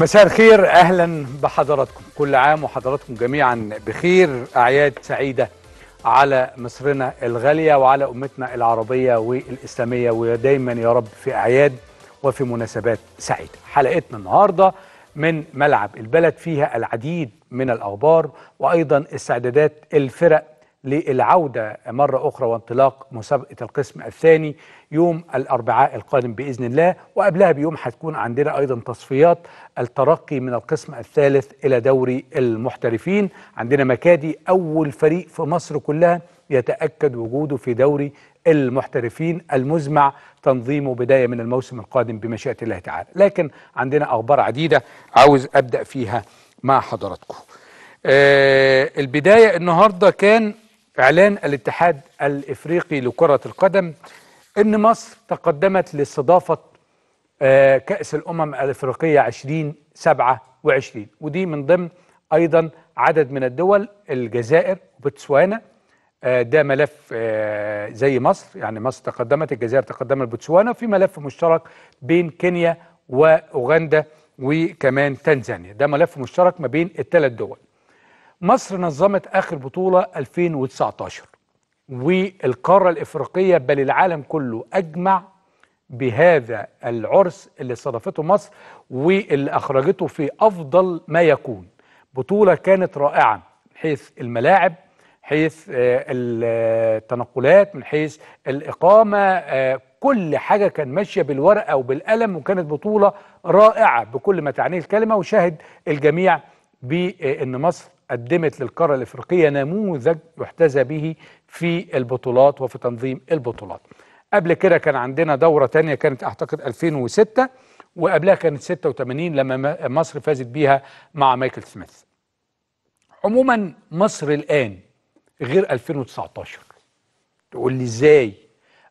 مساء الخير أهلا بحضراتكم. كل عام وحضراتكم جميعا بخير. أعياد سعيدة على مصرنا الغالية وعلى أمتنا العربية والإسلامية. ودايما يا رب في أعياد وفي مناسبات سعيدة. حلقتنا النهارده من ملعب البلد فيها العديد من الأخبار وأيضا استعدادات الفرق للعودة مرة أخرى وانطلاق مسابقة القسم الثاني يوم الأربعاء القادم بإذن الله وقبلها بيوم هتكون عندنا أيضا تصفيات الترقي من القسم الثالث إلى دوري المحترفين. عندنا مكادي أول فريق في مصر كلها يتأكد وجوده في دوري المحترفين المزمع تنظيمه بداية من الموسم القادم بمشيئة الله تعالى. لكن عندنا أخبار عديدة عاوز أبدأ فيها مع حضراتكم. آه البداية النهارده كان إعلان الاتحاد الإفريقي لكرة القدم إن مصر تقدمت لاستضافة آه كأس الأمم الأفريقية 2027 ودي من ضمن أيضا عدد من الدول الجزائر وبوتسوانا. آه ده ملف آه زي مصر. يعني مصر تقدمت الجزائر تقدمت بوتسوانا في ملف مشترك بين كينيا وأوغندا وكمان تنزانيا. ده ملف مشترك ما بين الثلاث دول. مصر نظمت آخر بطولة 2019 والقارة الإفريقية بل العالم كله أجمع بهذا العرس اللي استضافته مصر واللي أخرجته في أفضل ما يكون. بطولة كانت رائعة من حيث الملاعب حيث التنقلات من حيث الإقامة كل حاجة كان ماشية بالورقة وبالقلم وكانت بطولة رائعة بكل ما تعنيه الكلمة وشاهد الجميع بأن مصر قدمت للقارة الإفريقية نموذج يحتذى به في البطولات وفي تنظيم البطولات. قبل كده كان عندنا دورة تانية كانت أعتقد 2006 وقبلها كانت 86 لما مصر فازت بيها مع مايكل سميث. عموما مصر الآن غير 2019 تقول لي إزاي؟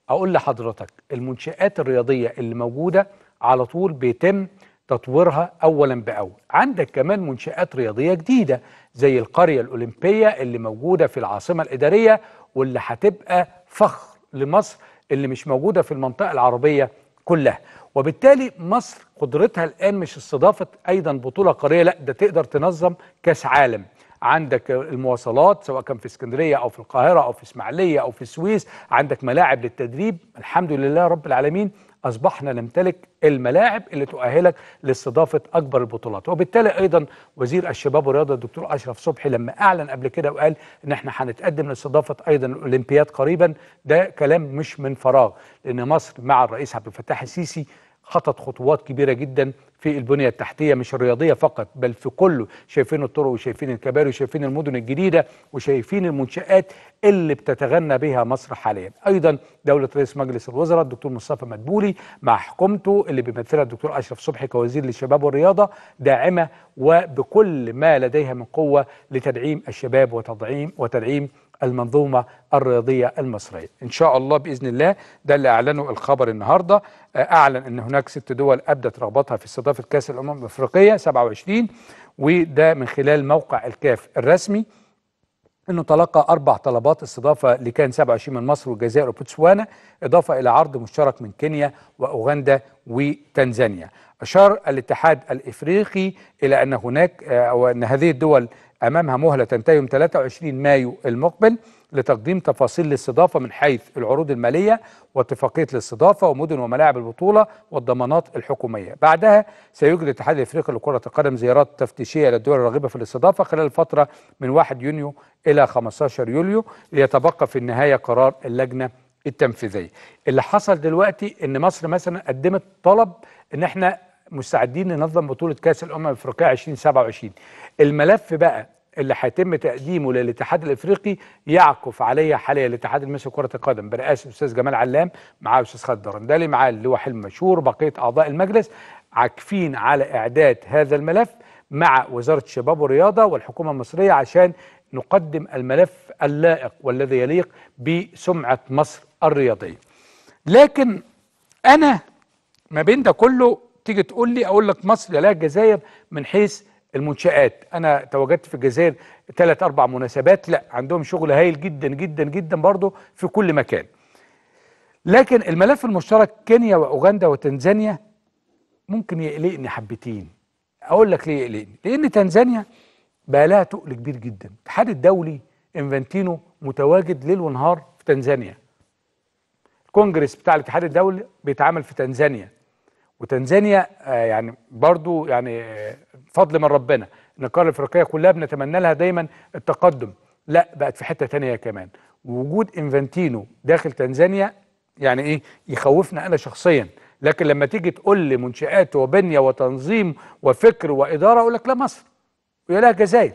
أقول لحضرتك المنشآت الرياضية اللي موجودة على طول بيتم تطويرها اولا بأول. عندك كمان منشآت رياضية جديدة زي القرية الأولمبية اللي موجودة في العاصمة الإدارية واللي هتبقى فخر لمصر اللي مش موجودة في المنطقة العربية كلها. وبالتالي مصر قدرتها الآن مش استضافة أيضا بطولة قارية لا ده تقدر تنظم كأس عالم. عندك المواصلات سواء كان في اسكندرية أو في القاهرة أو في إسماعيلية أو في السويس. عندك ملاعب للتدريب. الحمد لله رب العالمين أصبحنا نمتلك الملاعب اللي تؤهلك لاستضافة أكبر البطولات. وبالتالي أيضا وزير الشباب والرياضة الدكتور أشرف صبحي لما أعلن قبل كده وقال إن إحنا هنتقدم لاستضافة أيضا الأولمبياد قريبا. ده كلام مش من فراغ لأن مصر مع الرئيس عبد الفتاح السيسي خطت خطوات كبيرة جدا في البنية التحتية مش الرياضية فقط بل في كله. شايفين الطرق وشايفين الكباري وشايفين المدن الجديدة وشايفين المنشآت اللي بتتغنى بها مصر حاليا. أيضا دولة رئيس مجلس الوزراء الدكتور مصطفى مدبولي مع حكومته اللي بيمثلها الدكتور أشرف صبحي كوزير للشباب والرياضة داعمة وبكل ما لديها من قوة لتدعيم الشباب وتدعيم وتدعيم المنظومة الرياضية المصرية. إن شاء الله بإذن الله ده اللي أعلنه الخبر النهاردة. أعلن أن هناك ست دول أبدت رغبتها في استضافة كأس الأمم الأفريقية 27 وده من خلال موقع الكاف الرسمي. إنه تلقى أربع طلبات استضافة لكان 27 من مصر والجزائر وبوتسوانا إضافة إلى عرض مشترك من كينيا وأوغندا وتنزانيا. أشار الاتحاد الإفريقي إلى أن هناك أو أن هذه الدول أمامها مهلة تنتهي يوم 23 مايو المقبل لتقديم تفاصيل الاستضافه من حيث العروض المالية واتفاقية الاستضافة ومدن وملاعب البطولة والضمانات الحكومية. بعدها سيجري الاتحاد الإفريقي لكرة القدم زيارات تفتيشية للدول الراغبه في الاستضافة خلال الفترة من 1 يونيو إلى 15 يوليو ليتبقى في النهاية قرار اللجنة التنفيذية. اللي حصل دلوقتي إن مصر مثلا قدمت طلب إن إحنا مستعدين ننظم بطولة كأس الأمم الأفريقية 2027 الملف بقى اللي هيتم تقديمه للاتحاد الأفريقي يعكف عليه حاليا الاتحاد المصري لكرة القدم. برئاسة الأستاذ جمال علام معاه الأستاذ خالد درندلي معاه اللواء حلمي مشهور بقية أعضاء المجلس عاكفين على إعداد هذا الملف مع وزارة الشباب والرياضة والحكومة المصرية عشان نقدم الملف اللائق والذي يليق بسمعة مصر الرياضية. لكن أنا ما بين ده كله تيجي تقول لي أقول لك مصر يا الجزائر من حيث المنشآت. أنا تواجدت في الجزائر ثلاث أربع مناسبات لا عندهم شغل هايل جدا جدا جدا برضه في كل مكان. لكن الملف المشترك كينيا وأوغندا وتنزانيا ممكن يقلقني حبتين. أقول لك ليه ليه لأن تنزانيا بقى لها تقل كبير جدا. الاتحاد الدولي إنفانتينو متواجد ليل ونهار في تنزانيا. الكونجرس بتاع الاتحاد الدولي بيتعمل في تنزانيا. وتنزانيا آه يعني برضو يعني آه فضل من ربنا. إن القاره الإفريقية كلها بنتمنى لها دايما التقدم. لا بقت في حتة تانية كمان. ووجود إنفانتينو داخل تنزانيا يعني إيه؟ يخوفنا أنا شخصيا. لكن لما تيجي تقول لي منشآت وبنية وتنظيم وفكر وإدارة أقول لك لا مصر. ويا لها جزائر.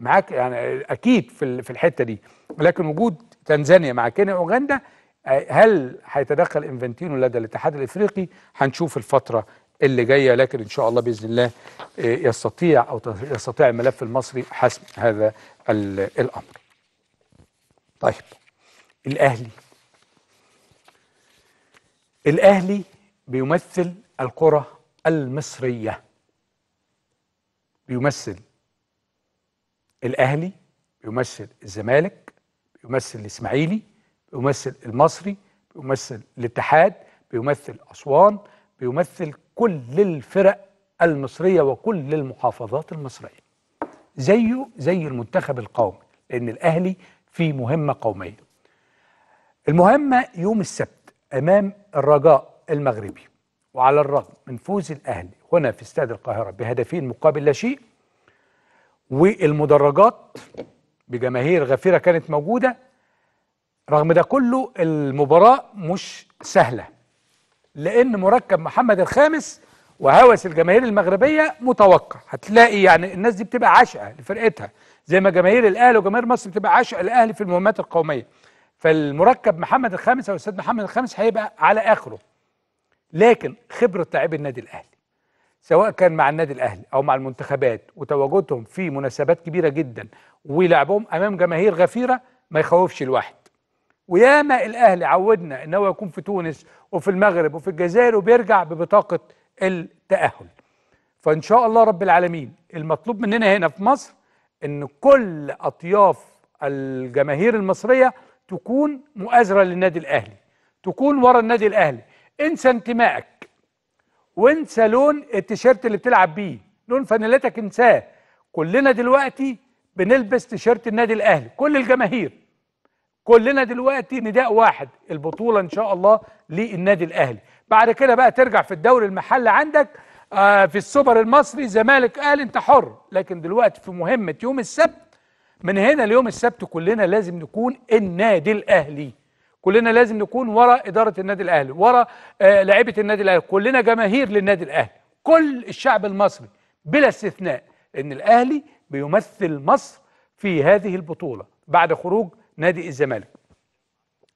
معاك يعني أكيد في في الحتة دي. لكن وجود تنزانيا مع كينيا وأوغندا هل هيتدخل إنفنتينو لدى الاتحاد الإفريقي؟ هنشوف الفترة اللي جاية لكن إن شاء الله بإذن الله يستطيع أو يستطيع الملف المصري حسم هذا الأمر. طيب الأهلي. الأهلي بيمثل الكرة المصرية. بيمثل الأهلي بيمثل الزمالك بيمثل الإسماعيلي بيمثل المصري بيمثل الاتحاد بيمثل أسوان بيمثل كل الفرق المصرية وكل المحافظات المصرية. زيه زي المنتخب القومي لأن الأهلي في مهمة قومية. المهمة يوم السبت أمام الرجاء المغربي. وعلى الرغم من فوز الأهلي هنا في استاد القاهرة بهدفين مقابل لا شيء والمدرجات بجماهير غفيرة كانت موجودة رغم ده كله المباراة مش سهلة لأن مركب محمد الخامس وهوس الجماهير المغربية متوقع. هتلاقي يعني الناس دي بتبقى عاشقة لفرقتها زي ما جماهير الأهلي وجماهير مصر بتبقى عاشقة الاهلي في المهمات القومية. فالمركب محمد الخامس أو الأستاذ محمد الخامس هيبقى على آخره. لكن خبرة لاعبي النادي الأهلي سواء كان مع النادي الأهلي أو مع المنتخبات وتواجدهم في مناسبات كبيرة جدا ولعبهم أمام جماهير غفيرة ما يخوفش الواحد. وياما الاهلي عودنا إن هو يكون في تونس وفي المغرب وفي الجزائر وبيرجع ببطاقه التأهل. فإن شاء الله رب العالمين المطلوب مننا هنا في مصر إن كل أطياف الجماهير المصرية تكون مؤازرة للنادي الأهلي تكون ورا النادي الأهلي. انسى انتمائك وانسى لون التيشيرت اللي بتلعب بيه لون فانيلتك انساه. كلنا دلوقتي بنلبس تيشيرت النادي الأهلي كل الجماهير. كلنا دلوقتي نداء واحد البطولة إن شاء الله للنادي الأهلي. بعد كده بقى ترجع في الدوري المحلي عندك آه في السوبر المصري زمالك أهلي أنت حر لكن دلوقتي في مهمة يوم السبت من هنا ليوم السبت كلنا لازم نكون النادي الأهلي. كلنا لازم نكون ورا إدارة النادي الأهلي ورا آه لعيبة النادي الأهلي كلنا جماهير للنادي الأهلي. كل الشعب المصري بلا استثناء إن الأهلي بيمثل مصر في هذه البطولة. بعد خروج نادي الزمالك.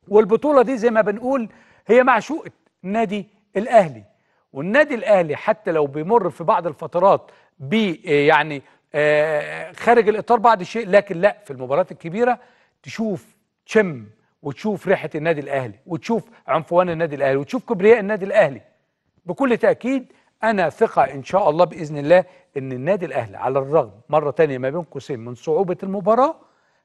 والبطولة دي زي ما بنقول هي معشوقه النادي الأهلي. والنادي الأهلي حتى لو بيمر في بعض الفترات ب يعني آه خارج الإطار بعض الشيء لكن لا في المباريات الكبيرة تشوف تشم وتشوف ريحة النادي الأهلي وتشوف عنفوان النادي الأهلي وتشوف كبرياء النادي الأهلي. بكل تأكيد أنا ثقة إن شاء الله بإذن الله إن النادي الأهلي على الرغم مرة تانية ما بين قوسين من صعوبة المباراة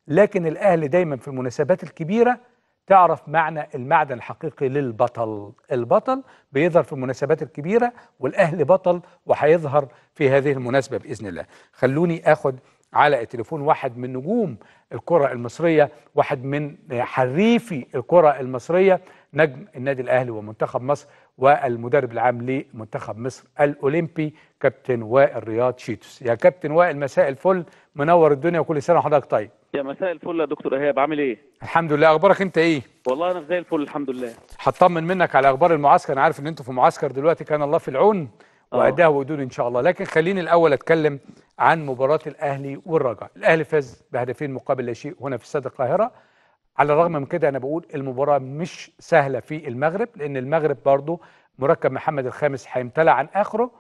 لكن الاهلي دايما في المناسبات الكبيرة تعرف معنى المعدن الحقيقي للبطل. البطل بيظهر في المناسبات الكبيرة والاهلي بطل وهيظهر في هذه المناسبة بإذن الله. خلوني آخد على التليفون واحد من نجوم الكرة المصرية واحد من حريفي الكرة المصرية نجم النادي الأهلي ومنتخب مصر والمدرب العام لمنتخب مصر الأولمبي كابتن وائل رياض شيتوس. يا كابتن وائل مساء الفل. منور الدنيا وكل سنة وحضرتك. طيب. يا مساء الفل يا دكتور إيهاب. عامل إيه؟ الحمد لله. أخبارك أنت إيه؟ والله أنا زي الفل الحمد لله. هطمن منك على أخبار المعسكر. أنا عارف إن أنتوا في معسكر دلوقتي كان الله في العون واداه وقدود إن شاء الله. لكن خليني الأول أتكلم عن مباراة الأهلي والرجاء. الأهلي فاز بهدفين مقابل لا شيء هنا في استاد القاهرة. على الرغم من كده أنا بقول المباراة مش سهلة في المغرب لأن المغرب برضو مركب محمد الخامس هيمتلأ عن آخره.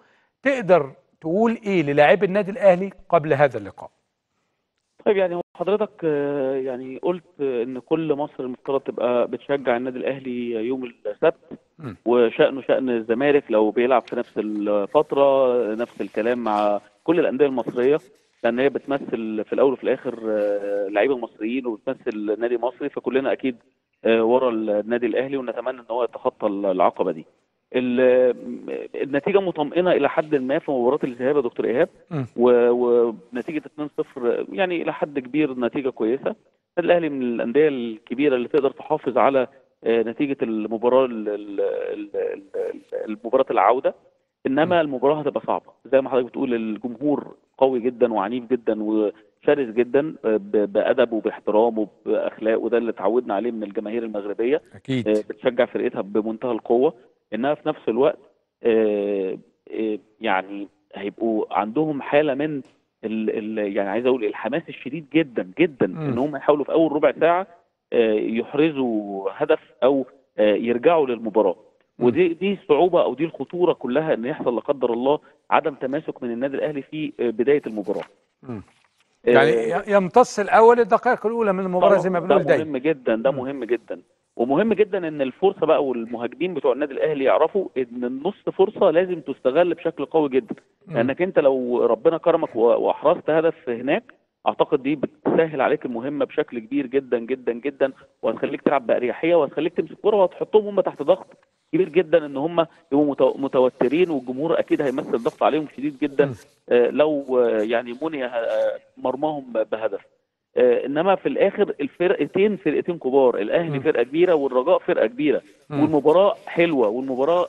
تقدر تقول إيه للاعبي النادي الأهلي قبل هذا اللقاء؟ طيب يعني حضرتك يعني قلت إن كل مصر المفترض تبقى بتشجع النادي الأهلي يوم السبت. م. وشأنه شأن الزمالك لو بيلعب في نفس الفترة نفس الكلام مع كل الأندية المصرية. لأن هي بتمثل في الأول وفي الآخر لعيبة مصريين وبتمثل نادي مصري فكلنا أكيد ورا النادي الأهلي ونتمنى إن هو يتخطى العقبة دي. ال- النتيجة مطمئنة إلى حد ما في مباراة الذهاب يا دكتور إيهاب. ونتيجة 2-0 يعني إلى حد كبير نتيجة كويسة. النادي الأهلي من الأندية الكبيرة اللي تقدر تحافظ على آه، نتيجة المباراة ال- ال- ال- ال- المباراة العودة. إنما المباراة هتبقى صعبة زي ما حضرتك بتقول الجمهور قوي جدا وعنيف جدا وشرس جدا آه، بأدب وباحترام وبأخلاق وده اللي اتعودنا عليه من الجماهير المغربية أكيد آه، بتشجع فرقتها بمنتهى القوة انها في نفس الوقت آه، يعني هيبقوا عندهم حالة من ال ال يعني عايز أقول الحماس الشديد جدا جدا مم. إن هم يحاولوا في أول ربع ساعة يحرزوا هدف أو يرجعوا للمباراة. ودي دي الصعوبه أو دي الخطورة كلها إن يحصل لا قدر الله عدم تماسك من النادي الأهلي في آه، بداية المباراة. آه، يعني يمتص الأول الدقائق الأولى من المباراة زي ما بنقول ده دايما مهم جدا ده. مهم جدا ومهم جدا إن الفرصة بقى والمهاجمين بتوع النادي الأهلي يعرفوا إن النص فرصة لازم تستغل بشكل قوي جدا. لأنك أنت لو ربنا كرمك وأحرزت هدف هناك أعتقد دي بتسهل عليك المهمة بشكل كبير جدا جدا جدا وهتخليك تلعب باريحيه وهتخليك تمسك كورة وهتحطهم هم تحت ضغط كبير جدا إن هم يبقوا متو- متوترين والجمهور أكيد هيمثل ضغط عليهم شديد جدا. آه، لو آه، يعني مني آه، مرماهم بهدف إنما في الآخر الفرقتين فرقتين كبار الأهلي. فرقة كبيرة والرجاء فرقة كبيرة. والمباراة حلوة والمباراة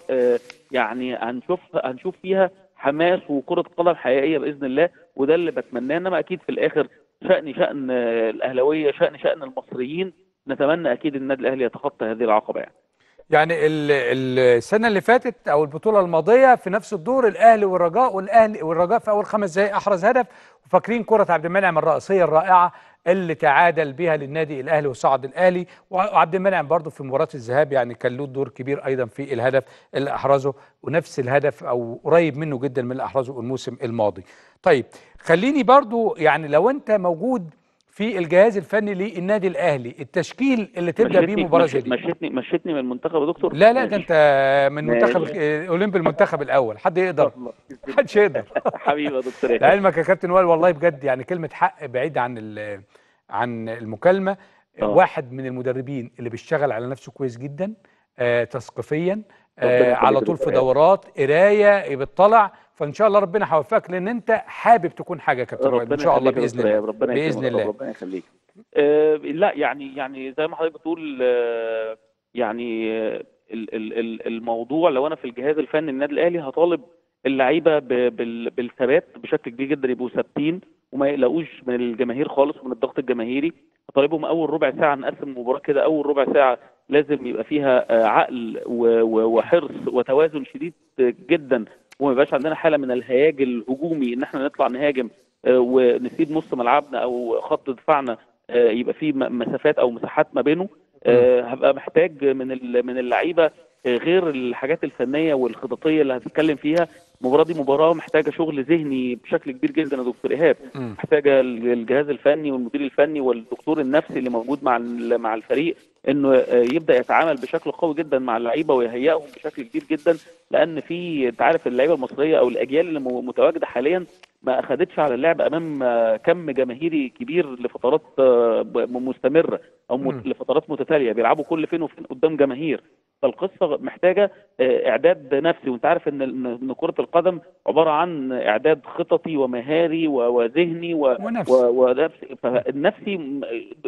يعني هنشوف هنشوف فيها حماس وكرة قدم حقيقية بإذن الله وده اللي بتمناه. إنما أكيد في الآخر شان شأن الأهلاوية شان شأن المصريين نتمنى أكيد النادي الأهلي يتخطى هذه العقبة يعني. يعني ال- ال- السنة اللي فاتت أو البطولة الماضية في نفس الدور الأهلي والرجاء والأهلي والرجاء في أول خمس دقائق أحرز هدف وفاكرين كرة عبد المنعم الرأسيه الرائعة اللي تعادل بها للنادي الأهلي وصعد الأهلي وعبد المنعم برضه في مباراة الذهاب يعني كان له دور كبير أيضا في الهدف اللي أحرزه ونفس الهدف أو قريب منه جدا من اللي أحرزه الموسم الماضي. طيب خليني برضه يعني لو أنت موجود في الجهاز الفني للنادي الأهلي التشكيل اللي تبدأ بيه مباراة زي دي مشيتني مشيتني من المنتخب يا دكتور لا لا ده. انت من منتخب أولمبي المنتخب الأول حد يقدر. محدش يقدر حبيبي يا دكتور. لعلمك يا كابتن وائل والله بجد يعني كلمة حق بعيد عن عن المكالمة آه. واحد من المدربين اللي بيشتغل على نفسه كويس جدا آه تثقيفيا آه على طول في. دورات قراية بتطلع فإن شاء الله ربنا هيوفقك لأن أنت حابب تكون حاجة يا كابتن إن شاء الله بإذن الله. ربنا بإذن الله. ربنا يخليك. آه لا يعني يعني زي ما حضرتك بتقول آه يعني آه ال- ال- ال- الموضوع لو أنا في الجهاز الفني للنادي الأهلي هطالب اللعيبة بالثبات بشكل كبير جدا يبقوا ثابتين وما يقلقوش من الجماهير خالص ومن الضغط الجماهيري. هطالبهم أول ربع ساعة نقسم المباراة كده أول ربع ساعة لازم يبقى فيها آه، عقل وحرص وتوازن شديد جدا وما يبقاش عندنا حالة من الهياج الهجومي إن إحنا نطلع نهاجم آه، ونسيب نص ملعبنا أو خط دفاعنا آه، يبقى فيه مسافات أو مساحات ما بينه هبقى محتاج من من اللعيبة غير الحاجات الفنية والخططية اللي هتتكلم فيها. المباراة دي مباراة محتاجة شغل ذهني بشكل كبير جدا يا دكتور إيهاب. محتاجة ال- الجهاز الفني والمدير الفني والدكتور النفسي اللي موجود مع مع الفريق إنه يبدأ يتعامل بشكل قوي جدا مع اللعيبة ويهيئهم بشكل كبير جدا لأن في أنت عارف اللعيبة المصرية أو الأجيال اللي م- متواجدة حاليا ما اخذتش على اللعب أمام كم جماهيري كبير لفترات مستمرة أو. مت- لفترات متتالية بيلعبوا كل فين وفين قدام جماهير فالقصة محتاجة آه، إعداد نفسي وأنت عارف إن ان إن كرة القدم عبارة عن إعداد خططي ومهاري وذهني و- ونفسي. و- ونفسي فالنفسي م-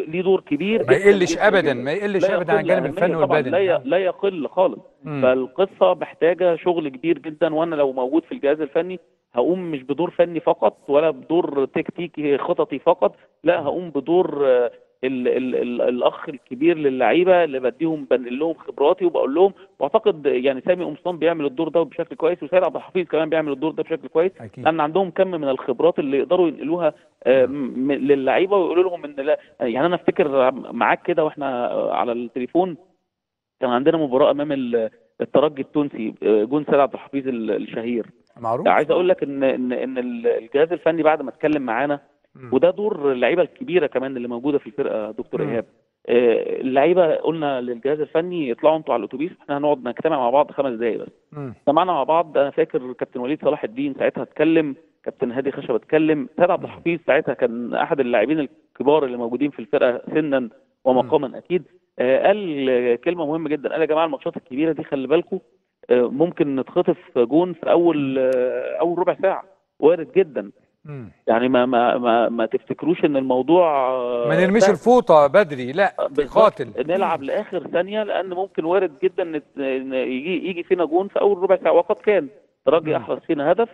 ليه دور كبير ما يقلش ابدا. ما يقلش لا ابدا عن يقل الجانب أهمية الفني والبدني لا آه. لا يقل خالص مم. فالقصة محتاجة شغل كبير جدا وأنا لو موجود في الجهاز الفني هقوم مش بدور فني فقط ولا بدور تكتيكي خططي فقط لا هقوم بدور آه، ال ال ال الأخ الكبير للعيبة اللي بديهم بنقل لهم خبراتي وبقول لهم وأعتقد يعني سامي قمصان بيعمل الدور ده بشكل كويس وسيد عبد الحفيظ كمان بيعمل الدور ده بشكل كويس أكيد لأن عندهم كم من الخبرات اللي يقدروا ينقلوها آه، للعيبة ويقولوا لهم إن لا يعني أنا أفتكر معاك كده وإحنا آه، على التليفون كان عندنا مباراة أمام ال- الترجي التونسي آه، جون سيد عبد الحفيظ ال- الشهير معروف عايز أقول لك إن إن إن الجهاز الفني بعد ما اتكلم معانا. وده دور اللعيبة الكبيرة كمان اللي موجودة في الفرقة دكتور. إيهاب آه، اللعيبة قلنا للجهاز الفني اطلعوا أنتوا على الأتوبيس إحنا هنقعد نجتمع مع بعض خمس دقايق بس. اجتمعنا مع بعض أنا فاكر كابتن وليد صلاح الدين ساعتها اتكلم كابتن هادي خشب اتكلم سيد عبد الحفيظ ساعتها كان أحد اللاعبين الكبار اللي موجودين في الفرقة سنا ومقاما أكيد آه، قال كلمة مهمة جدا قال يا جماعة الماتشات الكبيرة دي خلي بالكم آه، ممكن نتخطف جون في أول آه، أول ربع ساعة وارد جدا. يعني ما ما ما, ما تفتكروش إن الموضوع آه، ما نرميش. الفوطة بدري لا. قاتل نلعب لآخر ثانية لأن ممكن وارد جدا إن يجي يجي فينا جون في أول ربع ساعة وقد كان ترجي. أحرز فينا هدف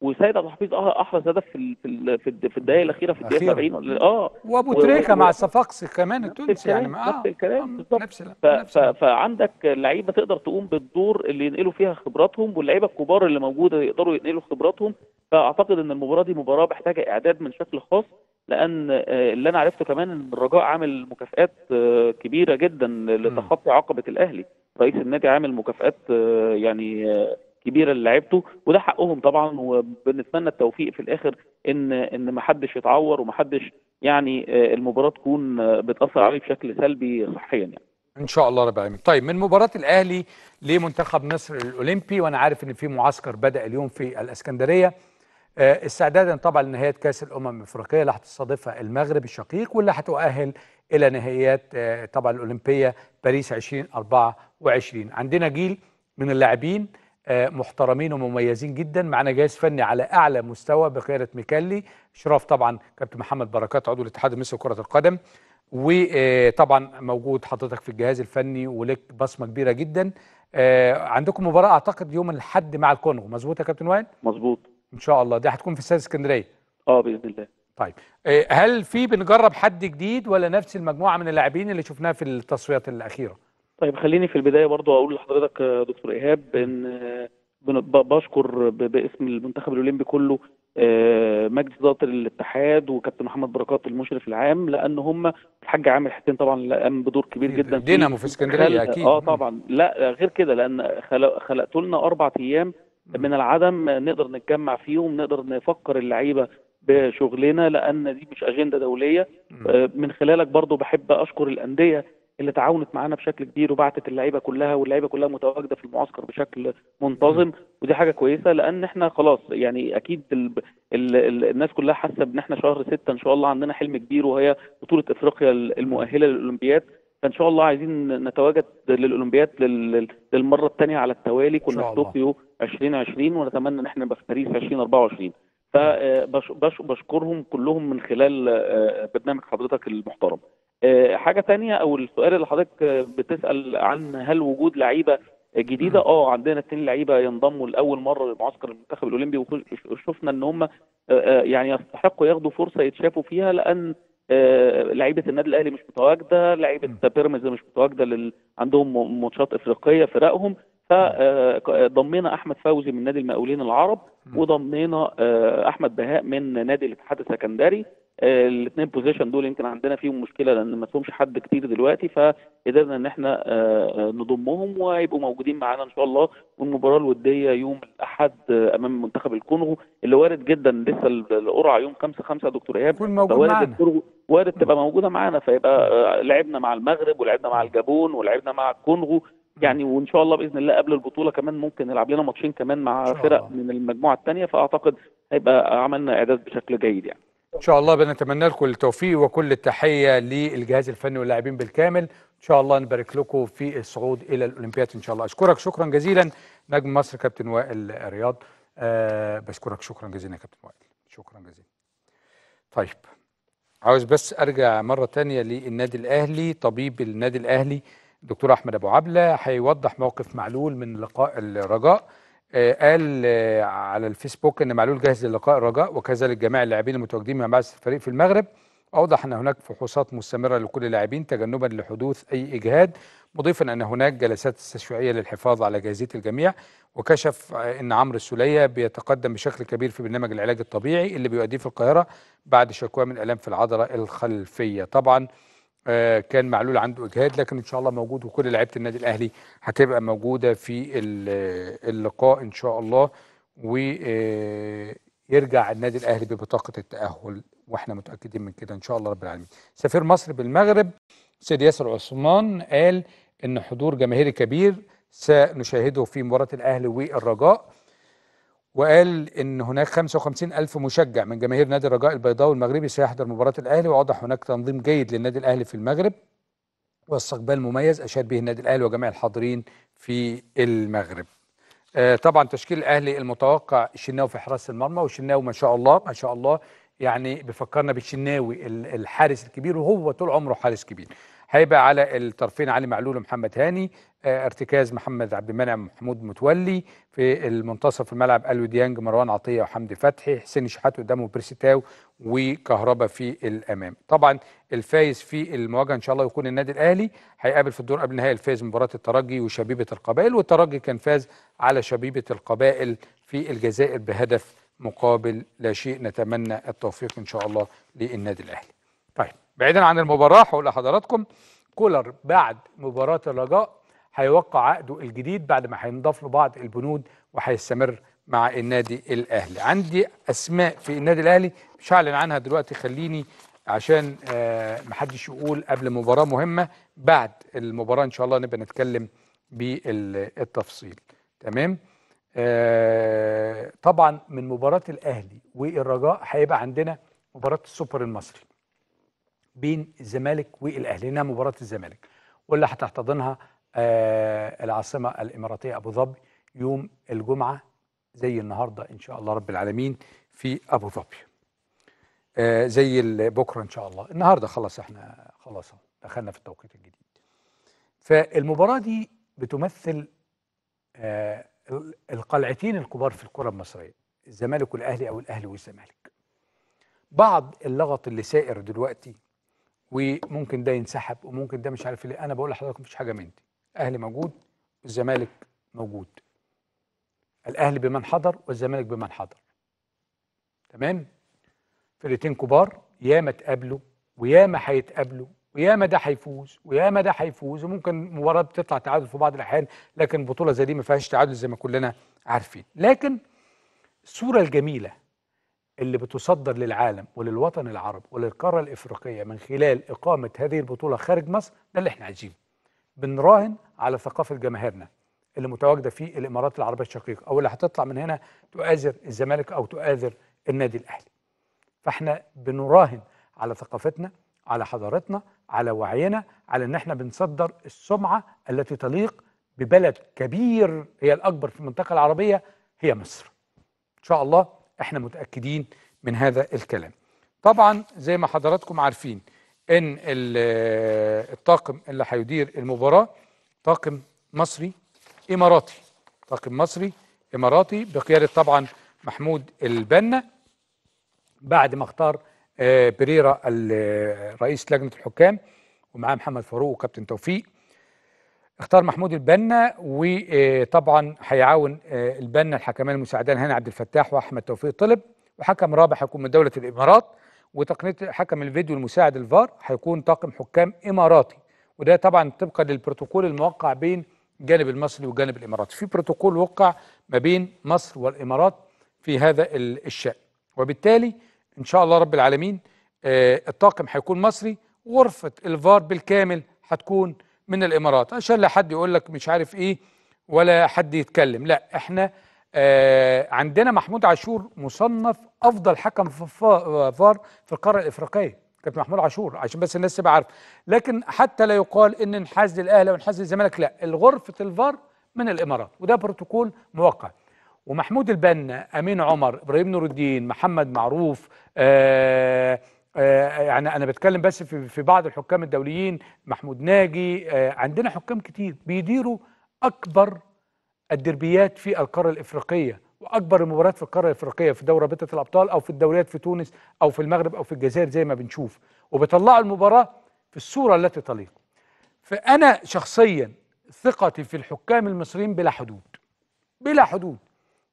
وسيد عبد الحفيظ أه- أحرز هدف في في في الد- في الدقائق الأخيرة في الدقيقة أخيراً. 70 ولا- آه وأبو تريكة و- مع الصفاقسي كمان التونسي يعني ما- نفس الكلام آه، بالظبط. نفس ف... نفس ف... فعندك لعيبة تقدر تقوم بالدور اللي ينقلوا فيها خبراتهم واللعيبة الكبار اللي موجودة يقدروا ينقلوا خبراتهم فأعتقد إن المباراة دي مباراة محتاجة إعداد من شكل خاص لأن آه، اللي أنا عرفته كمان إن الرجاء عامل مكافئات آه، كبيرة جدا لتخطي عقبة الأهلي رئيس النادي عامل مكافئات آه، يعني كبيرة للاعيبته وده حقهم طبعا وبنتمنى التوفيق في الآخر إن إن ما حدش يتعور وما حدش يعني آه، المباراة تكون آه، بتأثر عليه بشكل سلبي صحيا يعني. إن شاء الله رب العالمين. طيب من مباراة الأهلي لمنتخب مصر الأولمبي وأنا عارف إن في معسكر بدأ اليوم في الإسكندرية آه، استعدادا طبعا لنهايات كأس الأمم الأفريقية اللي هتستضيفها المغرب الشقيق واللي هتؤهل إلى نهائيات طبعا الأولمبية باريس 2024 عندنا جيل من اللاعبين محترمين ومميزين جدا. معنا جهاز فني على أعلى مستوى بقيادة ميكالي. اشراف طبعا كابتن محمد بركات عضو الاتحاد المصري لكرة القدم. وطبعا موجود حضرتك في الجهاز الفني ولك بصمة كبيرة جدا. آه، عندكم مباراة أعتقد يوم الأحد مع الكونغو. مظبوط يا كابتن وائل؟ مظبوط. إن شاء الله. دي هتكون في استاد اسكندرية. آه بإذن الله. طيب. آه، هل في بنجرب حد جديد ولا نفس المجموعة من اللاعبين اللي شفناها في التصفيات الأخيرة؟ طيب خليني في البداية برضو أقول لحضرتك دكتور إيهاب إن بشكر باسم المنتخب الأولمبي كله آه، مجلس إدارة الاتحاد وكابتن محمد بركات المشرف العام لأن هم الحاج عامر حسين طبعا قام بدور كبير جدا في دينامو في اسكندرية أكيد. آه طبعا. لا غير كده لأن خلق خلقتوا لنا أربع أيام من العدم نقدر نتجمع فيهم نقدر نفكر اللعيبة بشغلنا لأن دي مش أجندة دولية. آه، من خلالك برضو بحب أشكر الأندية اللي تعاونت معانا بشكل كبير وبعتت اللعيبة كلها واللعيبة كلها متواجدة في المعسكر بشكل منتظم. ودي حاجة كويسة لأن إحنا خلاص يعني أكيد ال ال ال الناس كلها حاسة ان إحنا شهر ستة إن شاء الله عندنا حلم كبير وهي بطولة إفريقيا المؤهلة للأولمبياد. فإن شاء الله عايزين نتواجد للأولمبياد لل- للمرة الثانية على التوالي كنا في. طوكيو 2020 ونتمنى إن إحنا نبقى في باريس 2024 فبشكرهم كلهم من خلال آه، برنامج حضرتك المحترم. آه، حاجة تانية أو السؤال اللي حضرتك بتسأل عن هل وجود لعيبة جديدة؟ آه عندنا اتنين لعيبة ينضموا لأول مرة لمعسكر المنتخب الأولمبي وشفنا إن هم آه، آه، يعني يستحقوا ياخدوا فرصة يتشافوا فيها لأن آه، لعيبة النادي الأهلي مش متواجدة لعيبة بيراميدز مش متواجدة لل... عندهم ماتشات إفريقية فرقهم فضمينا أحمد فوزي من نادي المقاولين العرب وضمينا أحمد بهاء من نادي الاتحاد السكندري الاثنين position دول يمكن عندنا فيهم مشكلة لأن ما فيهمش حد كتير دلوقتي فقدرنا إن إحنا آه، آه، نضمهم وهيبقوا موجودين معانا إن شاء الله. والمباراة الودية يوم الأحد آه، أمام منتخب الكونغو اللي وارد جدا لسه ال- القرعة يوم 5 5 دكتور إيهاب. يكون موجود معانا. الكونغو وارد تبقى موجودة معانا فيبقى لعبنا مع المغرب ولعبنا مع الجابون ولعبنا مع الكونغو. يعني وإن شاء الله بإذن الله قبل البطولة كمان ممكن نلعب لنا ماتشين كمان مع فرق. من المجموعة الثانية فأعتقد هيبقى عملنا إعداد بشكل جيد يعني. إن شاء الله بنتمنى لكم التوفيق وكل التحية للجهاز الفني واللاعبين بالكامل. إن شاء الله نبارك لكم في الصعود إلى الأولمبياد إن شاء الله. أشكرك شكرا جزيلا. نجم مصر كابتن وائل رياض. أه بشكرك شكرا جزيلا يا كابتن وائل. شكرا جزيلا. طيب عاوز بس أرجع مرة تانية للنادي الأهلي طبيب النادي الأهلي الدكتور أحمد أبو عبلة. هيوضح موقف معلول من لقاء الرجاء. قال على الفيسبوك إن معلول جاهز للقاء الرجاء وكذلك جميع اللاعبين المتواجدين مع بعث الفريق في المغرب. أوضح إن هناك فحوصات مستمرة لكل اللاعبين تجنبا لحدوث أي إجهاد مضيفا أن هناك جلسات استشفائية للحفاظ على جاهزية الجميع وكشف إن عمرو السولية بيتقدم بشكل كبير في برنامج العلاج الطبيعي اللي بيؤديه في القاهرة بعد شكوى من الام في العضله الخلفية. طبعا كان معلول عنده اجهاد لكن إن شاء الله موجود وكل لعيبة النادي الأهلي هتبقى موجودة في ال- اللقاء إن شاء الله. ويرجع النادي الأهلي ببطاقة التأهل وإحنا متأكدين من كده إن شاء الله رب العالمين. سفير مصر بالمغرب سيد ياسر عثمان قال إن حضور جماهيري كبير سنشاهده في مباراة الأهلي والرجاء. وقال إن هناك 55 ألف مشجع من جماهير نادي الرجاء البيضاوي المغربي سيحضر مباراة الأهلي وواضح هناك تنظيم جيد للنادي الأهلي في المغرب واستقبال مميز أشاد به النادي الأهلي وجميع الحاضرين في المغرب. آه، طبعا تشكيل الأهلي المتوقع الشناوي في حراسة المرمى والشناوي ما شاء الله ما شاء الله يعني بيفكرنا بالشناوي ال- الحارس الكبير وهو طول عمره حارس كبير. هيبقى على الطرفين علي معلول ومحمد هاني آه، ارتكاز محمد عبد المنعم ومحمود متولي في المنتصف الملعب ألو ديانج مروان عطية وحمدي فتحي حسين شحات قدامه بيرسي تاو وكهربا في الأمام. طبعا الفايز في المواجهة إن شاء الله يكون النادي الأهلي هيقابل في الدور قبل النهائي الفايز مباراة الترجي وشبيبة القبائل والترجي كان فاز على شبيبة القبائل في الجزائر بهدف مقابل لا شيء. نتمنى التوفيق إن شاء الله للنادي الأهلي. بعيدا عن المباراة هقول لحضراتكم كولر بعد مباراة الرجاء هيوقع عقده الجديد بعد ما هينضاف له بعض البنود وهيستمر مع النادي الأهلي. عندي أسماء في النادي الأهلي مش هعلن عنها دلوقتي خليني عشان آه محدش يقول قبل مباراة مهمة بعد المباراة إن شاء الله نبقى نتكلم بالتفصيل. تمام؟ آه طبعا من مباراة الأهلي والرجاء هيبقى عندنا مباراة السوبر المصري. بين الزمالك والاهلي انها مباراة الزمالك واللي هتحتضنها آه العاصمة الإماراتية أبو ظبي يوم الجمعة زي النهارده إن شاء الله رب العالمين في أبو ظبي. آه زي بكرة إن شاء الله. النهارده خلاص إحنا خلاص دخلنا في التوقيت الجديد. فالمباراة دي بتمثل آه ال- القلعتين الكبار في الكرة المصرية الزمالك والأهلي أو الأهلي والزمالك. بعض اللغط اللي سائر دلوقتي وممكن ده ينسحب وممكن ده مش عارف ليه. أنا بقول لحضرتك مفيش حاجة من دي الاهلي موجود والزمالك موجود. الأهلي بمن حضر والزمالك بمن حضر. تمام؟ فرقتين كبار ياما اتقابلوا وياما هيتقابلوا وياما ده هيفوز وياما ده هيفوز وممكن مباراة بتطلع تعادل في بعض الأحيان لكن بطولة زي دي ما فيهاش تعادل زي ما كلنا عارفين. لكن الصورة الجميلة اللي بتصدر للعالم وللوطن العربي وللقارة الإفريقية من خلال إقامة هذه البطولة خارج مصر ده اللي إحنا عايزينه. بنراهن على ثقافة جماهيرنا اللي متواجدة في الإمارات العربية الشقيقة أو اللي هتطلع من هنا تؤازر الزمالك أو تؤازر النادي الأهلي. فإحنا بنراهن على ثقافتنا على حضارتنا على وعينا على إن إحنا بنصدر السمعة التي تليق ببلد كبير هي الأكبر في المنطقة العربية هي مصر. إن شاء الله إحنا متأكدين من هذا الكلام. طبعا زي ما حضراتكم عارفين إن ال- الطاقم اللي هيدير المباراة طاقم مصري إماراتي. طاقم مصري إماراتي بقيادة طبعا محمود البنا. بعد ما اختار آه، بريرا ال- رئيس لجنة الحكام ومعاه محمد فاروق وكابتن توفيق. اختار محمود البنا وطبعا هيعاون آه، البنا الحكمان المساعدان هاني عبد الفتاح وأحمد توفيق طلب وحكم رابع هيكون من دولة الإمارات وتقنية حكم الفيديو المساعد الفار هيكون طاقم حكام إماراتي. وده طبعا طبقا للبروتوكول الموقع بين الجانب المصري والجانب الإماراتي. في بروتوكول وقع ما بين مصر والإمارات في هذا ال- الشأن. وبالتالي إن شاء الله رب العالمين آه، الطاقم هيكون مصري غرفة الفار بالكامل هتكون من الإمارات. عشان لا حد يقول لك مش عارف إيه ولا حد يتكلم. لا إحنا آه عندنا محمود عاشور مصنف أفضل حكم فار في القارة الإفريقية. كابتن محمود عاشور عشان بس الناس تبقى عارفة. لكن حتى لا يقال إن انحاز للأهلي وانحاز للزمالك لا. الغرفة الفار من الإمارات وده بروتوكول موقع ومحمود البنا أمين عمر إبراهيم نور الدين محمد معروف آه يعني أنا بتكلم بس في بعض الحكام الدوليين محمود ناجي آه عندنا حكام كتير بيديروا أكبر الدربيات في القارة الإفريقية وأكبر المباريات في القارة الإفريقية في دوري رابطه الأبطال أو في الدوريات في تونس أو في المغرب أو في الجزائر زي ما بنشوف. وبيطلعوا المباراة في الصورة التي تليق. فأنا شخصيا ثقتي في الحكام المصريين بلا حدود بلا حدود.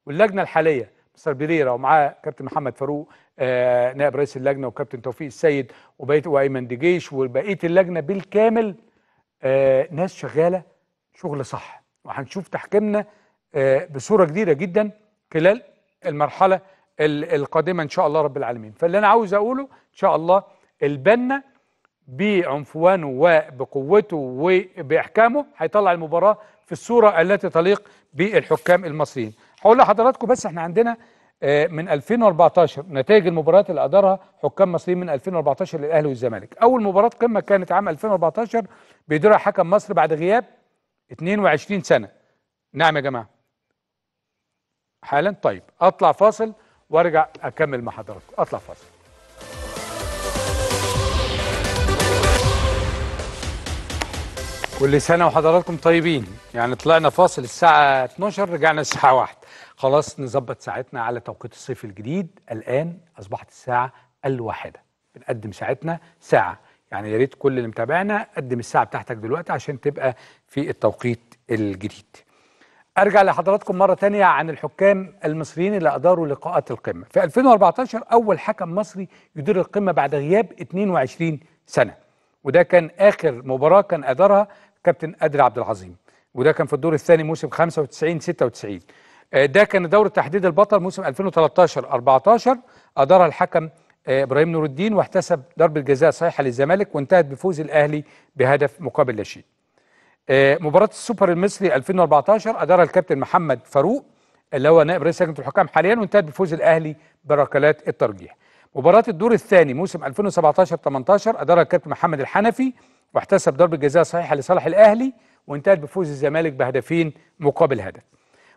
واللجنة الحالية مستر بيريرا ومعاه كابتن محمد فاروق آه نائب رئيس اللجنة وكابتن توفيق السيد وبقية وأيمن دجيش وبقية اللجنة بالكامل آه ناس شغالة شغل صح وهنشوف تحكيمنا آه بصورة جديده جدا خلال المرحلة ال- القادمة إن شاء الله رب العالمين فاللي أنا عاوز أقوله إن شاء الله البنا بعنفوانه وبقوته وبإحكامه هيطلع المباراة في الصورة التي تليق بالحكام المصريين. هقول لحضراتكم بس إحنا عندنا آه، من 2014 نتائج المباريات اللي ادارها حكام مصريين من 2014 للأهلي والزمالك. أول مباراة قمة كانت عام 2014 بيديرها حكم مصر بعد غياب 22 سنة. نعم يا جماعة. حالا طيب أطلع فاصل وأرجع أكمل مع حضراتكم أطلع فاصل كل سنة وحضراتكم طيبين يعني طلعنا فاصل الساعة 12 رجعنا الساعة 1 خلاص نظبط ساعتنا على توقيت الصيف الجديد. الآن أصبحت الساعة الواحدة. بنقدم ساعتنا ساعة. يعني يا ريت كل اللي متابعنا قدم الساعة بتاعتك دلوقتي عشان تبقى في التوقيت الجديد. أرجع لحضراتكم مرة تانية عن الحكام المصريين اللي أداروا لقاءات القمة. في 2014 أول حكم مصري يدير القمة بعد غياب 22 سنة. وده كان آخر مباراة كان أدارها كابتن قادر عبد العظيم. وده كان في الدور الثاني موسم 95 96 آه، ده كان دورة تحديد البطل موسم 2013 14 ادارها الحكم آه، إبراهيم نور الدين واحتسب ضربة جزاء صحيحة للزمالك وانتهت بفوز الأهلي بهدف مقابل لا شيء آه، مباراة السوبر المصري 2014 أدارها الكابتن محمد فاروق اللي هو نائب رئيس لجنة الحكام حاليا وانتهت بفوز الأهلي بركلات الترجيح. مباراة الدور الثاني موسم 2017 18 أدارها الكابتن محمد الحنفي واحتسب ضربة جزاء صحيحة لصالح الأهلي وانتهت بفوز الزمالك بهدفين مقابل هدف.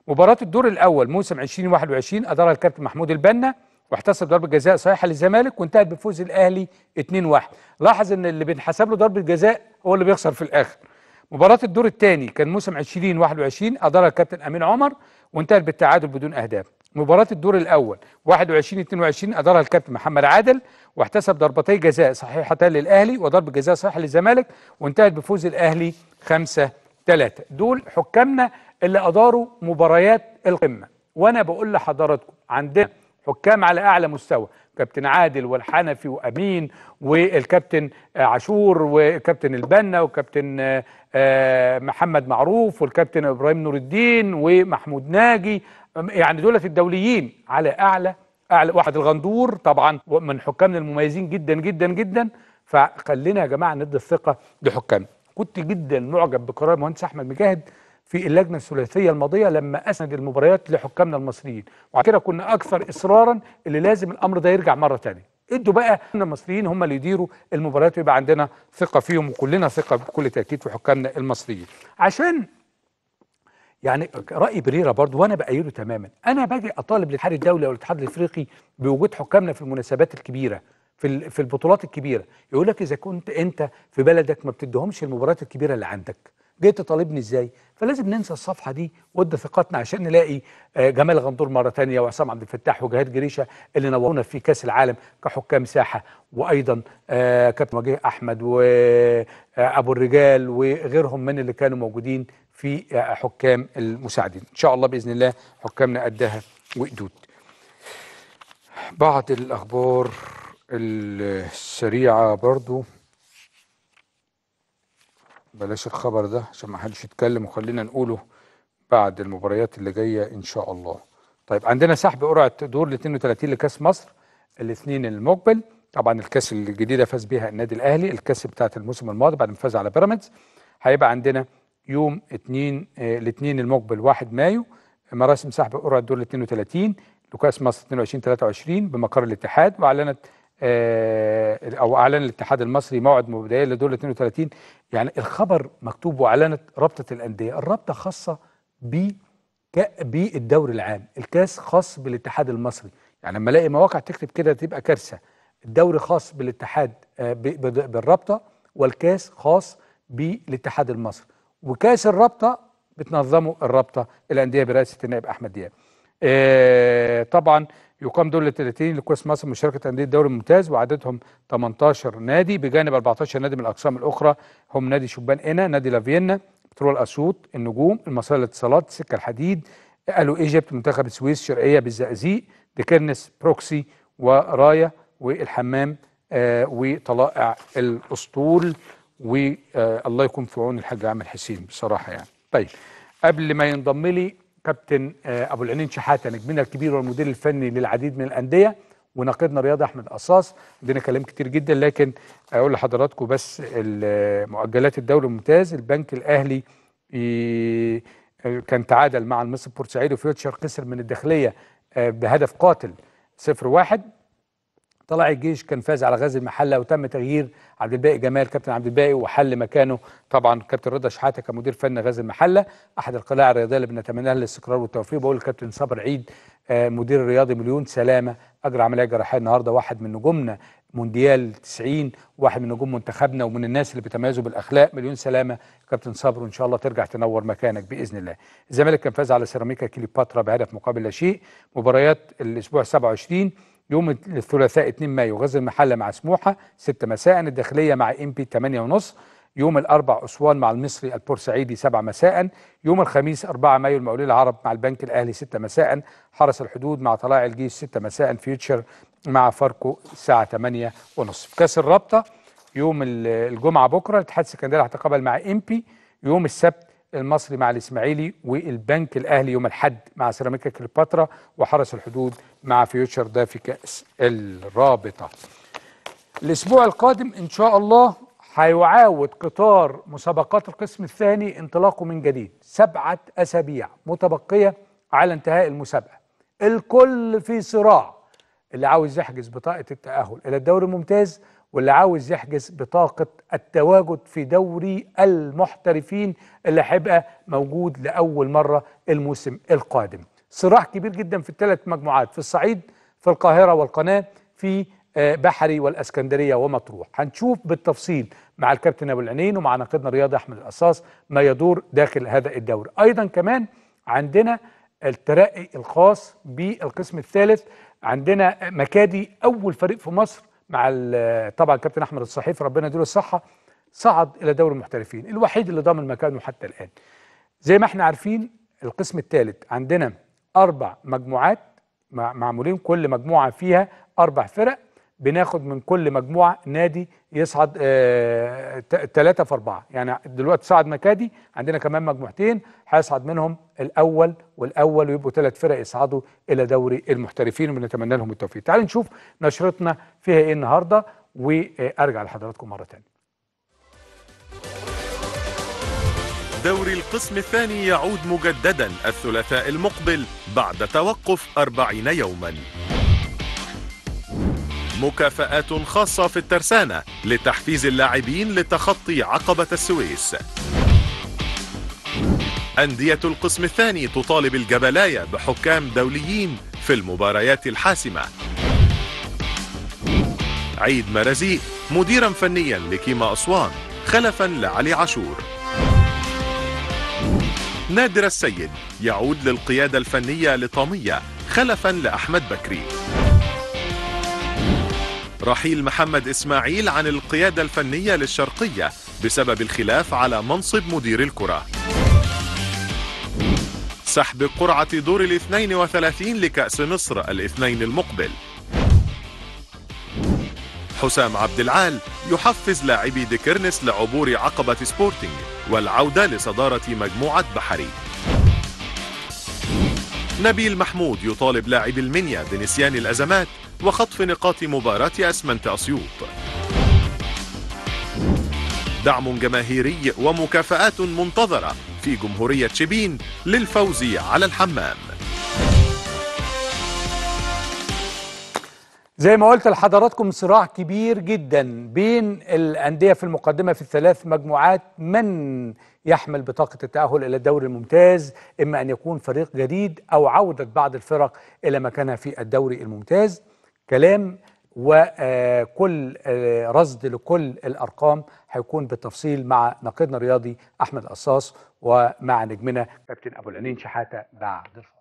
مباراة الدور الأول موسم 2021 أدارها الكابتن محمود البنا واحتسب ضربة جزاء صحيحة للزمالك وانتهت بفوز الأهلي 2-1. لاحظ إن اللي بينحسب له ضربة جزاء هو اللي بيخسر في الآخر. مباراة الدور الثاني كان موسم 2021 أدارها الكابتن أمين عمر وانتهت بالتعادل بدون أهداف. مباراة الدور الأول 21 22 أدارها الكابتن محمد عادل واحتسب ضربتي جزاء صحيحتان للأهلي وضربة جزاء صحيحة للزمالك وانتهت بفوز الأهلي 5 3 دول حكامنا اللي أداروا مباريات القمة. وأنا بقول لحضراتكم عندنا حكام على أعلى مستوى كابتن عادل والحنفي وأمين والكابتن عاشور وكابتن البنا وكابتن آه، محمد معروف والكابتن إبراهيم نور الدين ومحمود ناجي. يعني دولة الدوليين على أعلى أعلى واحد الغندور طبعا من حكامنا المميزين جدا جدا جدا. فخلينا يا جماعة ندي الثقة لحكامنا كنت جدا معجب بقرار المهندس أحمد مجاهد في اللجنة الثلاثية الماضية لما أسند المباريات لحكامنا المصريين. وعلى كده كنا أكثر إصرارا اللي لازم الأمر ده يرجع مرة ثانية إدوا بقى حكامنا المصريين هم اللي يديروا المباريات ويبقى عندنا ثقة فيهم وكلنا ثقة بكل تأكيد في حكامنا المصريين. عشان يعني رأي بريرا برضو وأنا بأيده تماما. أنا باجي أطالب الاتحاد الدولي أو الاتحاد الإفريقي بوجود حكامنا في المناسبات الكبيرة في في البطولات الكبيرة. يقول لك إذا كنت أنت في بلدك ما بتديهمش المباريات الكبيرة اللي عندك. جاي تطالبني إزاي؟ فلازم ننسى الصفحة دي ودي ثقتنا عشان نلاقي آه، جمال غندور مرة تانية وعصام عبد الفتاح وجهاد جريشة اللي نورونا في كأس العالم كحكام ساحة وأيضا آه، كابتن وجيه أحمد وابو الرجال وغيرهم من اللي كانوا موجودين في آه، حكام المساعدين. إن شاء الله بإذن الله حكامنا قدها وقدود. بعض الأخبار السريعة برضو. بلاش الخبر ده عشان ما حدش يتكلم وخلينا نقوله بعد المباريات اللي جاية إن شاء الله. طيب عندنا سحب قرعة دور ال 32 لكاس مصر الاثنين المقبل. طبعا الكاس الجديدة فاز بيها النادي الأهلي الكاس بتاعت الموسم الماضي بعد ما فاز على بيراميدز. هيبقى عندنا يوم 2 الاثنين المقبل 1 مايو. مراسم سحب قرعة دور ال 32 لكاس مصر 22 23 بمقر الاتحاد وأعلنت آه، أو أعلن الاتحاد المصري موعد مبدئيا لدور 32 يعني الخبر مكتوب وأعلنت رابطة الأندية. الرابطة خاصة ب بالدوري العام. الكاس خاص بالاتحاد المصري. يعني لما ألاقي مواقع تكتب كده تبقى كارثة. الدوري خاص بالاتحاد آه، بالرابطة والكاس خاص بالاتحاد المصري. وكاس الرابطة بتنظمه الرابطة الأندية برئاسة النائب أحمد دياب. آه، طبعا يقام دور ال 30 لكأس مصر مشاركة أندية الدوري الممتاز وعددهم 18 نادي بجانب 14 نادي من الأقسام الأخرى. هم نادي شبان قنا نادي لافيينا بترول أسيوط النجوم المصرية للاتصالات سكة الحديد آلو إيجيبت منتخب السويس شرقية بالزقازيق ديكرنس بروكسي وراية والحمام آه وطلائع الأسطول والله يكون في عون الحاج عامر حسين بصراحة يعني. طيب قبل ما ينضم لي كابتن آه أبو العينين شحاتة نجمنا الكبير والمدير الفني للعديد من الأندية وناقدنا الرياضي أحمد قصاص عندنا كلام كتير جدا لكن أقول لحضراتكم بس مؤجلات الدوري الممتاز البنك الأهلي كان تعادل مع المصري بورسعيد وفيوتشر خسر من الداخلية آه، بهدف قاتل 0 1 طلائع الجيش كان فاز على غازي المحلة وتم تغيير عبد الباقي جمال كابتن عبد الباقي وحل مكانه. طبعا كابتن رضا شحاتة كمدير فني غازي المحلة أحد القلاع الرياضية اللي بنتمنى لها الاستقرار والتوفيق. بقول للكابتن صابر عيد آه، مدير الرياضي مليون سلامة. أجرى عملية جراحية النهارده واحد من نجومنا مونديال 90 واحد من نجوم منتخبنا ومن الناس اللي بيتميزوا بالأخلاق. مليون سلامة. كابتن صابر وإن شاء الله ترجع تنور مكانك بإذن الله. الزمالك كان فاز على سيراميكا كليوباترا بهدف مقابل لا شيء. مباريات الأسبوع 27 يوم الثلاثاء 2 مايو غزل المحلة مع سموحة 6 مساء الداخلية مع إم بي 8 ونص. يوم الأربع أسوان مع المصري البورسعيدي 7 مساء. يوم الخميس 4 مايو المقاولين العرب مع البنك الأهلي 6 مساء. حرس الحدود مع طلائع الجيش 6 مساء. فيوتشر مع فاركو الساعة 8 ونص. في كأس الرابطة يوم ال- الجمعة بكرة الاتحاد السكندري هيتقابل مع امبي يوم السبت المصري مع الإسماعيلي والبنك الأهلي يوم الأحد مع سيراميكا كليوباترا وحرس الحدود مع فيوتشر ده في كأس الرابطة. الأسبوع القادم إن شاء الله هيعاود قطار مسابقات القسم الثاني انطلاقه من جديد سبعة أسابيع متبقية على انتهاء المسابقة. الكل في صراع. اللي عاوز يحجز بطاقة التأهل إلى الدوري الممتاز واللي عاوز يحجز بطاقة التواجد في دوري المحترفين اللي هيبقى موجود لأول مرة الموسم القادم. صراع كبير جدا في الثلاث مجموعات في الصعيد في القاهرة والقناة في آه، بحري والإسكندرية ومطروح. هنشوف بالتفصيل مع الكابتن أبو العينين ومع ناقدنا الرياضي أحمد القصاص ما يدور داخل هذا الدوري. أيضا كمان عندنا الترقي الخاص بالقسم الثالث عندنا مكادي أول فريق في مصر مع طبعا الكابتن أحمد الصحيف ربنا يديله الصحة صعد إلى دوري المحترفين الوحيد اللي ضامن مكانه حتى الآن. زي ما إحنا عارفين القسم الثالث عندنا أربع مجموعات مع- معمولين كل مجموعة فيها أربع فرق بناخد من كل مجموعة نادي يصعد ثلاثة في أربعة. يعني دلوقتي صعد مكادي عندنا كمان مجموعتين هيصعد منهم الأول والأول ويبقوا ثلاث فرق يصعدوا إلى دوري المحترفين وبنتمنى لهم التوفيق. تعالوا نشوف نشرتنا فيها إيه النهارده وأرجع لحضراتكم مرة ثانية دوري القسم الثاني يعود مجددا الثلاثاء المقبل بعد توقف أربعين يوما. مكافآت خاصة في الترسانة لتحفيز اللاعبين لتخطي عقبة السويس. أندية القسم الثاني تطالب الجبلاية بحكام دوليين في المباريات الحاسمة. عيد مرزيق مديرا فنيا لكيما أسوان خلفا لعلي عاشور. نادر السيد يعود للقيادة الفنية لطامية خلفا لأحمد بكري. رحيل محمد إسماعيل عن القيادة الفنية للشرقية بسبب الخلاف على منصب مدير الكرة. سحب قرعة دور الاثنين وثلاثين لكأس مصر الاثنين المقبل. حسام عبد العال يحفز لاعبي ديكرنس لعبور عقبة سبورتينج والعودة لصدارة مجموعة بحري. نبيل محمود يطالب لاعبي المنيا بنسيان الأزمات وخطف نقاط مباراة أسمنت أسيوط دعم جماهيري ومكافآت منتظرة في جمهورية شبين للفوز على الحمام. زي ما قلت لحضراتكم صراع كبير جدا بين الأندية في المقدمة في الثلاث مجموعات من يحمل بطاقة التأهل إلى الدوري الممتاز إما أن يكون فريق جديد أو عودة بعض الفرق إلى مكانها في الدوري الممتاز. كلام وكل رصد لكل الأرقام هيكون بالتفصيل مع ناقدنا الرياضي أحمد قصاص ومع نجمنا كابتن أبو العينين شحاتة بعد الفاصل.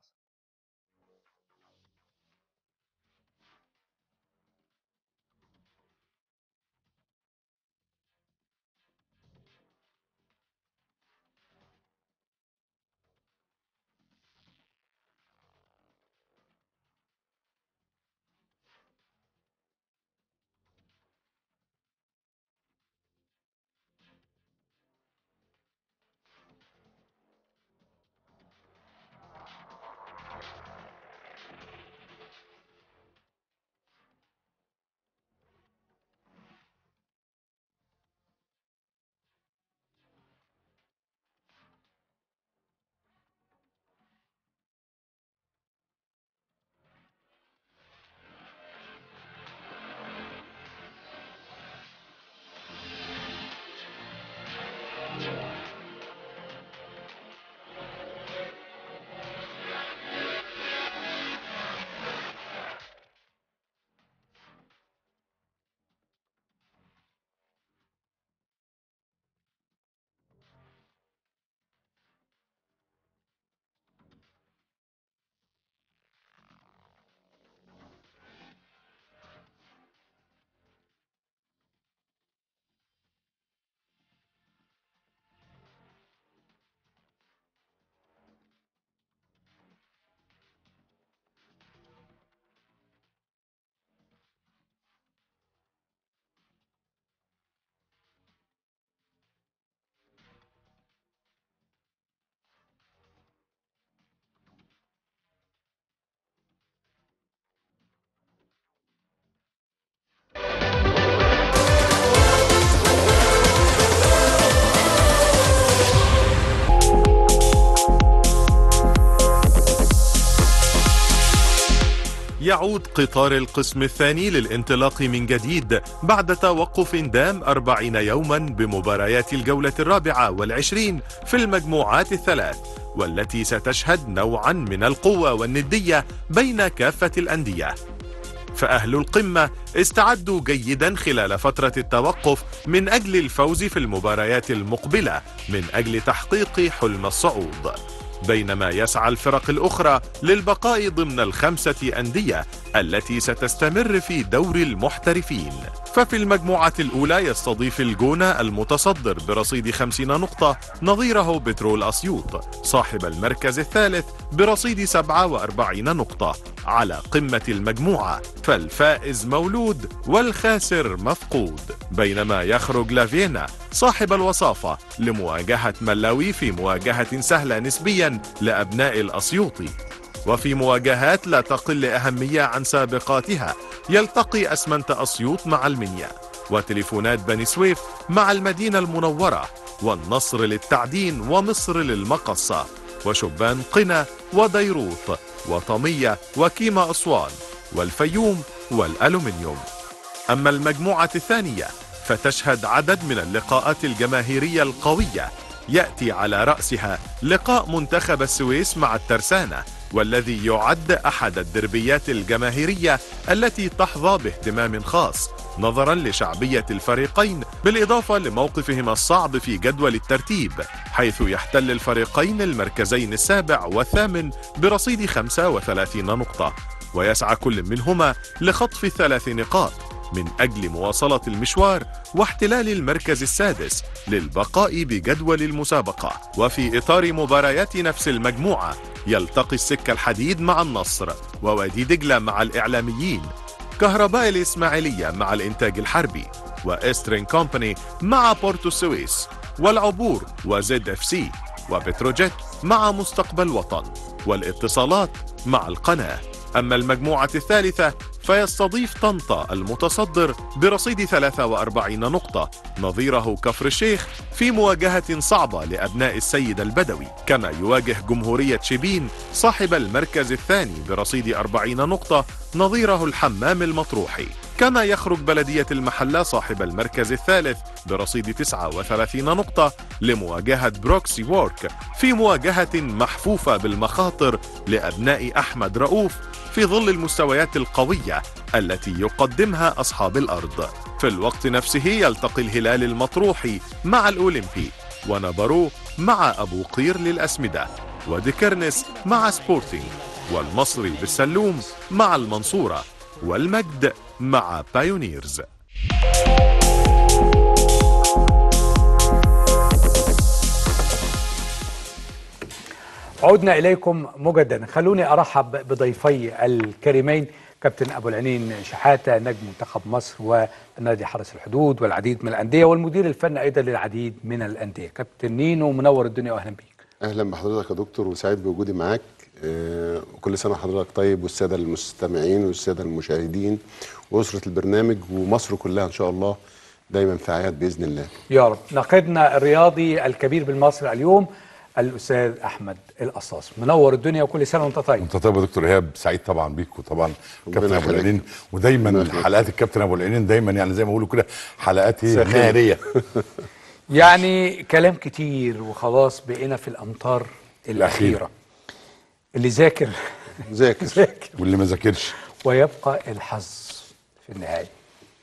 يعود قطار القسم الثاني للانطلاق من جديد بعد توقف دام أربعين يوما بمباريات الجولة الرابعة والعشرين في المجموعات الثلاث والتي ستشهد نوعا من القوة والندية بين كافة الأندية. فأهل القمة استعدوا جيدا خلال فترة التوقف من أجل الفوز في المباريات المقبلة من أجل تحقيق حلم الصعود. بينما يسعى الفرق الأخرى للبقاء ضمن الخمسة أندية التي ستستمر في دور المحترفين. ففي المجموعة الأولى يستضيف الجونة المتصدر برصيد 50 نقطة نظيره بترول أسيوط صاحب المركز الثالث برصيد 47 نقطة على قمة المجموعة فالفائز مولود والخاسر مفقود. بينما يخرج لافينا صاحب الوصافة لمواجهة ملاوي في مواجهة سهلة نسبيا لأبناء الأسيوطي. وفي مواجهات لا تقل أهمية عن سابقاتها يلتقي أسمنت أسيوط مع المنيا وتليفونات بني سويف مع المدينة المنورة والنصر للتعدين ومصر للمقصة وشبان قنا وديروط وطمية وكيما أسوان والفيوم والألومنيوم. أما المجموعة الثانية فتشهد عدد من اللقاءات الجماهيرية القوية يأتي على رأسها لقاء منتخب السويس مع الترسانة والذي يعد أحد الدربيات الجماهيرية التي تحظى باهتمام خاص نظرا لشعبية الفريقين بالإضافة لموقفهما الصعب في جدول الترتيب حيث يحتل الفريقين المركزين السابع والثامن برصيد 35 نقطة ويسعى كل منهما لخطف ثلاث نقاط. من أجل مواصلة المشوار واحتلال المركز السادس للبقاء بجدول المسابقة. وفي إطار مباريات نفس المجموعة يلتقي السكة الحديد مع النصر ووادي دجلة مع الإعلاميين كهرباء الإسماعيلية مع الإنتاج الحربي و Eastern Company مع بورتو السويس والعبور وزد FC وبتروجيت مع مستقبل وطن والاتصالات مع القناة. أما المجموعة الثالثة فيستضيف طنطا المتصدر برصيد 43 نقطة. نظيره كفر الشيخ في مواجهة صعبة لأبناء السيد البدوي كما يواجه جمهورية شبين صاحب المركز الثاني برصيد 40 نقطة نظيره الحمام المطروحي. كما يخرج بلدية المحلة صاحب المركز الثالث برصيد 39 نقطة لمواجهة بروكسي في مواجهة محفوفة بالمخاطر لأبناء أحمد رؤوف في ظل المستويات القوية التي يقدمها أصحاب الأرض. في الوقت نفسه يلتقي الهلال المطروحي مع الأولمبي ونبروه مع أبو قير للأسمدة وديكرنس مع سبورتينج والمصري بالسلوم مع المنصورة والمجد مع بايونيرز عدنا إليكم مجددا. خلوني أرحب بضيفي الكريمين كابتن أبو العنين شحاتة نجم منتخب مصر ونادي حرس الحدود والعديد من الأندية والمدير الفني أيضا للعديد من الأندية. كابتن نينو منور الدنيا وأهلا بيك. أهلا بحضرتك يا دكتور وسعيد بوجودي معاك. آه، وكل سنة وحضرتك طيب والسادة المستمعين والسادة المشاهدين. وأسرة البرنامج ومصر كلها إن شاء الله دايما في أعياد بإذن الله. يا رب. ناقدنا الرياضي الكبير بالمصري اليوم الأستاذ أحمد القصاص منور الدنيا وكل سنة وأنت طيب. انت طيب يا دكتور إيهاب. سعيد طبعا بيك وطبعا كابتن أبو. العينين. ودايما. حلقات الكابتن أبو العينين دايما يعني زي ما بيقولوا كده حلقات إيه. نارية. يعني كلام كتير وخلاص بقينا في الأمطار الأخيرة. الأخيرة. اللي ذاكر. ذاكر. ذاكر. واللي ما ذاكرش. ويبقى الحظ. في النهاية.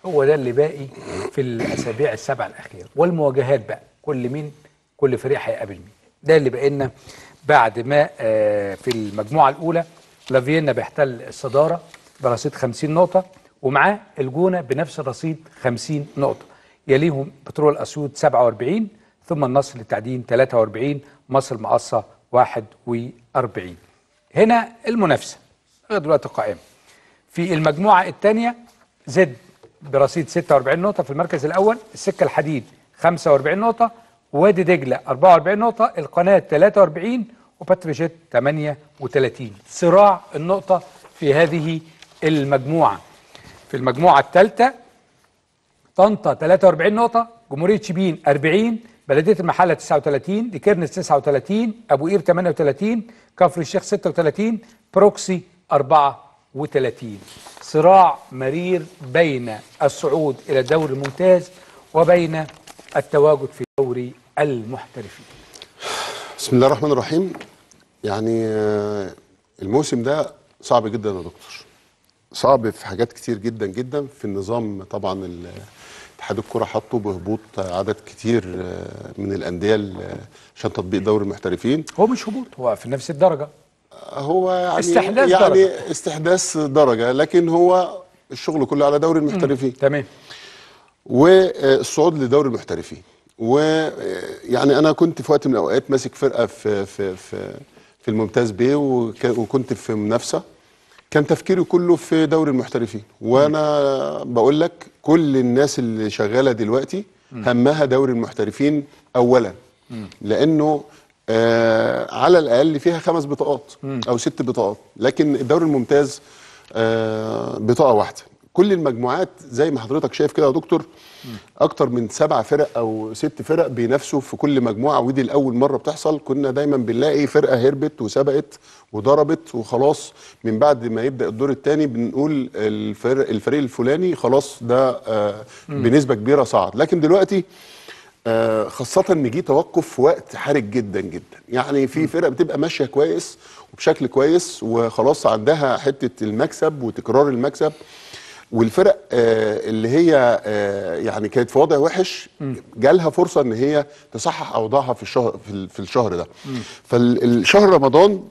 هو ده اللي باقي في الأسابيع السبع الأخيرة. والمواجهات بقى. كل مين؟ كل فريق هيقابل مين. ده اللي بقى لنا بعد ما آه، في المجموعة الأولى لافيينا بيحتل الصدارة برصيد 50 نقطة ومعاه الجونة بنفس الرصيد 50 نقطة. يليهم بترول أسيوط 47 ثم النصر للتعدين 43 مصر مقصة 41 هنا المنافسة. لغاية دلوقتي قائمة. في المجموعة الثانية زد برصيد 46 نقطة في المركز الأول السكة الحديد 45 نقطة وادي دجلة 44 نقطة القناة 43 وبتروجيت 38 صراع النقطة في هذه المجموعة. في المجموعة الثالثة طنطا 43 نقطة جمهورية شبين 40 بلدية المحلة 39 ديكيرنس 39 أبو قير 38 كفر الشيخ 36 بروكسي وثلاثين. صراع مرير بين الصعود إلى الدوري الممتاز وبين التواجد في دوري المحترفين. بسم الله الرحمن الرحيم. يعني آه، الموسم ده صعب جدا يا دكتور. صعب في حاجات كتير جدا جدا. في النظام طبعا اتحاد الكرة حطه بهبوط عدد كتير آه، من الأندية ال- عشان تطبيق دوري المحترفين. هو مش هبوط هو في نفس الدرجة. هو يعني استحداث يعني درجة. استحداث درجة لكن هو الشغل كله على دوري المحترفين. تمام. والصعود لدوري المحترفين. ويعني أنا كنت في وقت من الأوقات ماسك فرقة في في في في الممتاز بيه وك- وكنت في منافسة. كان تفكيري كله في دوري المحترفين. وأنا بقول لك كل الناس اللي شغالة دلوقتي همها دوري المحترفين اولا. لأنه آه على الأقل فيها خمس بطاقات أو ست بطاقات. لكن الدوري الممتاز آه بطاقة واحدة. كل المجموعات زي ما حضرتك شايف كده يا دكتور أكتر من سبع فرق أو ست فرق بينافسوا في كل مجموعة. ودي الأول مرة بتحصل. كنا دايما بنلاقي فرقة هربت وسبقت وضربت وخلاص. من بعد ما يبدأ الدور الثاني بنقول الفرق الفريق الفلاني خلاص ده آه بنسبة كبيرة صعد. لكن دلوقتي خاصة إن جه توقف في وقت حرج جدا جدا، يعني في فرق بتبقى ماشية كويس وبشكل كويس وخلاص عندها حتة المكسب وتكرار المكسب. والفرق آه، اللي هي آه، يعني كانت في وضع وحش جالها فرصة إن هي تصحح أوضاعها في الشهر في ال- في الشهر ده. فالشهر رمضان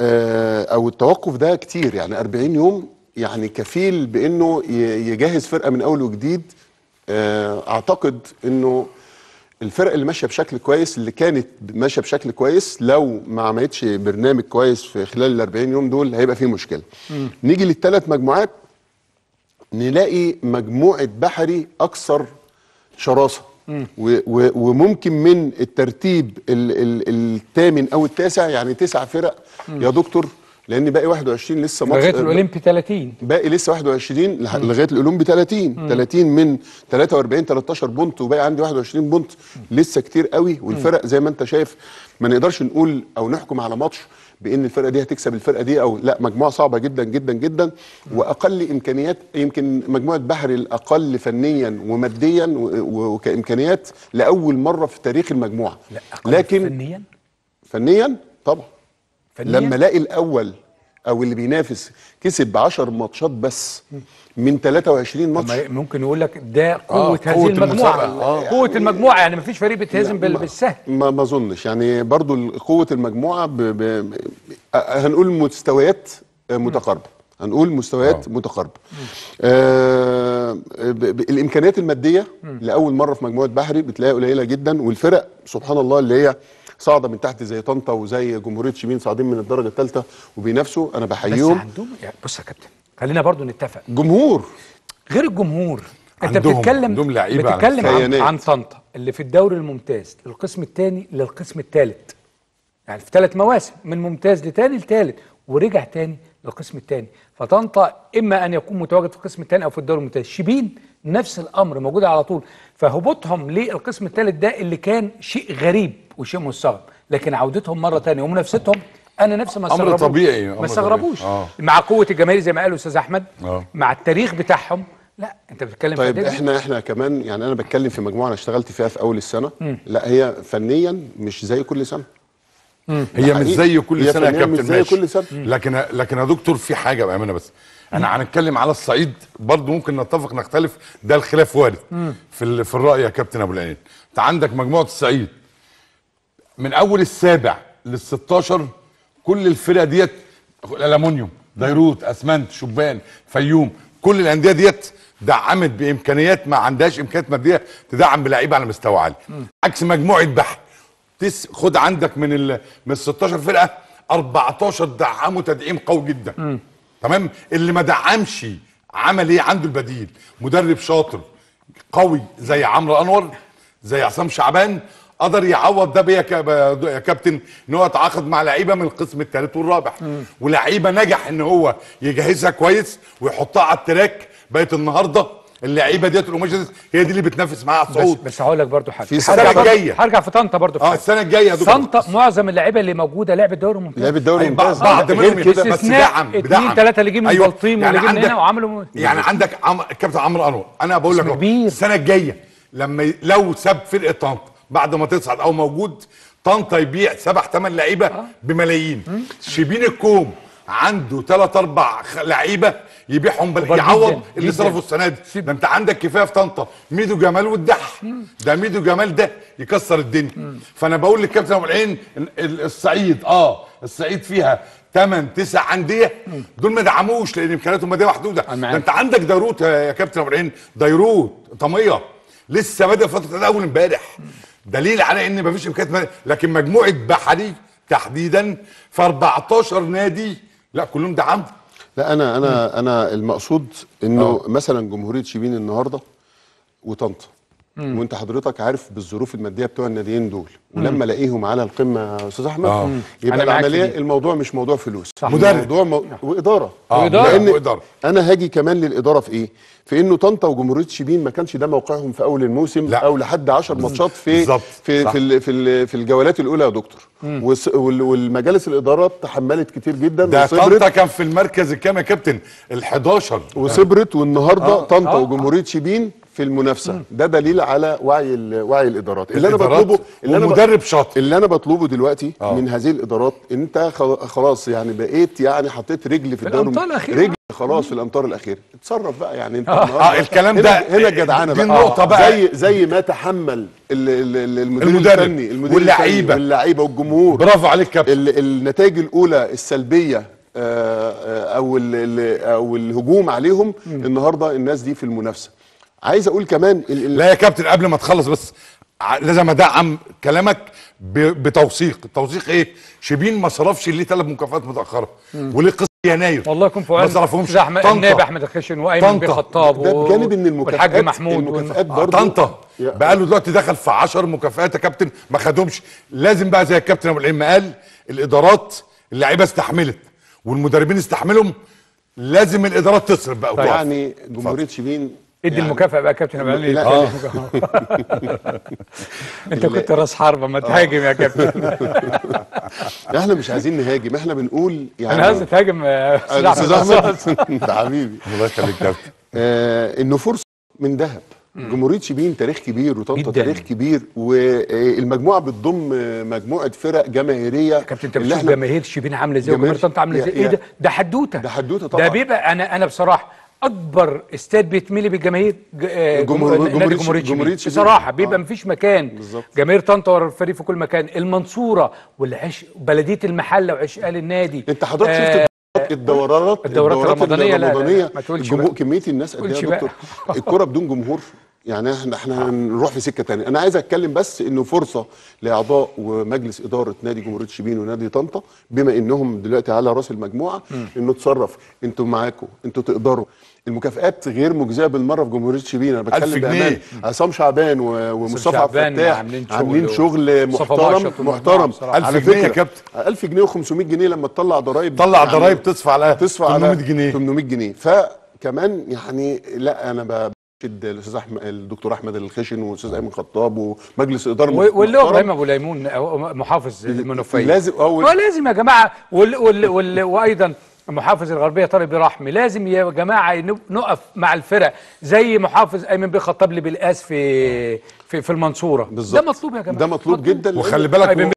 آه، أو التوقف ده كتير. يعني 40 يوم يعني كفيل بإنه يجهز فرقة من أول وجديد. آه، أعتقد إنه الفرق اللي ماشية بشكل كويس اللي كانت ماشية بشكل كويس لو ما عملتش برنامج كويس في خلال ال 40 يوم دول هيبقى فيه مشكلة. نيجي للثلاث مجموعات نلاقي مجموعة بحري أكثر شراسة. وممكن من الترتيب ال ال الثامن أو التاسع يعني تسع فرق. يا دكتور لأن باقي 21 لسه ماتش لغاية الأولمبي 30 باقي لسه 21 لح- لغاية الأولمبي 30 30 من 43 13 point وباقي عندي 21 point. لسه كتير قوي والفرق زي ما انت شايف ما نقدرش نقول أو نحكم على ماتش بأن الفرقة دي هتكسب الفرقة دي أو لا مجموعة صعبة جدا جدا جدا. وأقل إمكانيات يمكن مجموعة بحري الأقل فنيا وماديا وكإمكانيات لأول مرة في تاريخ المجموعة. لا أقل لكن فنيا؟ فنيا طبعا. فنيا لما الاقي الأول أو اللي بينافس كسب ب 10 ماتشات بس من 23 ماتش ما ممكن يقول لك ده قوة هذه قوة المجموعة. آه. قوة المجموعة يعني مفيش فريق بيتهزم بال- ما- بالسهل ما ما اظنش يعني برضو قوة المجموعة ب... ب... هنقول مستويات آه، متقاربة هنقول مستويات آه. متقاربة آه. الإمكانيات المادية لأول مرة في مجموعة بحري بتلاقيها قليلة جدا والفرق سبحان الله اللي هي صاعده من تحت زي طنطا وزي جمهورية شبين صاعدين من الدرجة الثالثة وبينافسوا. أنا بس بحييهم عندهم يعني بص يا كابتن خلينا برضو نتفق. جمهور. غير الجمهور أنت عندهم- بتتكلم عندهم لعيبة على بتتكلم عن. عن طنطا اللي في الدوري الممتاز للقسم الثاني للقسم الثالث. يعني في ثلاث مواسم من ممتاز لثاني لثالث ورجع تاني للقسم الثاني. فطنطا إما أن يكون متواجد في القسم الثاني أو في الدوري الممتاز. شبين نفس الأمر موجود على طول فهبوطهم للقسم الثالث ده اللي كان شيء غريب وشيء مستغرب لكن عودتهم مرة ثانية ومنافستهم أنا نفسي ما أمر استغربوش طبيعي، أمر ما استغربوش طبيعي. آه. مع قوة الجماهير زي ما قال الاستاذ أحمد آه. مع التاريخ بتاعهم لا أنت بتتكلم طيب في؟ إحنا إحنا كمان يعني أنا بتكلم في مجموعة أنا اشتغلت فيها في أول السنة لا هي فنيا مش زي كل سنة هي مش. زي كل سنة يا فنياً مش كابتن زي ماشي. كل سنة. لكن لكن يا دكتور في حاجة بأمانة بس أنا هنتكلم على الصعيد برضه ممكن نتفق نختلف ده الخلاف وارد. في ال- في الرأي يا كابتن أبو العين. انت عندك مجموعة الصعيد. من أول السابع لل 16 كل الفرق ديت الالومنيوم ديروت أسمنت شبان فيوم كل الأندية ديت دعمت بإمكانيات ما عندهاش إمكانيات مادية تدعم بلعيبه على مستوى عالي. عكس مجموعة بحر. تس خد عندك من ال من ال 16 فرقة 14 دعموا تدعيم قوي جدا. تمام؟ اللي ما دعمش عمل إيه؟ عنده البديل. مدرب شاطر قوي زي عمرو أنور زي عصام شعبان قدر يعوض ده بيه يا كاب- يا كابتن إن هو يتعاقد مع لعيبة من القسم الثالث والرابع. ولعيبة نجح إن هو يجهزها كويس ويحطها على التراك بقت النهارده. اللعيبة ديت القماشه هي دي اللي بتنافس معاها على بس الصعود بس هقول لك برضو حاجة. في برضو- الجاية. هرجع في طنطا برضو في آه. السنة الجاية يا دكتور. طنطا معظم اللعيبة اللي موجودة لعبت دوري ممتاز. لعب الدوري الممتاز بعض غير منهم كده بس باستثناء بدعم تلاتة اللي جه من أيوة. بلطيم يعني واللي جه من عندك هنا وعملوا يعني عندك عم... كابتن عمرو أنور. أنا بقول لك. السنة الجاية لما. لو ساب فرقة طنطا بعد ما تصعد أو موجود طنطا يبيع سبع ثمان لعيبة بملايين. شبين الكوم عنده ثلاث أربع لعيبة يبيعهم بل... يعوض اللي. صرفه السنة دي. ده انت عندك كفاية في طنطا. ميدو جمال والدح ده ميدو جمال ده يكسر الدنيا. فأنا بقول للكابتن ابو العينين الصعيد آه الصعيد فيها 8 9 أندية. دول ما دعموش لأن إمكانياتهم ماديه محدودة. ده انت عندك ديروت يا كابتن ابو العينين ديروت طمية. لسه بادئ فتره الأول امبارح. دليل على إن مفيش إمكانيات مادية. لكن مجموعة بحري تحديدا في 14 نادي. لا كلهم دعموا لا أنا أنا أنا المقصود إنه مثلا جمهورية شبين النهارده وطنطا. وانت حضرتك عارف بالظروف المادية بتوع الناديين دول ولما الاقيهم على القمة يا أستاذ أحمد آه. يبقى العملية دي. الموضوع مش موضوع فلوس صح. مدرب. الموضوع مو... وإدارة آه، وإدارة. لأن وإدارة. أنا هاجي كمان للإدارة في إيه في إنه طنطا وجمهورية شبين ما كانش ده موقعهم في أول الموسم لا. أو لحد 10 ماتشات في بالظبط. في صح. في, ال- في, ال- في الجولات الأولى يا دكتور وس- وال- والمجالس الادارات تحملت كتير جدا ده وصبرت طنطا كان في المركز الكام يا كابتن ال 11 وصبرت والنهاردة آه، طنطا آه. وجمهورية شبين في المنافسة. ده دليل على وعي ال- وعي الإدارات. اللي أنا بطلبه اللي أنا ب- ومدرب شاطر. اللي أنا بطلبه دلوقتي آه. من هذه الإدارات أنت خلاص يعني بقيت يعني حطيت رجل في الدوري. رجل خلاص في الامتار الأخيرة. اتصرف بقى يعني أنت آه، النهاردة- الكلام ده- هنا الجدعانه دي بقى. النقطة بقى. زي زي ما تحمل ال- ال- ال- المدير المدرب الفني المدير. الفني واللعيبة. والجمهور. برافو عليك كابتن. ال- النتائج الأولى السلبية آه، آه، أو أو الهجوم عليهم النهارده الناس دي في المنافسة. عايز أقول كمان ال- ال- لا يا كابتن قبل ما تخلص بس لازم ادعم كلامك ب- بتوثيق. التوثيق إيه؟ شبين ما صرفش ليه ثلاث مكافآت متأخرة. وليه قسط يناير؟ والله يكون في ما صرفهمش. احمد. النائب أحمد الخشن وأيمن. بيه خطاب ده بجانب إن المكافآت والحاج محمود المكافآت آه، برضه طنطا. بقى له دلوقتي دخل في 10 مكافآت يا كابتن ما خدهمش. لازم بقى زي الكابتن أبو العلم ما قال الإدارات اللعيبة استحملت والمدربين استحملهم لازم الإدارات تصرف بقى. وتقف. يعني جمهورية شبين ادي يعني المكافأة بقى يا كابتن أبو علي لا. آه. أنت كنت راس حربة. ما تهاجم يا كابتن. إحنا مش عايزين نهاجم. إحنا بنقول يعني أنا عايز تهاجم يا أستاذ أستاذ أحمد. ده حبيبي. الله يخليك كابتن. آه إنه فرصة من ذهب. جمهورية شبين تاريخ كبير وطنطا. تاريخ كبير والمجموعة بتضم آه، مجموعة فرق جماهيرية. كابتن أنت بتشوف جماهير شبين عاملة إزاي؟ جماهير- وجماهير طنطا عاملة إزاي؟ إيه ده؟ ده حدوتة. ده حدوتة ده طبعاً. بيبقى أنا أنا بصراحة أكبر استاد بيتملي بالجماهير ج- آه، جمهوريه. بصراحة آه. بيبقى مفيش مكان بالظبط. جماهير طنطا ورا الفريق في كل مكان المنصورة والعش بلدية المحلة وعشقال النادي أنت حضرتك آه، شفت الدورات الدورات الرمضانية، لا، لا، الرمضانيه ما تقولش الجمهور بقى. كمية الناس قد إيه يا. دكتور الكرة بدون جمهور يعني إحنا إحنا هنروح في سكة تانية. أنا عايز أتكلم بس إنه فرصة لأعضاء ومجلس إدارة نادي جمهورية شبين ونادي طنطا بما إنهم دلوقتي على رأس المجموعة إنه تصرف إنتوا معاكم إنتوا تقدروا. المكافآت غير مجزيه بالمرة في جمهورية شبين أنا بتكلم. بأمان. عصام شعبان ومصطفى عبد الفتاح عاملين شغل محترم محترم. على جنيه يا كابتن. 1000 جنيه و500 جنيه لما تطلع ضرايب. طلع يعني ضرايب تصفى على تصفى 800 على جنيه. 800 جنيه. فكمان يعني لا أنا الأستاذ احمد الدكتور أحمد الخشن والأستاذ أيمن خطاب ومجلس إدارة و- واللي هو. إبراهيم أبو ليمون محافظ المنوفيه لازم أول هو لازم يا جماعة وال وال وال وأيضا محافظ الغربية طارق بيه رحمي لازم يا جماعة نقف مع الفرق زي محافظ أيمن بيه خطاب اللي بالقاس في في في المنصورة. بالظبط. ده مطلوب يا جماعة. ده مطلوب جدا لأن- وخلي بالك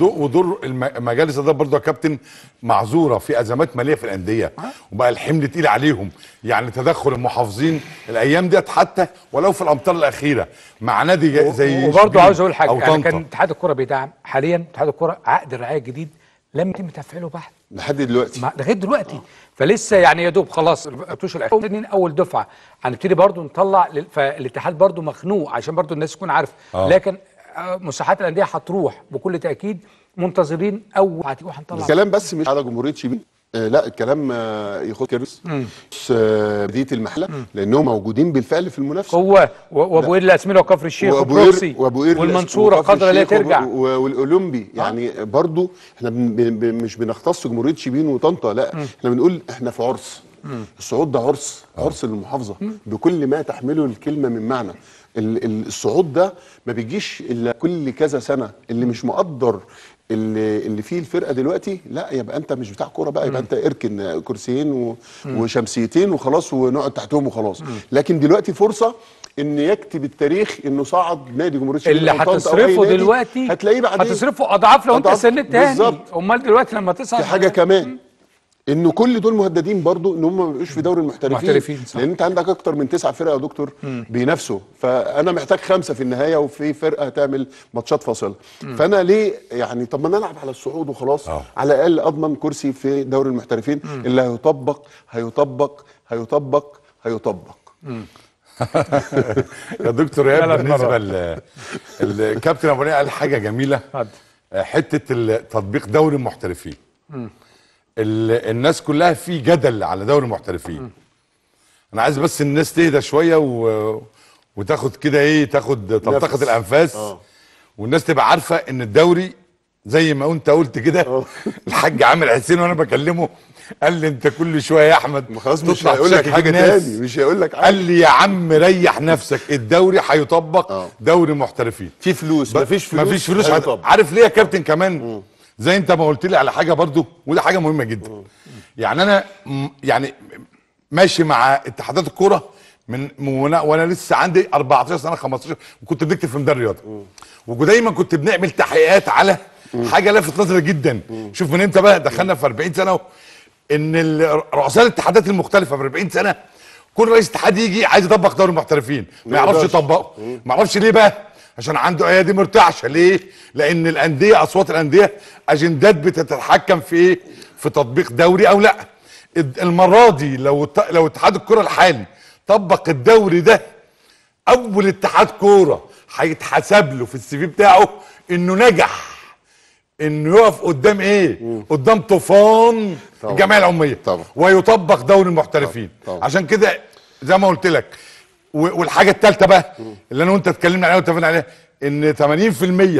ودور الم- مجالس ده برضه يا كابتن معذورة في أزمات مالية في الأندية. وبقى الحمل تقيل عليهم. يعني تدخل المحافظين الأيام ديت حتى ولو في الأمطار الأخيرة مع نادي زي وبرضه عاوز أقول حاجة. يعني كان اتحاد الكرة بيدعم حاليا اتحاد الكرة عقد الرعايه الجديد لم يتم تفعيله بعد. لحد دلوقتي. لغاية دلوقتي. فلسه يعني يا دوب خلاص الاشهر الاخيره أول دفعة. هنبتدي برضو نطلع فالاتحاد برضو مخنوق عشان برضو الناس تكون عارفه آه. لكن مساحات الأندية هتروح بكل تأكيد منتظرين أو هنطلع الكلام بس مش على جمهورية شبين آه لا الكلام آه يخص كرس آه بديه المحلة لأنهم موجودين بالفعل في المنافسة. هو وأبو قير الاسمنه وكفر الشيخ وأبو وبروكسي وأبو قير والمنصورة قادره لا ترجع. والأولمبي. يعني برضو إحنا بن بن بن مش بنختص جمهورية شبين وطنطا لا. إحنا بنقول إحنا في عرس. الصعود ده عرس. عرس للمحافظة. بكل ما تحمله الكلمة من معنى. الصعود ده ما بيجيش إلا كل كذا سنة. اللي مش مقدر اللي, اللي فيه الفرقة دلوقتي لا يبقى أنت مش بتاع كورة بقى يبقى أنت إركن كرسيين و... وشمسيتين وخلاص ونقعد تحتهم وخلاص. لكن دلوقتي فرصة إن يكتب التاريخ إنه صعد نادي جمهورية الشمال اللي هتصرفه دلوقتي هتلاقيه بعدين. هتصرفه أضعاف لو أنت. سنت تاني. أمال دلوقتي لما تصعد في حاجة كمان. انه كل دول مهددين برضو إن هم ما بيبقوش في دوري المحترفين محترفين، صح. لأن أنت عندك أكتر من تسع فرق يا دكتور بينافسوا. فأنا محتاج خمسة في النهاية وفي فرقة هتعمل ماتشات فاصلة. فأنا ليه يعني طب ما نلعب على الصعود وخلاص. آه. على الأقل أضمن كرسي في دوري المحترفين. اللي هيطبق هيطبق هيطبق هيطبق. يا دكتور ايهاب بالنسبة الكابتن أبو قال حاجة جميلة. حتة تطبيق دوري المحترفين. ال- الناس كلها في جدل على دوري المحترفين أنا عايز بس الناس تهدى شوية و... وتاخد كده إيه تاخد نفس. الأنفاس آه. والناس تبقى عارفة إن الدوري زي ما أنت قلت كده الحاج عامر حسين وأنا بكلمه قال لي أنت كل شوية يا أحمد ما خلاص مش هيقول لك حاجة. تاني مش هيقول لك قال لي يا عم ريح نفسك الدوري هيطبق آه. دوري محترفين في فلوس مفيش فلوس مفيش فلوس. عارف ليه يا كابتن كمان زي انت ما قلت لي على حاجة برضو وده حاجة مهمة جدا. يعني أنا يعني ماشي مع اتحادات الكورة من وأنا, وأنا لسه عندي 14 سنة 15 وكنت بنكتب في ميدان الرياضه ودايما كنت بنعمل تحقيقات على حاجة لفت نظري جدا. شوف من إمتى بقى؟ دخلنا في 40 سنة. إن رؤساء الاتحادات المختلفة في 40 سنة كل رئيس اتحاد يجي عايز يطبق دوري المحترفين. ما يعرفش. يطبقه. ما يعرفش ليه بقى؟ عشان عنده ايادي مرتعشة. ليه؟ لأن الأندية أصوات الأندية أجندات بتتحكم في إيه؟ في تطبيق دوري أو لأ. المرة دي لو لو اتحاد الكرة الحالي طبق الدوري ده أول اتحاد كورة هيتحسب له في السي في بتاعه إنه نجح. إنه يقف قدام إيه؟ قدام طوفان طبعا. الجمعية العمومية. طبعا. ويطبق دوري المحترفين. طبعا. عشان كده زي ما قلت لك والحاجة الثالثه بقى اللي أنا وأنت اتكلمنا عليها واتفقنا عليها إن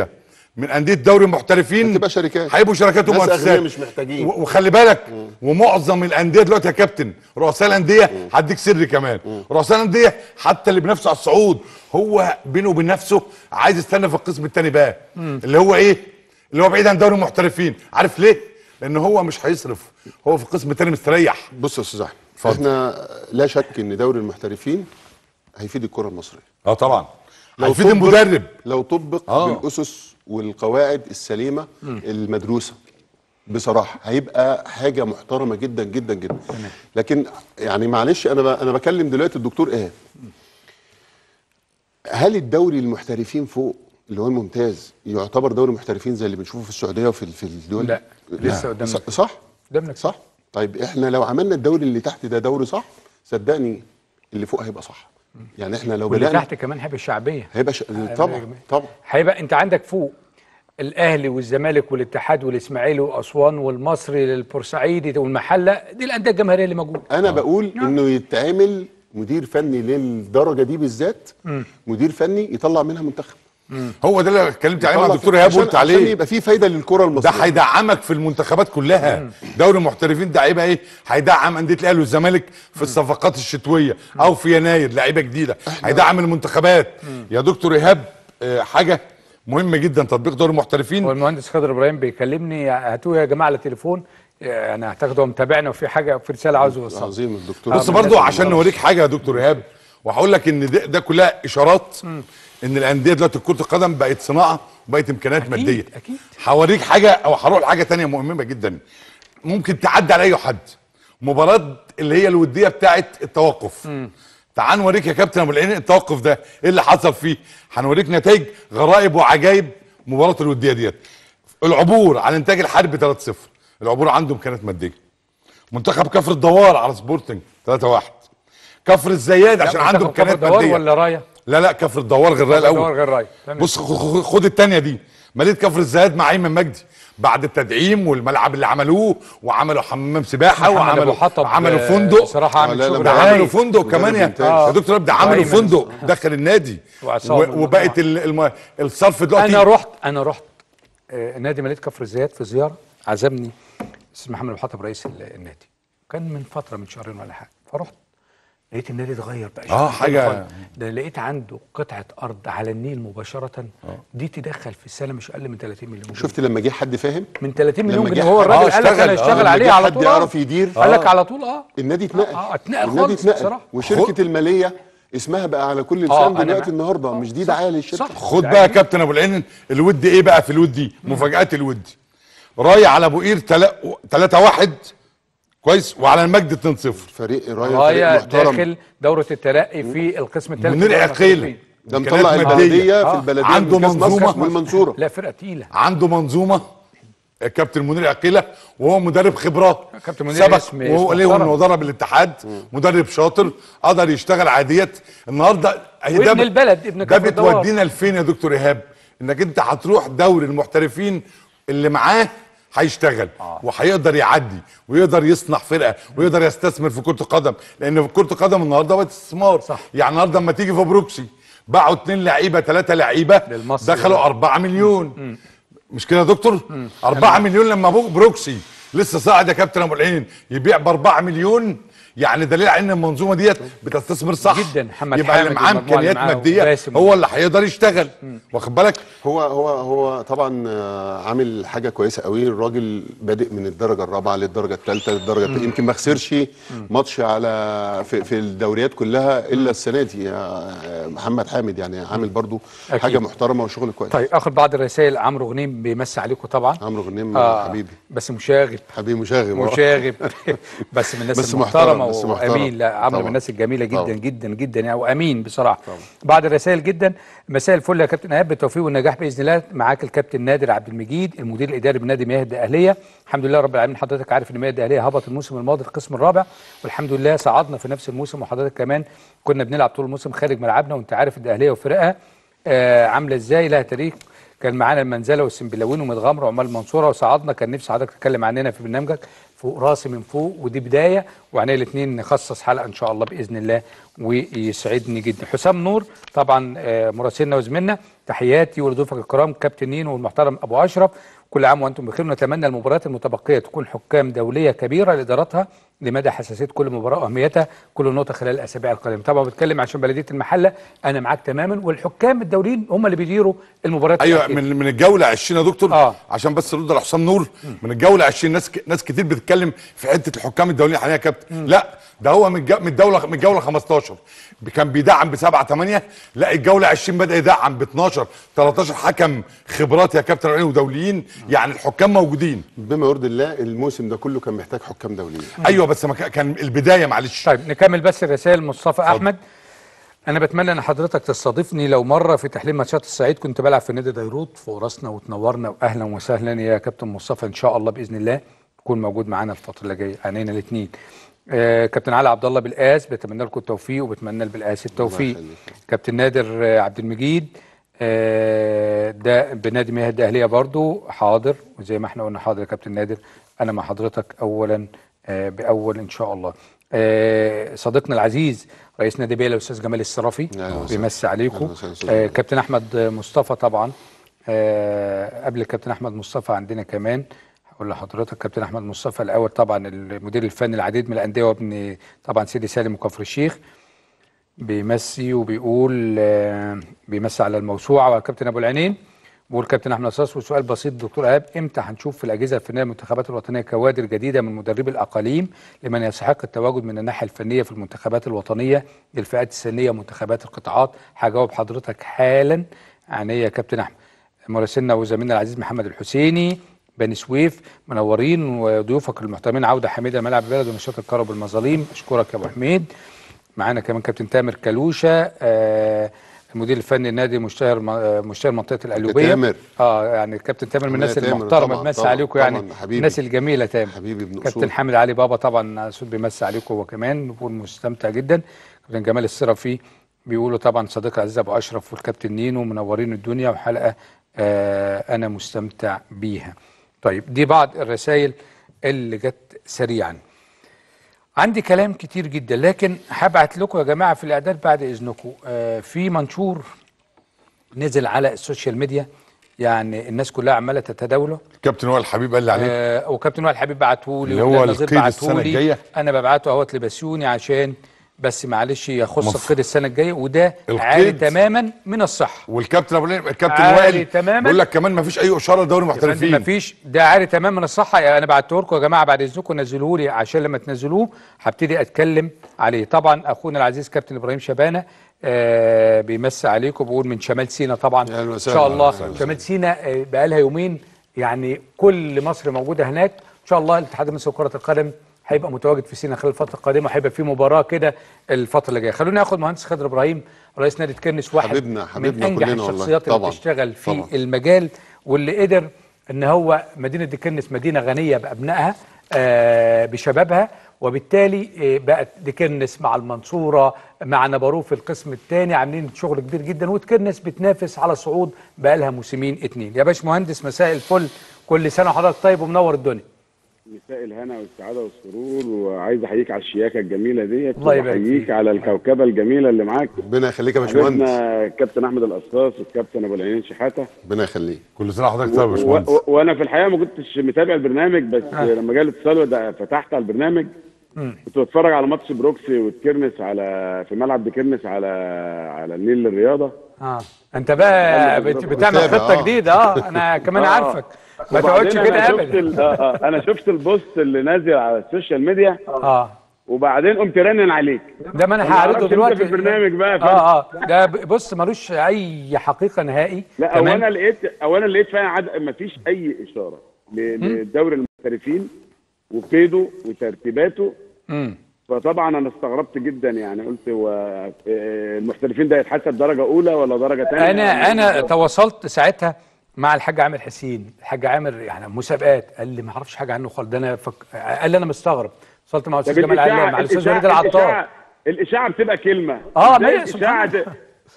80% من أندية دوري المحترفين هتبقى شركات. هيبقوا شركات ومؤسسات. مش محتاجين. وخلي بالك ومعظم الأندية دلوقتي يا كابتن رؤساء الأندية هديك سر كمان رؤساء الأندية حتى اللي بينافسوا على الصعود هو بينه وبين نفسه عايز يستنى في القسم الثاني بقى. اللي هو إيه؟ اللي هو بعيد عن دوري المحترفين. عارف ليه؟ لأن هو مش هيصرف. هو في القسم الثاني مستريح. بص يا أستاذ أحمد. إحنا لا شك إن دوري المحترفين هيفيد الكرة المصرية. آه طبعا. هيفيد المدرب. لو طبق آه. بالأسس والقواعد السليمة المدروسة بصراحة هيبقى حاجة محترمة جدا جدا جدا. لكن يعني معلش أنا أنا بكلم دلوقتي الدكتور إيهاب. هل الدوري المحترفين فوق اللي هو الممتاز يعتبر دوري محترفين زي اللي بنشوفه في السعودية وفي في الدول لا، لسه قدامنا. صح- صح؟ قدامنا صح. طيب إحنا لو عملنا الدوري اللي تحت ده دوري صح؟ صدقني اللي فوق هيبقى صح. يعني إحنا لو واللي بدانا تحت كمان هيبقى الشعبية. هيبقى ش... طبعا طبعا. هيبقى أنت عندك فوق الأهلي والزمالك والاتحاد والإسماعيلي وأسوان والمصري للبورسعيدي والمحلة دي الأندية الجماهيرية اللي موجودة. أنا بقول إنه يتعمل مدير فني للدرجة دي بالذات مدير فني يطلع منها منتخب. هو ده اللي اتكلمت عليه مع الدكتور ايهاب عشان- قلت عشان عليه. يبقى في فايدة للكرة ده المصرية. هيدعمك في المنتخبات كلها. دوري المحترفين ده هيبقى إيه؟ هيدعم أندية الأهلي والزمالك في الصفقات الشتوية أو في يناير لعيبة جديدة. هيدعم المنتخبات. يا دكتور إيهاب آه، حاجة مهمة جدا تطبيق دوري المحترفين. هو المهندس خضر إبراهيم بيكلمني هاتوه يا جماعة على التليفون. أنا هتاخده هو متابعنا وفي حاجة في رسالة عاوز اوصلها عظيم الدكتور. بص آه، برضو لازم عشان نوريك حاجة يا دكتور إيهاب وهقول لك إن ده, ده كلها إشارات. إن الأندية دلوقتي كرة القدم بقت صناعة وبقت إمكانيات أكيد، مادية. أكيد. هوريك حاجة أو هروح لحاجة تانية مهمة جدا. ممكن تعدي على أي حد. مباراة اللي هي الودية بتاعت التوقف. تعال نوريك يا كابتن أبو العين التوقف ده إيه اللي حصل فيه؟ هنوريك نتائج غرائب وعجائب مباراة الودية ديت. العبور على إنتاج الحرب 3-0 العبور عنده إمكانيات مادية. منتخب كفر الدوار على سبورتنج 3-1 كفر الزياد عشان عنده إمكانيات كفر الدوار مادية. ولا رايه لا لا كفر الدوار غير الراي الدوار الأول غير رايه تمام. بص خ- خ- خد التانية دي مدينة كفر الزياد مع ايمن مجدي بعد التدعيم والملعب اللي عملوه وعملوا حمام سباحة وعملوا عملوا آه، فندق صراحة آه، عامل لا، ده. عملوا فندق كمان يا. يا دكتور ده عملوا. فندق دخل النادي. وبقت الصرف دلوقتي أنا رحت أنا رحت آه، نادي مدينه كفر الزيات في زيارة عزمني أستاذ محمد أبو حطب رئيس ال- النادي كان من فترة من شهرين ولا حاجة فرحت لقيت النادي اتغير بقى آه، حاجة- خالص. ده لقيت عنده قطعة أرض على النيل مباشرة دي تدخل في السنة مش أقل من 30 مليون جنيه. شفت لما جه حد فاهم من 30 مليون جنيه هو حد- الراجل آه، قال لك أنا اشتغل. آه، عليه على حد طول آه. يعرف يدير. قال لك آه. على طول آه النادي اتنقل آه اتنقل النادي خالص اتنقل بصراحة وشركة المالية اسمها بقى على كل آه، لسان دلوقتي. النهارده مش دي دعايه للشركه صح. خد بقى يا كابتن أبو العين الود إيه بقى في الود دي مفاجآت الود رايح على ابو قير 3 1 كويس وعلى المجد 2 0 فريق رايه فريق داخل دورة الترقي في القسم الثالث منير عقيله ده مطلع. البلدية آه. في البلدية عنده من منظومة. والمنصورة. لا فرقة تقيلة. عنده منظومة. الكابتن منير عقيله وهو مدرب خبرات. كابتن منير سبق اسم- وهو ليه. انه ضرب الاتحاد مدرب شاطر قدر يشتغل عاديات النهارده ب- البلد، ابن ده. بتودينا لفين يا دكتور إيهاب؟ إنك أنت هتروح دوري المحترفين اللي معاه هيشتغل وهيقدر يعدي ويقدر يصنع فرقة ويقدر يستثمر في كرة القدم لأن في كرة القدم النهارده بقت استثمار. يعني النهارده لما تيجي في بروكسي باعوا اتنين لعيبة ثلاثة لعيبة. دخلوا 4 مليون. مش كده يا دكتور؟ 4 مليون لما بروكسي لسه صاعد يا كابتن أبو العين يبيع ب 4 مليون يعني دليل على إن المنظومة ديت بتستثمر صح. جدا. محمد يبقى اللي معاه امكانيات مادية. هو اللي هيقدر يشتغل. واخد بالك؟ هو هو هو طبعا آه، عامل حاجة كويسة قوي. الراجل بادئ من الدرجة الرابعة للدرجة الثالثة للدرجة التالتة. يمكن ما خسرش ماتش على في, في الدوريات كلها إلا السنة دي. آه، محمد حامد يعني عامل برضو أكيد. حاجة محترمة وشغل كويس. طيب اخر بعض الرسائل. عمرو غنيم بيمسي عليكم طبعا. عمرو غنيم آه حبيبي. بس مشاغب. حبيبي مشاغب. مشاغب. بس من الناس بس المحترمة. وأمين لا عمرو طبعا. من الناس الجميلة جدا طبعا. جدا جدا يعني وأمين بصراحة. بعد الرسائل جدا مساء الفل يا كابتن إيهاب بالتوفيق والنجاح بإذن الله. معاك الكابتن نادر عبد المجيد المدير الإداري بنادي مياه الاهليه الحمد لله رب العالمين حضرتك عارف إن مياه الاهليه هبط الموسم الماضي القسم الرابع. والحمد لله صعدنا في نفس الموسم وحضرتك كمان كنا بنلعب طول الموسم خارج ملعبنا وأنت عارف الاهليه وفرقها. آه عاملة إزاي؟ لها تاريخ. كان معانا المنزلة والسنبلاوين ومتغمر وعمال المنصوره وصعدنا. كان نفسي حضرتك تتكلم عننا في برنامجك. فوق راسي من فوق ودي بداية وعلينا الاثنين نخصص حلقة إن شاء الله بإذن الله ويسعدني جدا. حسام نور طبعا آه، مراسلنا وزميلنا تحياتي ولضيوفك الكرام كابتن نينو والمحترم أبو أشرف. كل عام وأنتم بخير. ونتمنى المباريات المتبقية تكون حكام دولية كبيرة لإدارتها لمدى حساسية كل مباراة وأهميتها كل نقطة خلال الأسابيع القادمة. طبعا بتكلم عشان بلديه المحلة. أنا معاك تماما. والحكام الدوليين هم اللي بيديروا المباريات أيوه الأخيرة. من من الجولة 20 يا دكتور. آه. عشان بس رد على حسام نور. من الجولة 20 ناس ك... ناس كتير بتتكلم في حتة الحكام الدوليين حاليا يا كابتن. لا ده هو من. من الدولة من الجولة 15 كان بيدعم بسبعة 8 لا الجولة 20 بدأ يدعم ب 12 13 حكم خبرات يا كابتن عيني ودوليين. يعني الحكام موجودين. بما يرضي الله الموسم ده كله كان محتاج حكام دوليين. أيوه بس ما كان- كان البداية معلش. طيب نكمل بس الرسائل مصطفى أحمد. أنا بتمنى إن حضرتك تستضيفني. لو مرة في تحليل ماتشات الصعيد كنت بلعب في نادي ديروت فوق راسنا وتنورنا واهلا وسهلا يا كابتن مصطفى إن شاء الله بإذن الله. تكون موجود معانا الفترة اللي جاية. عينينا الاثنين آه كابتن علي عبد الله بالقاس بتمنى لكم التوفيق وبتمنى بالقاس التوفيق. كابتن نادر آه، عبد المجيد آه، ده بنادي مياه الاهليه برضو حاضر. وزي ما إحنا قلنا حاضر يا كابتن نادر. أنا مع حضرتك اولا آه، بأول إن شاء الله. آه، صديقنا العزيز رئيس نادي بيلا الأستاذ جمال الصرافي وسهلا. بيمسي عليكم. آه،. كابتن أحمد مصطفى طبعا. قبل كابتن أحمد مصطفى عندنا كمان. هقول لحضرتك كابتن أحمد مصطفى الأول طبعا المدير الفني العديد من الأندية وابن طبعا سيدي سالم وكفر الشيخ بيمسي وبيقول آه، بيمسي على الموسوعة. وعلى أبو العينين بيقول كابتن أحمد نصاص وسؤال بسيط دكتور ايهاب إمتى هنشوف في الأجهزة الفنية للمنتخبات الوطنية كوادر جديدة من مدربي الأقاليم لمن يستحق التواجد من الناحية الفنية في المنتخبات الوطنية للفئات السنية ومنتخبات القطاعات؟ هجاوب حضرتك حالا. عينيا يا كابتن أحمد. مراسلنا وزميلنا العزيز محمد الحسيني. بني سويف منورين وضيوفك المحترمين عودة حميدة ملعب البلد ونشاط الكرة بالمظاليم أشكرك يا أبو حميد معانا كمان كابتن تامر كلوشة آه المدير الفني النادي مشتهر آه، مشتهر منطقة القليوبيه تامر. آه يعني كابتن تامر من الناس المحترمة طبعاً، عليكم يعني حبيبي. الناس الجميلة تامر حبيبي ابن كابتن. حامد علي بابا طبعا سود بيمسي عليكم هو كمان مستمتع جدا كابتن جمال الصرفي بيقولوا طبعا صديقي العزيز أبو أشرف والكابتن نينو منورين الدنيا وحلقة آه أنا مستمتع بيها طيب دي بعض الرسائل اللي جت سريعا عندي كلام كتير جدا لكن هبعت لكم يا جماعة في الإعداد بعد إذنكم آه في منشور نزل على السوشيال ميديا يعني الناس كلها عمالة تتداوله كابتن وائل حبيب قال لي عليه آه وكابتن وائل حبيب بعته لي اللي هو القيد لي. الجاية؟ أنا ببعته أهوت لبسيوني عشان بس معلش يخص القيد السنة الجاية وده عاري تماما من الصحة. والكابتن أبو الكابتن وائل. بيقول لك كمان ما فيش أي إشارة لدوري المحترفين ما فيش ده عاري تماما من الصحة. يعني أنا بعته لكم يا جماعة بعد إذنكم نزلوه لي عشان لما تنزلوه هبتدي أتكلم عليه. طبعا أخونا العزيز كابتن إبراهيم شبانة آه بيمسي عليكم بيقول من شمال سينا طبعا. إن. شاء الله. شمال سينا آه بقى لها يومين يعني كل مصر موجودة هناك. إن شاء الله الاتحاد المصري لكره القدم هيبقى متواجد في سينا خلال الفترة القادمة وهيبقى في مباراة كده الفترة اللي جاية خلونا ناخد مهندس خضر إبراهيم رئيس نادي تكنس واحد حبيبنا- من حبيبنا أنجح كلنا. الشخصيات اللي. بتشتغل في طبعاً. المجال واللي قدر إن هو مدينة ديكنس مدينة غنية بأبنائها آه بشبابها وبالتالي آه بقت ديكنس مع المنصورة مع نبارو في القسم الثاني عاملين شغل كبير جدا وتكنس بتنافس على صعود بقى لها موسمين اتنين يا باش مهندس مساء الفل كل سنة وحضرتك طيب ومنور الدنيا مساء الهنا والسعادة والسرور وعايز أحييك على الشياكة الجميلة ديت الله يبارك فيك. وأحييك على الكوكبة الجميلة اللي معاك. ربنا يخليك يا باشمهندس. الكابتن أحمد القصاص والكابتن أبو العينين شحاتة. ربنا يخليك. كل سنه وحضرتك طيب يا باشمهندس. وأنا في الحقيقة ما كنتش متابع البرنامج بس لما جالي اتصال فتحت على البرنامج. كنت بتفرج على ماتش بروكسي ودكرنس على في ملعب ديكرنس على على النيل للرياضه آه. أنت بقى بت- بتعمل خطة آه. جديدة آه. أنا كمان آه. عارفك. ما تقعدش كده ابدا. آه، آه، أنا شفت البوست اللي نازل على السوشيال ميديا. آه. وبعدين قمت رنن عليك. ده ما أنا هعرضه دلوقتي في البرنامج بقى فاهم؟ آه آه. ده بص ملوش أي حقيقة نهائي. لا تمام؟ اولا لقيت اولا لقيت فعلا عد... ما فيش أي إشارة لدوري المحترفين وقيده وترتيباته. مم. فطبعا أنا استغربت جدا يعني قلت هو آه، المحترفين ده يتحسب درجة أولى ولا درجة ثانية أنا أنا تواصلت ساعتها مع الحاج عامر حسين. الحاج عامر يعني مسابقات. قال لي ما أعرفش حاجة عنه خالص. ده أنا فك... قال لي أنا مستغرب. وصلت مع الاستاذ جمال علام مع الأستاذ وليد العطار. الاشاعه بتبقى كلمة. ما هي الإشاعة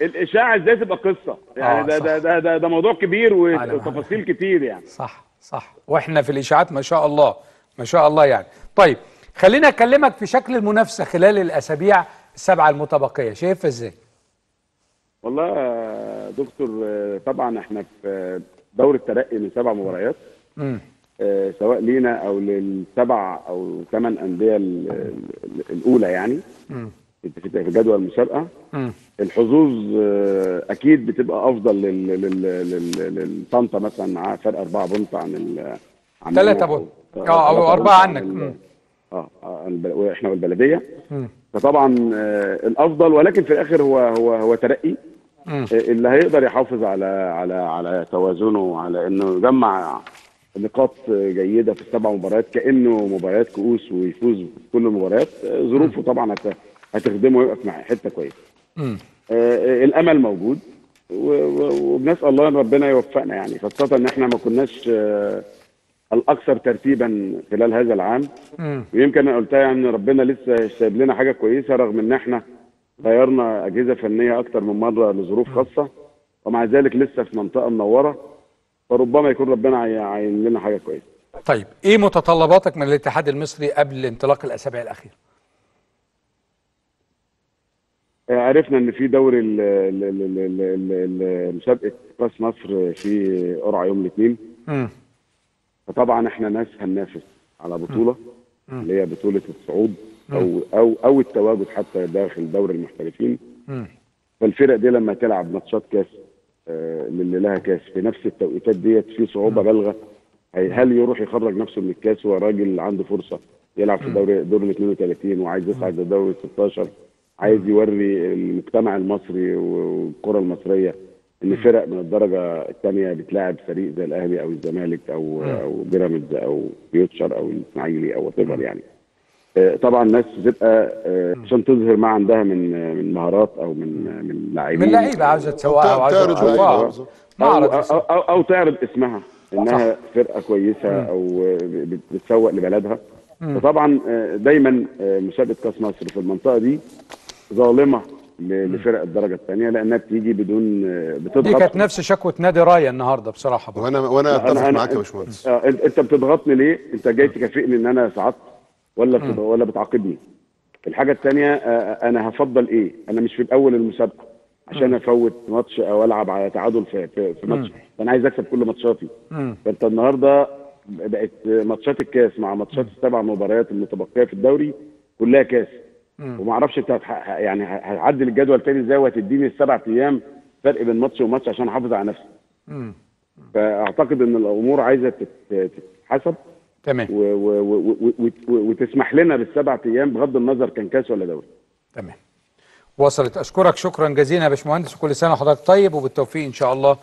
الإشاعة إزاي تبقى قصة؟ يعني آه، ده. ده, ده ده ده موضوع كبير وتفاصيل كتير يعني. صح صح. وإحنا في الإشاعات ما شاء الله ما شاء الله يعني. طيب خليني أكلمك في شكل المنافسة خلال الأسابيع السبعة المتبقية. شايفها إزاي؟ والله دكتور آه، طبعا إحنا في دوري الترقي من سبع مباريات آه، سواء لينا أو للسبع أو ثمان أندية ال- ال- الأولى يعني في في جدول المسابقه الحظوظ آه، أكيد بتبقى أفضل لل- لل- لل- للطنطا مثلا معاه فرق أربعة بونت عن ال عن ثلاثة ال- بونت. آه، آه أو ثلاثة أربعة عنك. آه آه، وإحنا والبلدية. فطبعا آه، الأفضل ولكن في الآخر هو هو هو ترقي. آه، اللي هيقدر يحافظ على على على توازنه وعلى إنه يجمع نقاط جيدة في السبع مباريات كأنه مباريات كؤوس ويفوز في كل المباريات آه، ظروفه طبعا هت- هتخدمه ويبقى في حتة كويسة. آه، الأمل موجود وبنسأل الله إن ربنا يوفقنا يعني خاصة إن إحنا ما كناش آه، الأكثر ترتيبا خلال هذا العام. ويمكن أنا قلتها يعني ربنا لسه سايب لنا حاجة كويسة رغم إن إحنا غيرنا أجهزة فنية أكتر من مرة لظروف خاصة ومع ذلك لسه في منطقة منورة فربما يكون ربنا عي- عاين لنا حاجة كويسة. طيب إيه متطلباتك من الاتحاد المصري قبل انطلاق الأسابيع الأخيرة؟ آه، عرفنا إن في دوري ال- ال- ال- ال- ال- ال- مسابقة كاس مصر في قرعه يوم الاثنين. فطبعا إحنا ناس هننافس على بطولة اللي هي بطولة الصعود. أو أو أو التواجد حتى داخل دوري المحترفين. فالفرق دي لما تلعب ماتشات كاس آه، للي لها كاس في نفس التوقيتات ديت في صعوبة بالغة هل يروح يخرج نفسه من الكاس وهو راجل عنده فرصة يلعب في دوري دور ال 32 وعايز يصعد لدوري ال 16 عايز يوري المجتمع المصري والكرة المصرية إن فرق من الدرجة الثانية بتلاعب فريق زي الأهلي أو الزمالك أو أو بيراميدز أو فيوتشر أو الاسماعيلي أو وات يعني. طبعا الناس بتبقى آه، عشان تظهر ما عندها من آه، من مهارات أو من آه، من لاعبين. من لعيبة عاوزه تسوقها وعاوزه تعرض آه. عاوزة. أو, معرض أو, أو, أو تعرض اسمها إنها فرقة كويسة أو آه، بت- بتسوق لبلدها. فطبعا آه، دايما آه، مسابقه كأس مصر في المنطقة دي ظالمة لفرق الدرجة الثانية لأنها بتيجي بدون آه، دي بتضغط. كانت نفس شكوى نادي راية النهارده بصراحة برضه. وأنا وأنا أتفق معاك يا باشمهندس. آه، أنت بتضغطني ليه؟ أنت جاي تكافئني إن أنا صعدت. ولا ولا بتعاقبني؟ الحاجة الثانية أنا هفضل إيه؟ أنا مش في الأول المسابقة عشان أفوت ماتش أو ألعب على تعادل في في, ماتش. فانا عايز أكسب كل ماتشاتي. فأنت النهارده بقت ماتشات الكاس مع ماتشات السبع مباريات المتبقية في الدوري كلها كاس. وما أعرفش أنت يعني هتعدل الجدول تاني إزاي وهتديني السبع أيام فرق بين ماتش وماتش عشان أحافظ على نفسي. فأعتقد إن الأمور عايزة تت- تتحسب. تمام. و- و- و- و- و- وتسمح لنا بالسبع أيام بغض النظر كان كاس ولا دوري. تمام. وصلت. أشكرك. شكرا جزيلا يا باشمهندس. وكل سنة وحضرتك طيب وبالتوفيق إن شاء الله.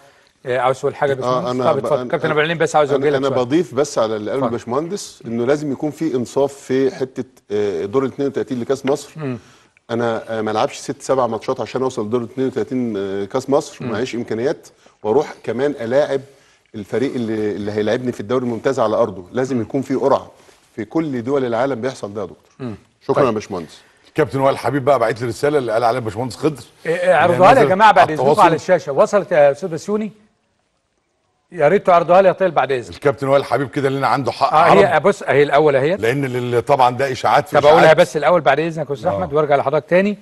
آه، عاوز تقول حاجة يا باشمهندس؟ طب ب- اتفضل. كابتن أبو العليم بس عاوز اوجه أنا, لك سؤال. بضيف بس على اللي قاله. الباشمهندس إنه لازم يكون في انصاف في حتة آه، دور ال 32 لكاس مصر. أنا آه، ما العبش ست سبع ماتشات عشان أوصل لدور ال 32 آه، كاس مصر. ومعيش إمكانيات. وأروح كمان ألاعب الفريق اللي اللي هيلاعبني في الدوري الممتاز على أرضه لازم يكون في قرعة في كل دول العالم بيحصل ده يا دكتور. شكرا يا باشمهندس. كابتن وائل حبيب بقى بعت لي رساله اللي قال عليها باشمهندس خضر. آه، آه، اعرضوها لي يا جماعة بعد إذنكم. على الشاشة. وصلت يا أستاذ بسيوني؟ يا ريت تعرضوها لي يا طيب بعد إذنك. الكابتن وائل حبيب كده لنا عنده حق آه عرب هي بص اهي الأول اهي لأن اللي طبعا ده إشاعات في طب أقولها. بس الأول بعد إذنك يا أستاذ أحمد وأرجع لحضرتك تاني.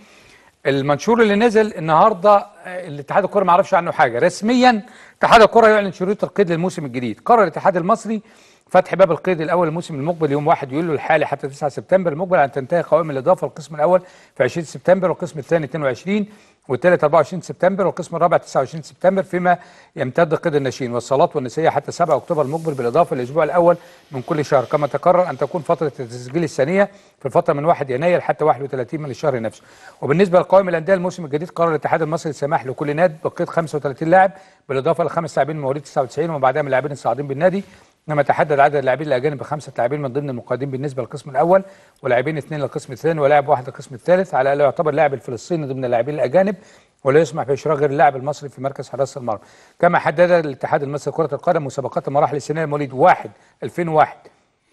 المنشور اللي نزل النهارده آه، الاتحاد الكره ما عرفش عنه حاجة. رسميا اتحاد الكره يعلن شروط القيد للموسم الجديد. قرر الاتحاد المصري فتح باب القيد الأول الموسم المقبل يوم 1 يوليو الحالي حتى 9 سبتمبر المقبل ان تنتهي قوائم الإضافة القسم الأول في 20 سبتمبر والقسم الثاني 22 والثالث 24 سبتمبر والقسم الرابع 29 سبتمبر فيما يمتد قيد الناشئين. والصالات والنسائية حتى 7 أكتوبر المقبل بالإضافة للأسبوع الأول من كل شهر. كما تقرر أن تكون فترة التسجيل الثانية في الفترة من 1 يناير حتى 31 من الشهر نفسه. وبالنسبة لقوائم الأندية الموسم الجديد قرر الاتحاد المصري السماح لكل نادي بقيد 35 لاعب بالإضافة لخمس لاعبين مواليد 99 وما بعدها من اللاعبين الصاعدين بالنادي. إنما تحدد عدد اللاعبين الأجانب بخمسه لاعبين من ضمن المقيدين بالنسبة للقسم الأول ولاعبين اثنين للقسم الثاني ولاعب واحد للقسم الثالث على الأقل يعتبر لاعب الفلسطيني ضمن اللاعبين الأجانب ولا يسمح باشراك غير اللاعب المصري في مركز حراسه المرمى كما حدد الاتحاد المصري لكرة القدم مسابقات المراحل السنية مواليد 1 2001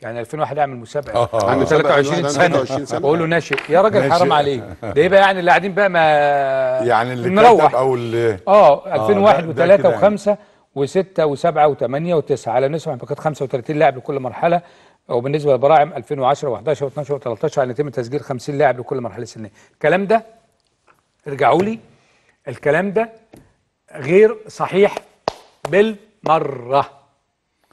يعني 2001 يعمل مسابقه. عنده عنده 23 عنده سنة 23 سنة. بقول له ناشئ يا راجل. حرام عليك ده يبقى يعني اللي قاعدين بقى ما يعني اللي نروح. كتب أو اللي آه 2001 ده- ده كده و3 و5 و6 و7 و8 و9 على نسبة بقت 35 لاعب لكل مرحلة. وبالنسبة للبراعم 2010 و11 و12 و13 على يتم تسجيل 50 لاعب لكل مرحلة سنية الكلام ده ارجعوا لي. الكلام ده غير صحيح بالمرة.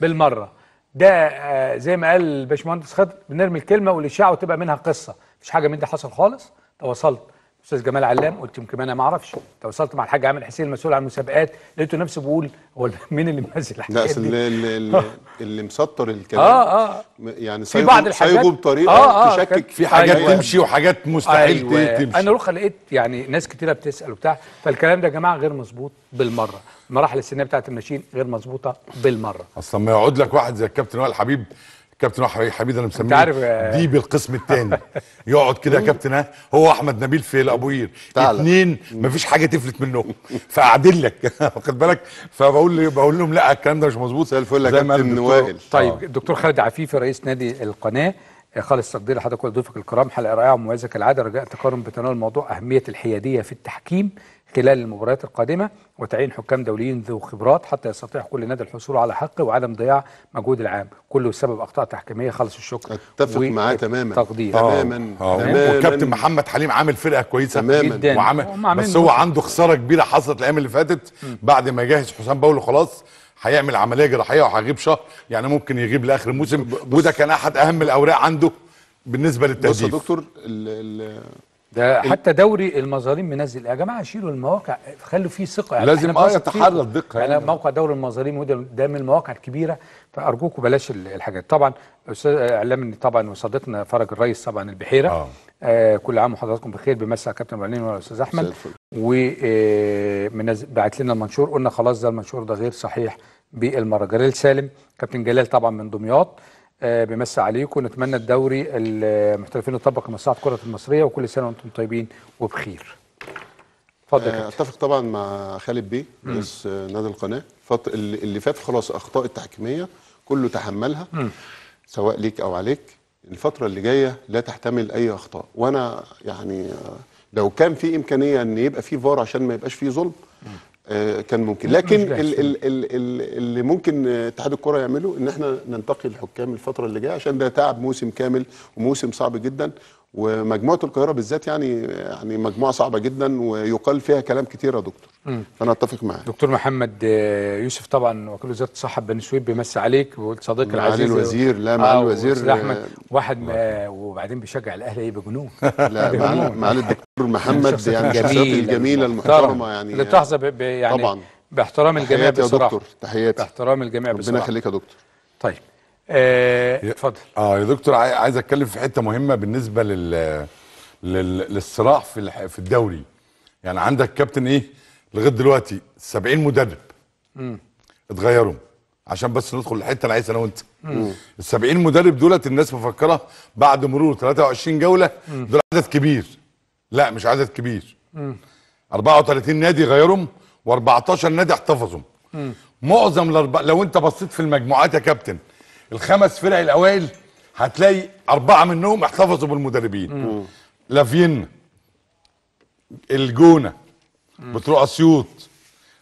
بالمرة. ده آه، زي ما قال الباشمهندس خضر بنرمي الكلمة والإشاعة وتبقى منها قصة. مفيش حاجة من ده حصل خالص. تواصلت. أستاذ جمال علام قلت يمكن أنا ما أعرفش. تواصلت مع الحاج عامر حسين المسؤول عن المسابقات لقيته نفسه بيقول هو مين اللي لا الحاجات دي؟ اللي, اللي, اللي مسطر الكلام. آه آه. يعني في بعض الحاجات- صيغه بطريقة آه، آه، تشكك في حاجات أيوة. تمشي وحاجات مستحيل أيوه. تمشي. أنا رخ لقيت يعني ناس كتيرة بتسأل وبتاع فالكلام ده يا جماعة غير مظبوط بالمرة. المراحل السنية بتاعت الناشئين غير مظبوطة بالمرة. أصلا ما يقعد لك واحد زي الكابتن وائل حبيب حبيب ده أنا مسميه عارف، آه. ديب القسم الثاني يقعد كده يا كابتن ها هو أحمد نبيل في الابوير. اتنين مفيش حاجة تفلت منهم فقاعدين لك. واخد بالك؟ فبقول لي بقول لهم لا الكلام ده مش مظبوط. زي الفل يا كابتن. وائل. طيب الدكتور خالد عفيفي رئيس نادي القناة خالص تقدير لحضرتك وضيوفك الكرام حلقة رائعة ومميزة كالعادة. رجاء التقارن بتناول موضوع أهمية الحيادية في التحكيم. خلال المباريات القادمة وتعيين حكام دوليين ذو خبرات حتى يستطيع كل نادي الحصول على حقه وعدم ضياع مجهود العام. كله بسبب أخطاء تحكيمية خالص الشكر أتفق معاه تماما. تقدير. تماما. آه. تماما. والكابتن محمد حليم عامل فرقة كويسة تماما. جداً. وعامل بس هو. عنده خسارة كبيرة حصلت الأيام اللي فاتت. بعد ما يجهز حسام باولو خلاص هيعمل عملية جراحية وهيغيب شهر. يعني ممكن يغيب لآخر الموسم. وده كان أحد أهم الأوراق عنده بالنسبة بص يا للتهديف. دكتور ال ال ده حتى دوري المظالم منزل. يا جماعة شيلوا المواقع خلوا فيه ثقة. يعني لازم آه فيكم. يتحرى الدقة يعني يعني. موقع دوري المظالم ده من المواقع الكبيرة فأرجوكم بلاش ال- الحاجات. طبعا أستاذ إعلام طبعا وصديقنا فرج الرئيس طبعا البحيرة. آه. آه كل عام وحضراتكم بخير على كابتن إبراهيم والاستاذ أحمد. وبعت لنا المنشور. قلنا خلاص ده المنشور ده غير صحيح بالمرة. جلال سالم كابتن جلال طبعا من دمياط. آه بيمسي عليكم. نتمنى الدوري المحترفين يطبق مصلحة كرة المصرية وكل سنة وأنتم طيبين وبخير. اتفضل آه، أتفق طبعا مع خالد بيه رئيس آه، نادي القناة. فط... اللي فات خلاص أخطاء التحكيمية كله تحملها سواء ليك أو عليك. الفترة اللي جاية لا تحتمل أي أخطاء. وأنا يعني لو كان في إمكانية إن يبقى في فار عشان ما يبقاش في ظلم كان ممكن. لكن مش ال- ال- ال- ال- اللي ممكن آه، اتحاد الكرة يعمله إن إحنا ننتقي الحكام الفترة اللي جاية عشان ده تعب موسم كامل وموسم صعب جدا. ومجموعة القاهرة بالذات يعني يعني مجموعة صعبة جدا ويقال فيها كلام كتير يا دكتور. فأنا أتفق معاك. دكتور محمد آه، يوسف طبعا وكيل وزارة الصحة بني سويف بيمسي عليك وصديق معالي العزيز. الوزير، لا، معالي الوزير، وأستاذ أحمد. آه، واحد آه، وبعدين بيشجع الاهلي إيه؟ بجنون. لا معالي الدكتور محمد شخصية يعني الشخصيات جميلة، الجميلة المحترمة يعني. اللي بتحظى يعني طبعا. باحترام الجميع تحياتي يا بصراحة. دكتور تحياتي. باحترام الجميع ربنا بصراحة. يخليك يا دكتور. طيب. آه، اتفضل. آه يا دكتور عاي- عايز أتكلم في حتة مهمة بالنسبة لل, لل... للصراع في. في الدوري. يعني عندك كابتن إيه؟ لغاية دلوقتي 70 مدرب. اتغيروا. عشان بس ندخل الحتة اللي عايز أنا وأنت. ال 70 مدرب دولت الناس مفكرة بعد مرور 23 جولة دول عدد كبير. لا مش عدد كبير. 34 نادي غيرهم و14 نادي احتفظوا. معظم. لو أنت بصيت في المجموعات يا كابتن الخمس فرق الأوائل هتلاقي أربعة منهم احتفظوا بالمدربين. لافينا الجونة بتروح أسيوط.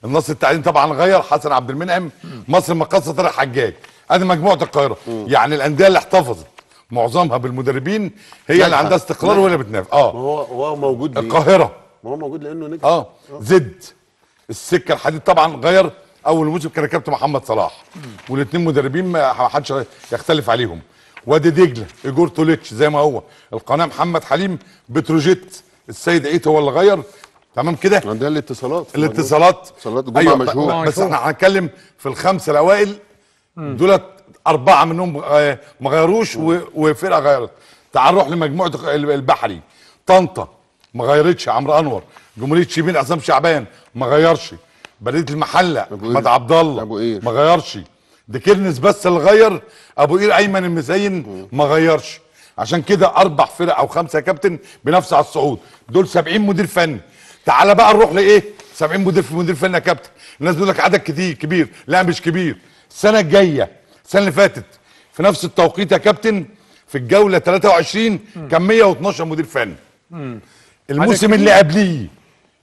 النصر التعليم طبعا غير حسن عبد المنعم. مصر مقاصه طارق حجاج. أدي مجموعة القاهرة. يعني الأندية اللي احتفظت معظمها بالمدربين هي اللي. عندها استقرار اللي بتنافس. آه. هو هو موجود؟ القاهرة. ما هو موجود لأنه نجح. آه. زد. السكة الحديد طبعا غير أول موسم كان كابتن محمد صلاح. والاثنين مدربين ما حدش يختلف عليهم. وادي دجلة ايجور توليتش زي ما هو. القناة محمد حليم بتروجيت السيد عيد هو اللي غير. تمام كده؟ عندنا الاتصالات. الاتصالات. اتصالات جمعة مشهور. بس إحنا هنتكلم في الخمسة الأوائل. دولت أربعة منهم آه، ما غيروش وفرقة غيرت. تعال نروح لمجموعة البحري. طنطا ما غيرتش. عمرو أنور. جمهورية شبين عصام شعبان ما غيرش. بلديه المحلة احمد. عبد الله. أبو قير. ما غيرش. ده كيرنس بس اللي غير. أبو قير أيمن المزين ما غيرش. عشان كده أربع فرق أو خمسة يا كابتن بنفسوا على الصعود. دول 70 مدير فني. تعال بقى نروح لإيه؟ 70 مدير مدير فني يا كابتن. الناس بيقول لك عدد كتير كبير. لا مش كبير. السنة الجاية السنة اللي فاتت في نفس التوقيت يا كابتن في الجولة 23 كان 112 مدير فني. الموسم اللي قبليه.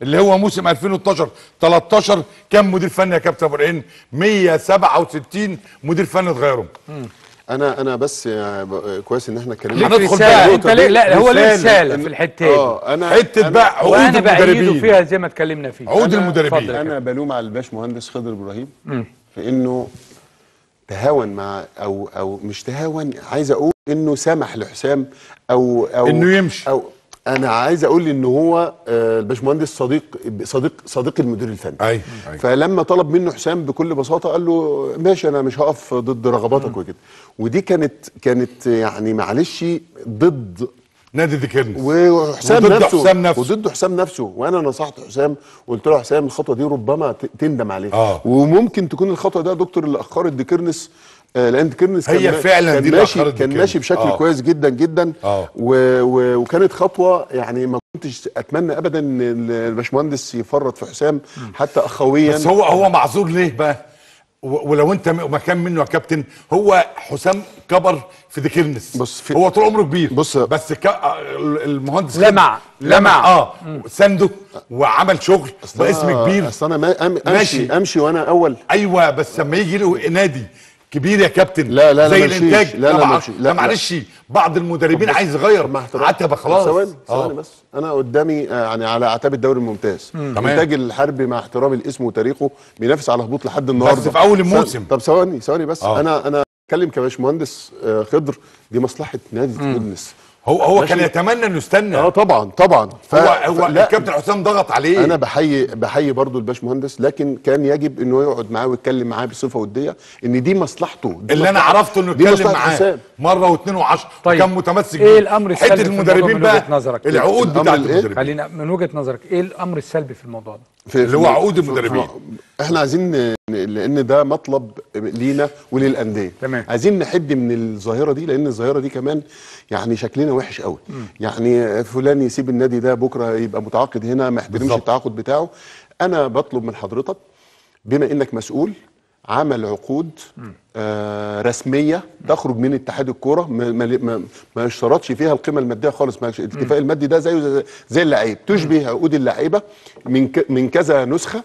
اللي هو موسم 2012 13 كام مدير فني يا كابتن أبو العين؟ 167 مدير فني اتغيروا أنا أنا بس كويس إن إحنا اتكلمنا. ليك هندخل رساله انت ليه لا هو ليه. رسالة. في الحته دي آه أنا حتة بقى عقود وأنا المدربين. فيها زي ما اتكلمنا فيه عقود المدربين. أنا بلوم على الباش مهندس خضر إبراهيم في إنه تهاون مع أو أو مش تهاون عايز أقول إنه سمح لحسام أو أو إنه يمشي. أو أنا عايز أقول إن هو آه، الباشمهندس صديق صديق صديق المدير الفني. أيوه أيوه فلما طلب منه حسام بكل بساطة قال له ماشي أنا مش هقف ضد رغباتك وكده. ودي كانت كانت يعني معلش ضد نادي ديكيرنس وحسام وضد نفسه. حسام نفسه. وضد حسام نفسه. وأنا نصحت حسام وقلت له حسام الخطوة دي ربما تندم عليها آه. وممكن تكون الخطوة ده دكتور اللي اخرت ديكيرنس آه لأن ديكيرنس هي كان فعلاً كان دي ماشي كان ديكيرنس. ماشي بشكل آه. كويس جدا جدا آه. و و وكانت خطوة يعني ما كنتش أتمنى ابدا إن الباشمهندس يفرط في حسام حتى اخويا بس هو هو معذور ليه بقى ولو أنت مكان منه يا كابتن هو حسام كبر في دي كيرنس بص في- هو طول عمره كبير بص- بس ك... المهندس لمع. لمع. آه سنده وعمل شغل باسم كبير أصل أنا ما أم امشي ماشي. أمشي وأنا أول أيوه بس لما يجي له نادي كبير يا كابتن. لا، لا، لا، زي. الإنتاج. لا، لا،. لا،. معلش بعض المدربين عايز يغير عتبة خلاص. ثواني آه. ثواني بس. أنا قدامي آه، يعني على أعتاب الدوري الممتاز. إنتاج الحربي مع احترام الاسم وتاريخه بينافس على هبوط لحد النهارده. في أول س- الموسم. طب ثواني ثواني بس. آه. أنا أنا أتكلم كباشمهندس خضر دي مصلحة نادي تونس. هو هو. كان يتمنى إنه يستنى آه طبعا طبعا ف... هو هو الكابتن حسام ضغط عليه أنا بحيي بحيي برضو الباشمهندس لكن كان يجب إنه يقعد معاه ويتكلم معاه بصفة ودية إن دي مصلحته دي اللي أنا مصلحة- عرفته إنه اتكلم مصلحة معاه حسام. مرة واثنين وعشرة طيب. وكان متمسك إيه بيه. الأمر السلبي حتة في الموضوع المدربين من بقى وجهة نظرك؟ العقود الأمر بتاعت الإيه؟ المدربين خلينا من وجهة نظرك إيه الأمر السلبي في الموضوع ده اللي هو عقود المدربين. إحنا عايزين لأن ده مطلب لينا وللأندية. تمام. عايزين نحد من الظاهرة دي لأن الظاهرة دي كمان يعني شكلنا وحش قوي. يعني فلان يسيب النادي ده بكرة يبقى متعاقد هنا ما يحترمش. التعاقد بتاعه. أنا بطلب من حضرتك بما إنك مسؤول عمل عقود آه رسمية تخرج من اتحاد الكورة ما, ما, ما, اشترطش فيها القيمة المادية خالص ما الاتفاق المادي ده زيه زي, زي اللعيب. تشبه عقود اللعيبة من من كذا نسخة.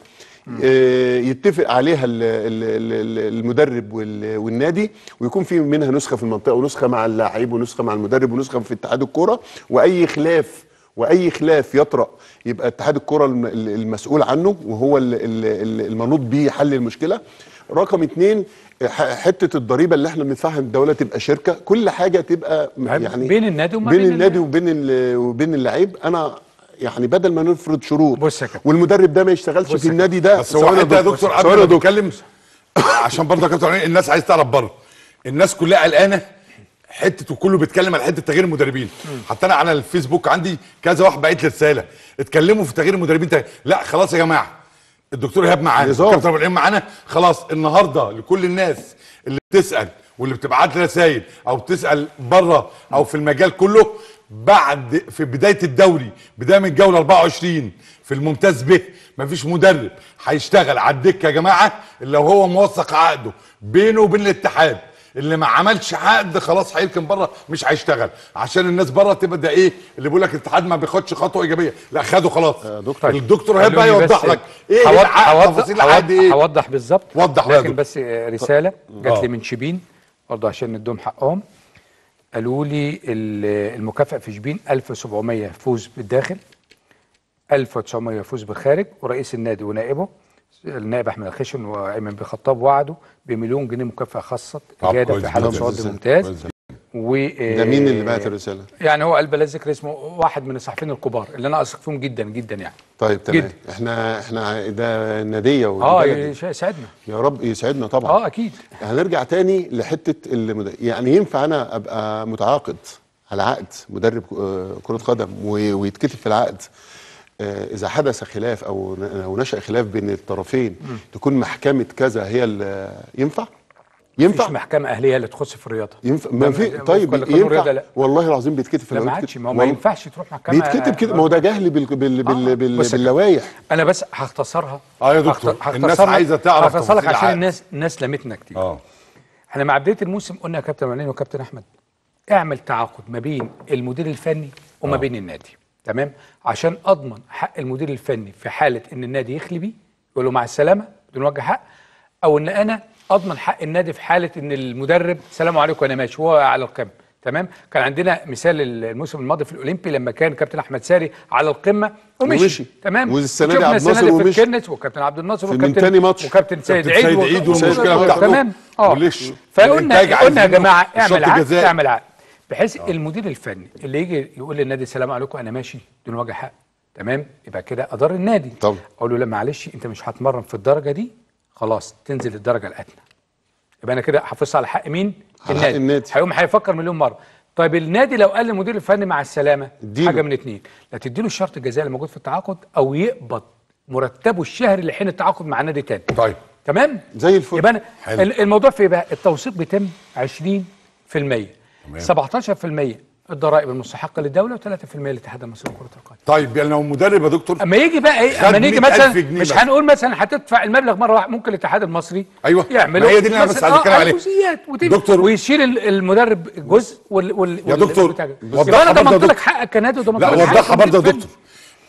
يتفق عليها ال- ال- ال- المدرب وال- والنادي ويكون في منها نسخة في المنطقة ونسخة مع اللاعب ونسخة مع المدرب ونسخة في اتحاد الكورة. وأي خلاف وأي خلاف يطرأ يبقى اتحاد الكورة الم- ال- المسؤول عنه وهو ال- ال- ال- المنوط بيه حل المشكلة. رقم اتنين حتة الضريبة اللي إحنا بندفعها الدولة تبقى شركة. كل حاجة تبقى يعني بين النادي وما بين النادي. وبين وبين اللعيب. أنا يعني بدل ما نفرض شروط بص يا كابتن. والمدرب ده ما يشتغلش في النادي ده بس هو أنت يا دكتور قبل ما تتكلم عشان برضه يا كابتن الناس عايز تعرف بره الناس كلها قلقانة حتة وكله بيتكلم على حتة تغيير المدربين. حتى أنا على الفيسبوك عندي كذا واحد بعت لي رسالة. اتكلموا في تغيير المدربين. تغيير. لا خلاص يا جماعة. الدكتور إيهاب معانا. كابتن ابو العين معانا. خلاص النهارده لكل الناس اللي بتسأل واللي بتبعت لي رسائل أو بتسأل بره أو في المجال كله بعد في بداية الدوري بداية من الجولة 24 في الممتاز به مفيش مدرب هيشتغل على الدكة يا جماعة إلا وهو موثق عقده بينه وبين الاتحاد. اللي ما عملش عقد خلاص هيركن بره مش هيشتغل. عشان الناس بره تبقى ده إيه؟ اللي بيقول لك الاتحاد ما بياخدش خطوة إيجابية. لا خده خلاص. دكتور. الدكتور هيبقى خلوني يوضح لك. إيه العقد؟ تفاصيل العقد إيه؟ هوضح بالظبط. وضح لكن. بس آه، رسالة جات آه. لي من شبين برضه عشان ندوم حقهم. قالوا لي ال- المكافأة في شبين 1700 فوز بالداخل 1900 فوز بالخارج ورئيس النادي ونائبه النائب أحمد الخشن وأيمن بن خطاب وعدوا بمليون جنيه مكافأة خاصة كويس في حالة جدا. صعود الممتاز جدا. و ده مين اللي بعت الرسالة؟ يعني هو قلب لا ذكر اسمه واحد من الصحفيين الكبار اللي أنا أثق فيهم جدا جدا يعني. طيب تمام. جدا. إحنا إحنا ده ناديه آه يسعدنا يا رب يسعدنا طبعا. آه أكيد. هنرجع تاني لحتة المد... يعني ينفع أنا أبقى متعاقد على عقد مدرب آه، كرة قدم ويتكتب في العقد آه، إذا حدث خلاف أو أو نشأ خلاف بين الطرفين تكون محكمة كذا هي اللي ينفع؟ ينفع؟ مفيش محكمة أهلية اللي تخص في الرياضة. ينفع؟ ما في طيب ينفع؟ لا. والله العظيم بيتكتب في لا ما عادش. ما, ما ينفعش تروح محكمة بيتكتب كده ما هو ده جهل بال... بال... بال... آه. بال... باللوائح. أنا بس هختصرها. آه يا دكتور، الناس عايزة تعرف هختصر لك عشان. الناس الناس لمتنا كتير. آه. إحنا مع بداية الموسم قلنا يا كابتن معلين وكابتن أحمد اعمل تعاقد ما بين المدير الفني وما بين النادي تمام؟ عشان أضمن حق المدير الفني في حالة إن النادي يخلي بيه يقول له مع السلامة بدون وجه حق أو إن أنا أضمن حق النادي في حالة إن المدرب سلام عليكم أنا ماشي وهو على القمة تمام كان عندنا مثال الموسم الماضي في الأولمبي لما كان كابتن أحمد ساري على القمة ومشي, ومشي. تمام والسنة دي عبد الناصر في ومشي. الكنس وكابتن عبد الناصر وكابتن تاني ماتش. وكابتن سيد عيد سيد عيد و- والمشكلة و- بتاعته. تمام آه؟ فقلنا قلنا يا جماعة اعمل عقد. اعمل عقد بحيث المدير الفني اللي يجي يقول للنادي السلام عليكم أنا ماشي بدون وجه حق تمام يبقى كده أضر النادي طبعا. أقول له لا معلش أنت مش هتمرن في الدرجة دي خلاص تنزل الدرجة الأدنى. يبقى أنا كده حافظت على حق مين؟ حق النادي. هيقوم هيفكر مليون مرة. طيب النادي لو قال للمدير الفني مع السلامة اديله. حاجة من اتنين. لا تديله الشرط الجزائي اللي موجود في التعاقد أو يقبض مرتبه الشهري لحين التعاقد مع نادي تاني. طيب. تمام؟ زي الفل. يبقى أنا حلو. ال- الموضوع في بقى التوثيق بيتم 20% 17% الضرائب المستحقة للدولة و3% للاتحاد المصري لكرة القدم طيب يعني لو مدرب يا دكتور أما يجي بقى إيه أما نيجي 100,000 مثلا مش. هنقول مثلا هتدفع المبلغ مرة واحدة ممكن الاتحاد المصري أيوة. يعمله ما هي دي اللي أنا بس عايز آه، عليها. جزئيات وتم- دكتور- ويشيل ال- المدرب جزء وال وال يا دكتور،. وضحها أنا ضمنت لك. حقك كنادي وضمنت لا لك حقك وضحها برضه يا دكتور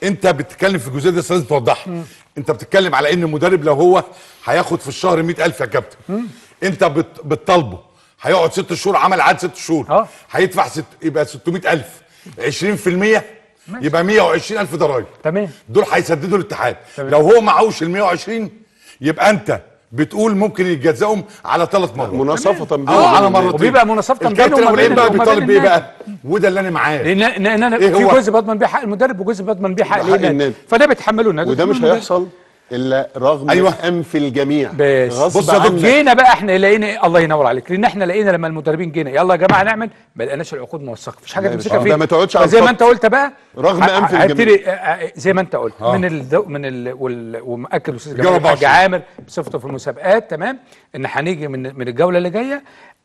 أنت بتتكلم في الجزئيه دي بس لازم توضحها أنت بتتكلم على إن المدرب لو هو هياخد في الشهر 100000 يا كابتن أنت بت- بتطالبه هيقعد ست شهور عمل عاد ست شهور. آه. هيدفع ست يبقى 600000 20% يبقى 120000 ضرايب. تمام. دول هيسددوا الاتحاد. تمام. لو هو معهوش ال 120 يبقى انت بتقول ممكن يتجزأهم على ثلاث مرات. مناصفة بينهم. آه على وبين مرتين. وبيبقى مناصفة الكابتن بينهم العين بقى بيطالب بإيه. بقى؟ وده اللي أنا معاه. لأن أنا إيه في؟ جزء بضمن بيه حق المدرب وجزء بضمن بيه حق النادي. فده بيتحمله النادي. وده مش هيحصل؟ إلا رغم أيوة. انف الجميع بس بص يا دكتور، عنك. جينا بقى إحنا لقينا الله ينور عليك لأن إحنا لقينا لما المدربين جينا يلا يا جماعة نعمل ما لقيناش العقود موثقة مفيش حاجة تمسكها فيها ما تقعدش على زي ما. أنت قلت بقى رغم ه- الجميع. آه، آه، زي ما أنت قلت آه. من الدو من ال وال ومأكد الأستاذ جمال الحاج 24. عامر بصفته في المسابقات تمام إن هنيجي من من الجولة اللي جاية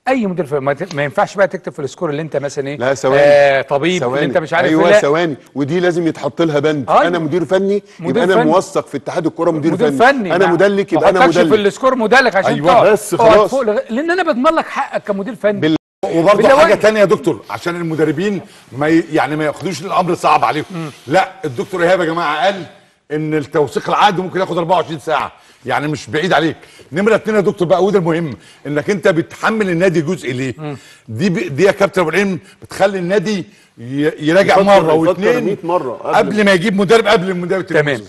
أي مدير فني- ما, ينفعش بقى تكتب في ال score اللي أنت مثلا إيه لا ثواني آه طبيب ثواني. اللي أنت مش عارف أيوه. ثواني ودي لازم يتحط لها بند أيوة. أنا مدير فني مدير يبقى أنا فني. موثق في اتحاد الكره مدير, مدير فني, فني أنا مدلك يبقى أنا حطكش في مدلك ال score مدلك عشان أيوة، تقعد بس خلاص. فوق لغ- لأن أنا بضمن لك حقك كمدير فني بال- وبرضه حاجة. تانية يا دكتور عشان المدربين ما ي... يعني ما ياخدوش الأمر صعب عليهم لا الدكتور إيهاب يا جماعة قال إن التوثيق العقد ممكن ياخد 24 ساعة. يعني مش بعيد عليك. نمرة اتنين يا دكتور بقى وده المهم إنك أنت بتحمل النادي جزء ليه؟ دي ب... دي يا كابتن أبو العلم بتخلي النادي ي... يراجع مرة واثنين 100 مرة قبل- قبل, ما يجيب مدرب قبل المدرب تمام.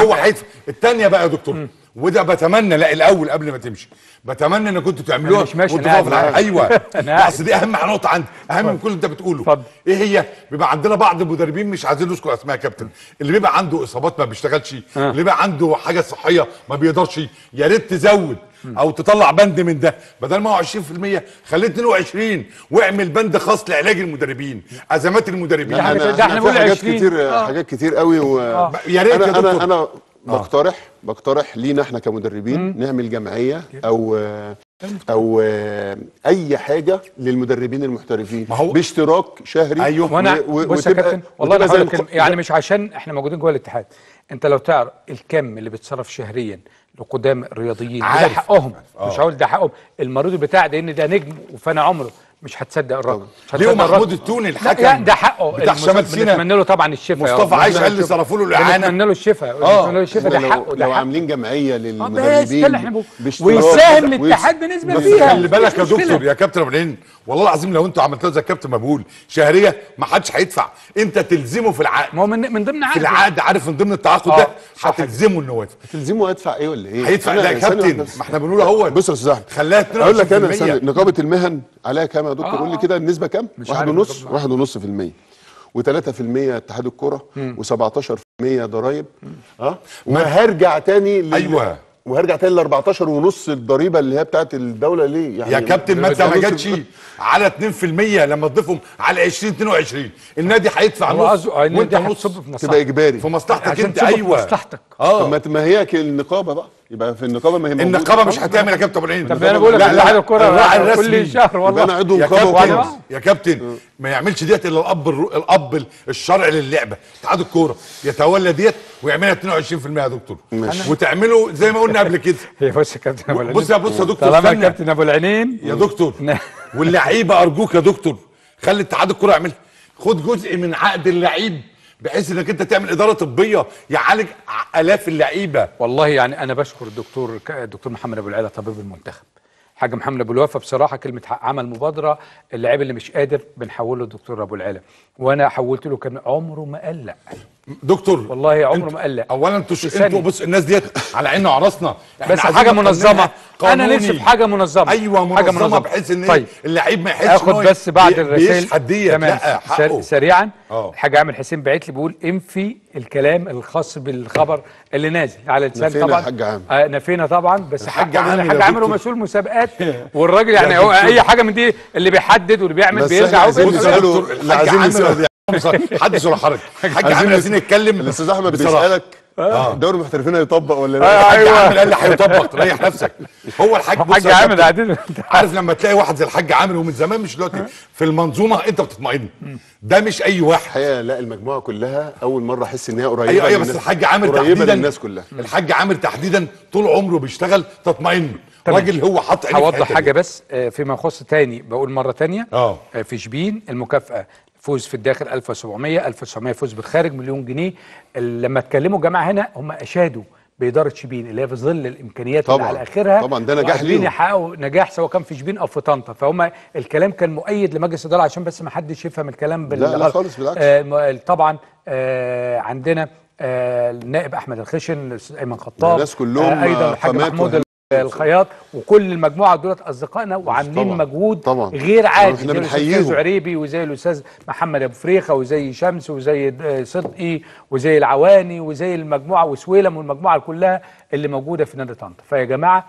هو هيدفع الثانية بقى يا دكتور. وده بتمنى لا الأول قبل ما تمشي بتمنى ان كنتوا تعملوها مش ماشي، وانتوا العقد. أيوه. بس دي أهم نقطة عندي أهم من كل اللي أنت بتقوله اتفضل. إيه هي بيبقى عندنا بعض المدربين مش عايزين نذكر أسماء يا كابتن اللي بيبقى عنده إصابات ما بيشتغلش اللي بيبقى عنده حاجة صحية ما بيقدرش يا ريت تزود أو تطلع بند من ده بدل ما هو 20% خليه 22 واعمل بند خاص لعلاج المدربين أزمات المدربين ده إحنا في بنقول حاجات 20. كتير آه. حاجات كتير قوي و... يا ريت يا دكتور أنا أنا بقترح بقترح لينا إحنا كمدربين نعمل جمعية أو أو أي حاجة للمدربين المحترفين. ما هو- باشتراك شهري أيوه. وأنا بص يا كابتن والله أنا وتبقى هقول زي لك يعني مش عشان إحنا موجودين جوه الاتحاد. أنت لو تعرف الكم اللي بيتصرف شهريا لقدام الرياضيين عارف. حقهم. آه. مش هقول ده حقهم. المريض بتاع ده إن ده نجم وفانا عمره. مش هتصدق الرقم ليه محمود. التوني الحكم لا ده حقه بتاع شمال سيناء بنتمنى له طبعا الشفاء مصطفى. عايش قال لي. صرفوا له الإعانة بنتمنى له الشفاء آه. بنتمنى له الشفاء ده لو, حقه لو عاملين جمعية بس للمدربين ويساهم ويس- الاتحاد بنسبة فيها خلي بالك يا. دكتور يا كابتن ابو العين والله العظيم لو أنتوا عملتوها زي الكابتن مبهول. شهرية ما حدش هيدفع. انت تلزمه في العقد. ما هو من من ضمن في عقد العقد عارف من ضمن التعاقد آه، ده؟ هتلزمه انه يدفع. تلزمه يدفع إيه ولا إيه؟ هيدفع. لا يا كابتن. ما إحنا بنقول اهو بص يا أستاذ احمد خليها أقول لك أنا 22% استنى نقابة المهن عليها كام يا دكتور؟ آه. قول لي كده النسبة كام؟ مش واحد عارف ونص بالظبط. واحد ونص في المية. و3% اتحاد الكرة و17% ضرايب. آه وهرجع تاني لل... أيوة. وهرجع تاني ل 14 ونص الضريبة اللي هي بتاعت الدولة ليه؟ يعني يا كابتن ما انت ما جاتش على 2% لما تضيفهم على 20 22 النادي هيدفع نص وانت انت نص هتصب في مصلحتك. تبقى إجباري. في مصلحتك انت تصب في أيوه مصلحتك. طب آه ما ما هي النقابه بقى. يبقى في النقابة ما هي موجودة. النقابة مش هتعمل يا كابتن ابو العين طب أنا بقول لك لا، لا، اتحاد الكورة كل. شهر والله. أنا عضو يا نقابة يا كابتن. ما يعملش ديت إلا الأب. الأب الشرعي للعبة. اتحاد الكورة. يتولى ديت ويعملها 22% يا دكتور. ماشي. وتعمله زي ما قلنا قبل كده. هي بص يا كابتن أبو العينين. بص يا بص يا دكتور طالما. كابتن أبو العينين. يا دكتور. واللعيبة أرجوك يا دكتور. خلي اتحاد الكورة يعملها خد جزء من عقد اللعيب. بحيث إنك أنت تعمل إدارة طبية يعالج آلاف اللعيبة. والله يعني أنا بشكر الدكتور الدكتور محمد أبو العلا طبيب المنتخب. حاج محمد أبو الوفا بصراحة كلمة عمل مبادرة اللاعب اللي مش قادر بنحوله للدكتور أبو العلا. وأنا حولت له كان عمره ما لأ. دكتور والله عمره ما قال لا اولا أنتوا. أنتوا بص الناس ديت على عيننا وعراسنا. بس حاجة منظمة. أنا. نفسي في حاجة منظمة. أيوه حاجة منظمة بحيث إن طيب. اللعيب ما يحسش آخد بس بعد الرسائل تمام. سر- سريعا. آه. الحاج عامر حسين بعت لي بيقول انفي الكلام الخاص بالخبر اللي نازل. على لسان نفينا طبعا. حاج عامر. آه نفينا طبعا. بس الحاج الحاج عامر الحاج عامر هو. مسؤول مسابقات. والراجل يعني هو. أي حاجة من دي اللي بيحدد واللي بيعمل بيرجع هو اللي عايزين حدث ولا حرج. الحاج عايزين عامر عايزين نتكلم. الأستاذ أحمد. بيسألك دوري المحترفين هيطبق ولا آه، لا؟ الحاج أيوة. عامر قال لي هيطبق. ريح نفسك. هو الحاج بص الحاج عامر كابتن، قاعدين. عارف لما تلاقي واحد زي الحاج عامر ومن زمان مش دلوقتي في المنظومة أنت بتطمئن. ده مش أي واحد. الحقيقة لا المجموعة كلها أول مرة أحس إن هي قريبة أيوه أيوه بس الحاج عامر قريبة تحديدا للناس كلها. الحاج عامر تحديدا طول عمره بيشتغل تطمئن. راجل هو حاطط عينيه هوضح حاجة. بس آه، فيما يخص تاني بقول مرة تانية آه. آه، في شبين المكافأة. فوز في الداخل 1700 1900 فوز بالخارج مليون جنيه لما اتكلموا جماعة هنا هم أشادوا بإدارة شبين اللي هي في ظل الإمكانيات طبعاً. اللي على آخرها طبعاً ده نجاح ليهم. يحققوا نجاح سواء كان في شبين أو في طنطا فهم الكلام كان مؤيد لمجلس الإدارة عشان بس ما حدش يفهم الكلام بال لا، لا خالص، بالعكس. آه طبعا آه عندنا آه النائب أحمد الخشن أيمن خطاب الناس كلهم، آه أيضا الحاج محمود. الخياط وكل المجموعة دولت أصدقائنا وعاملين. مجهود طبعاً. غير عادي إحنا زي الأستاذ. زعريبي وزي الأستاذ محمد أبو فريخة وزي شمس وزي د- صدقي وزي العواني وزي المجموعة وسويلم والمجموعة كلها اللي موجودة في نادي طنطا فيا جماعة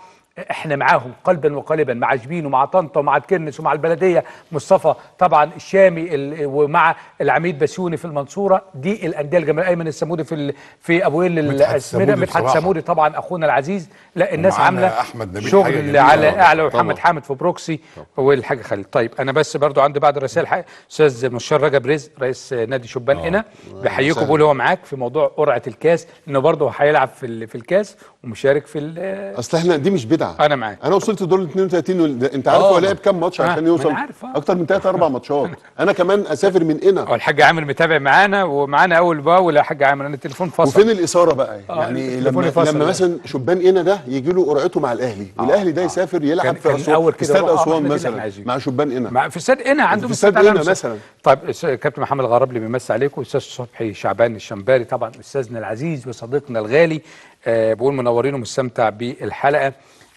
إحنا معاهم قلبا وقالبا مع شبين ومع طنطا ومع الكنس ومع البلدية. مصطفى طبعا الشامي ال- ومع العميد بسيوني في المنصورة. دي الأندية الجماهيريه ايمن السمودي في في ابويل مدحت الاسمده مدحت. سمودي طبعا أخونا العزيز. لا الناس عاملة أحمد نبيل شغل. على آه، اعلى ومحمد. حامد في بروكسي. والحاجة خالد طيب أنا بس برضو عندي بعض الرسائل. أستاذ مشار رجب رزق رئيس نادي شبان هنا. بحييكم. بقول هو معاك في موضوع قرعة الكاس لأنه برضه هيلعب في في الكاس ومشارك في ال- أصل إحنا دي مش بدعة. متعه أنا معاك. أنا وصلت دور ال 32 وال- ده- أنت عارف آه. هو لعب كام ماتش آه، عشان يوصل آه. أكتر من 3 4 ماتشات. أنا كمان أسافر من هنا هو الحاج عامر متابع معانا ومعانا أول باول يا حاج عامر أنا التليفون فصل. وفين الإثارة بقى؟ آه، يعني لما لما ده. مثلا شبان هنا ده يجي له قرعته مع الأهلي. والاهلي ده يسافر يلعب في أسوان. في استاد أسوان اللي مثلا. مع شبان هنا في استاد هنا عندهم استاد هنا مثلا. طيب كابتن محمد الغرابلي بيمسي عليكم أستاذ صبحي شعبان الشمباري طبعا أستاذنا العزيز وصديقنا الغالي. آه بقول منورين ومستمتع بالحلقة.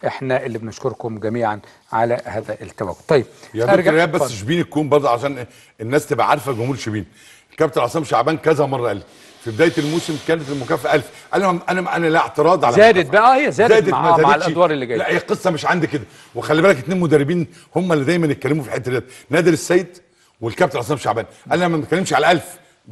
إحنا اللي بنشكركم جميعا على هذا التواجد طيب يا ايهاب بس. شبين تكون برضه عشان الناس تبقى عارفة جمهور شبين. الكابتن عصام شعبان كذا مرة قال في بداية الموسم كانت المكافأة 1000 أنا أنا أنا لا اعتراض على زادت. بقى؟ هي زادت, مع, ما مع زادتش. الأدوار اللي جاية. لا هي القصة مش عندي كده. وخلي بالك اتنين مدربين هم اللي دايما يتكلموا في الحتة ديت. نادر السيد والكابتن عصام شعبان. أنا ما بنتكلمش على 1000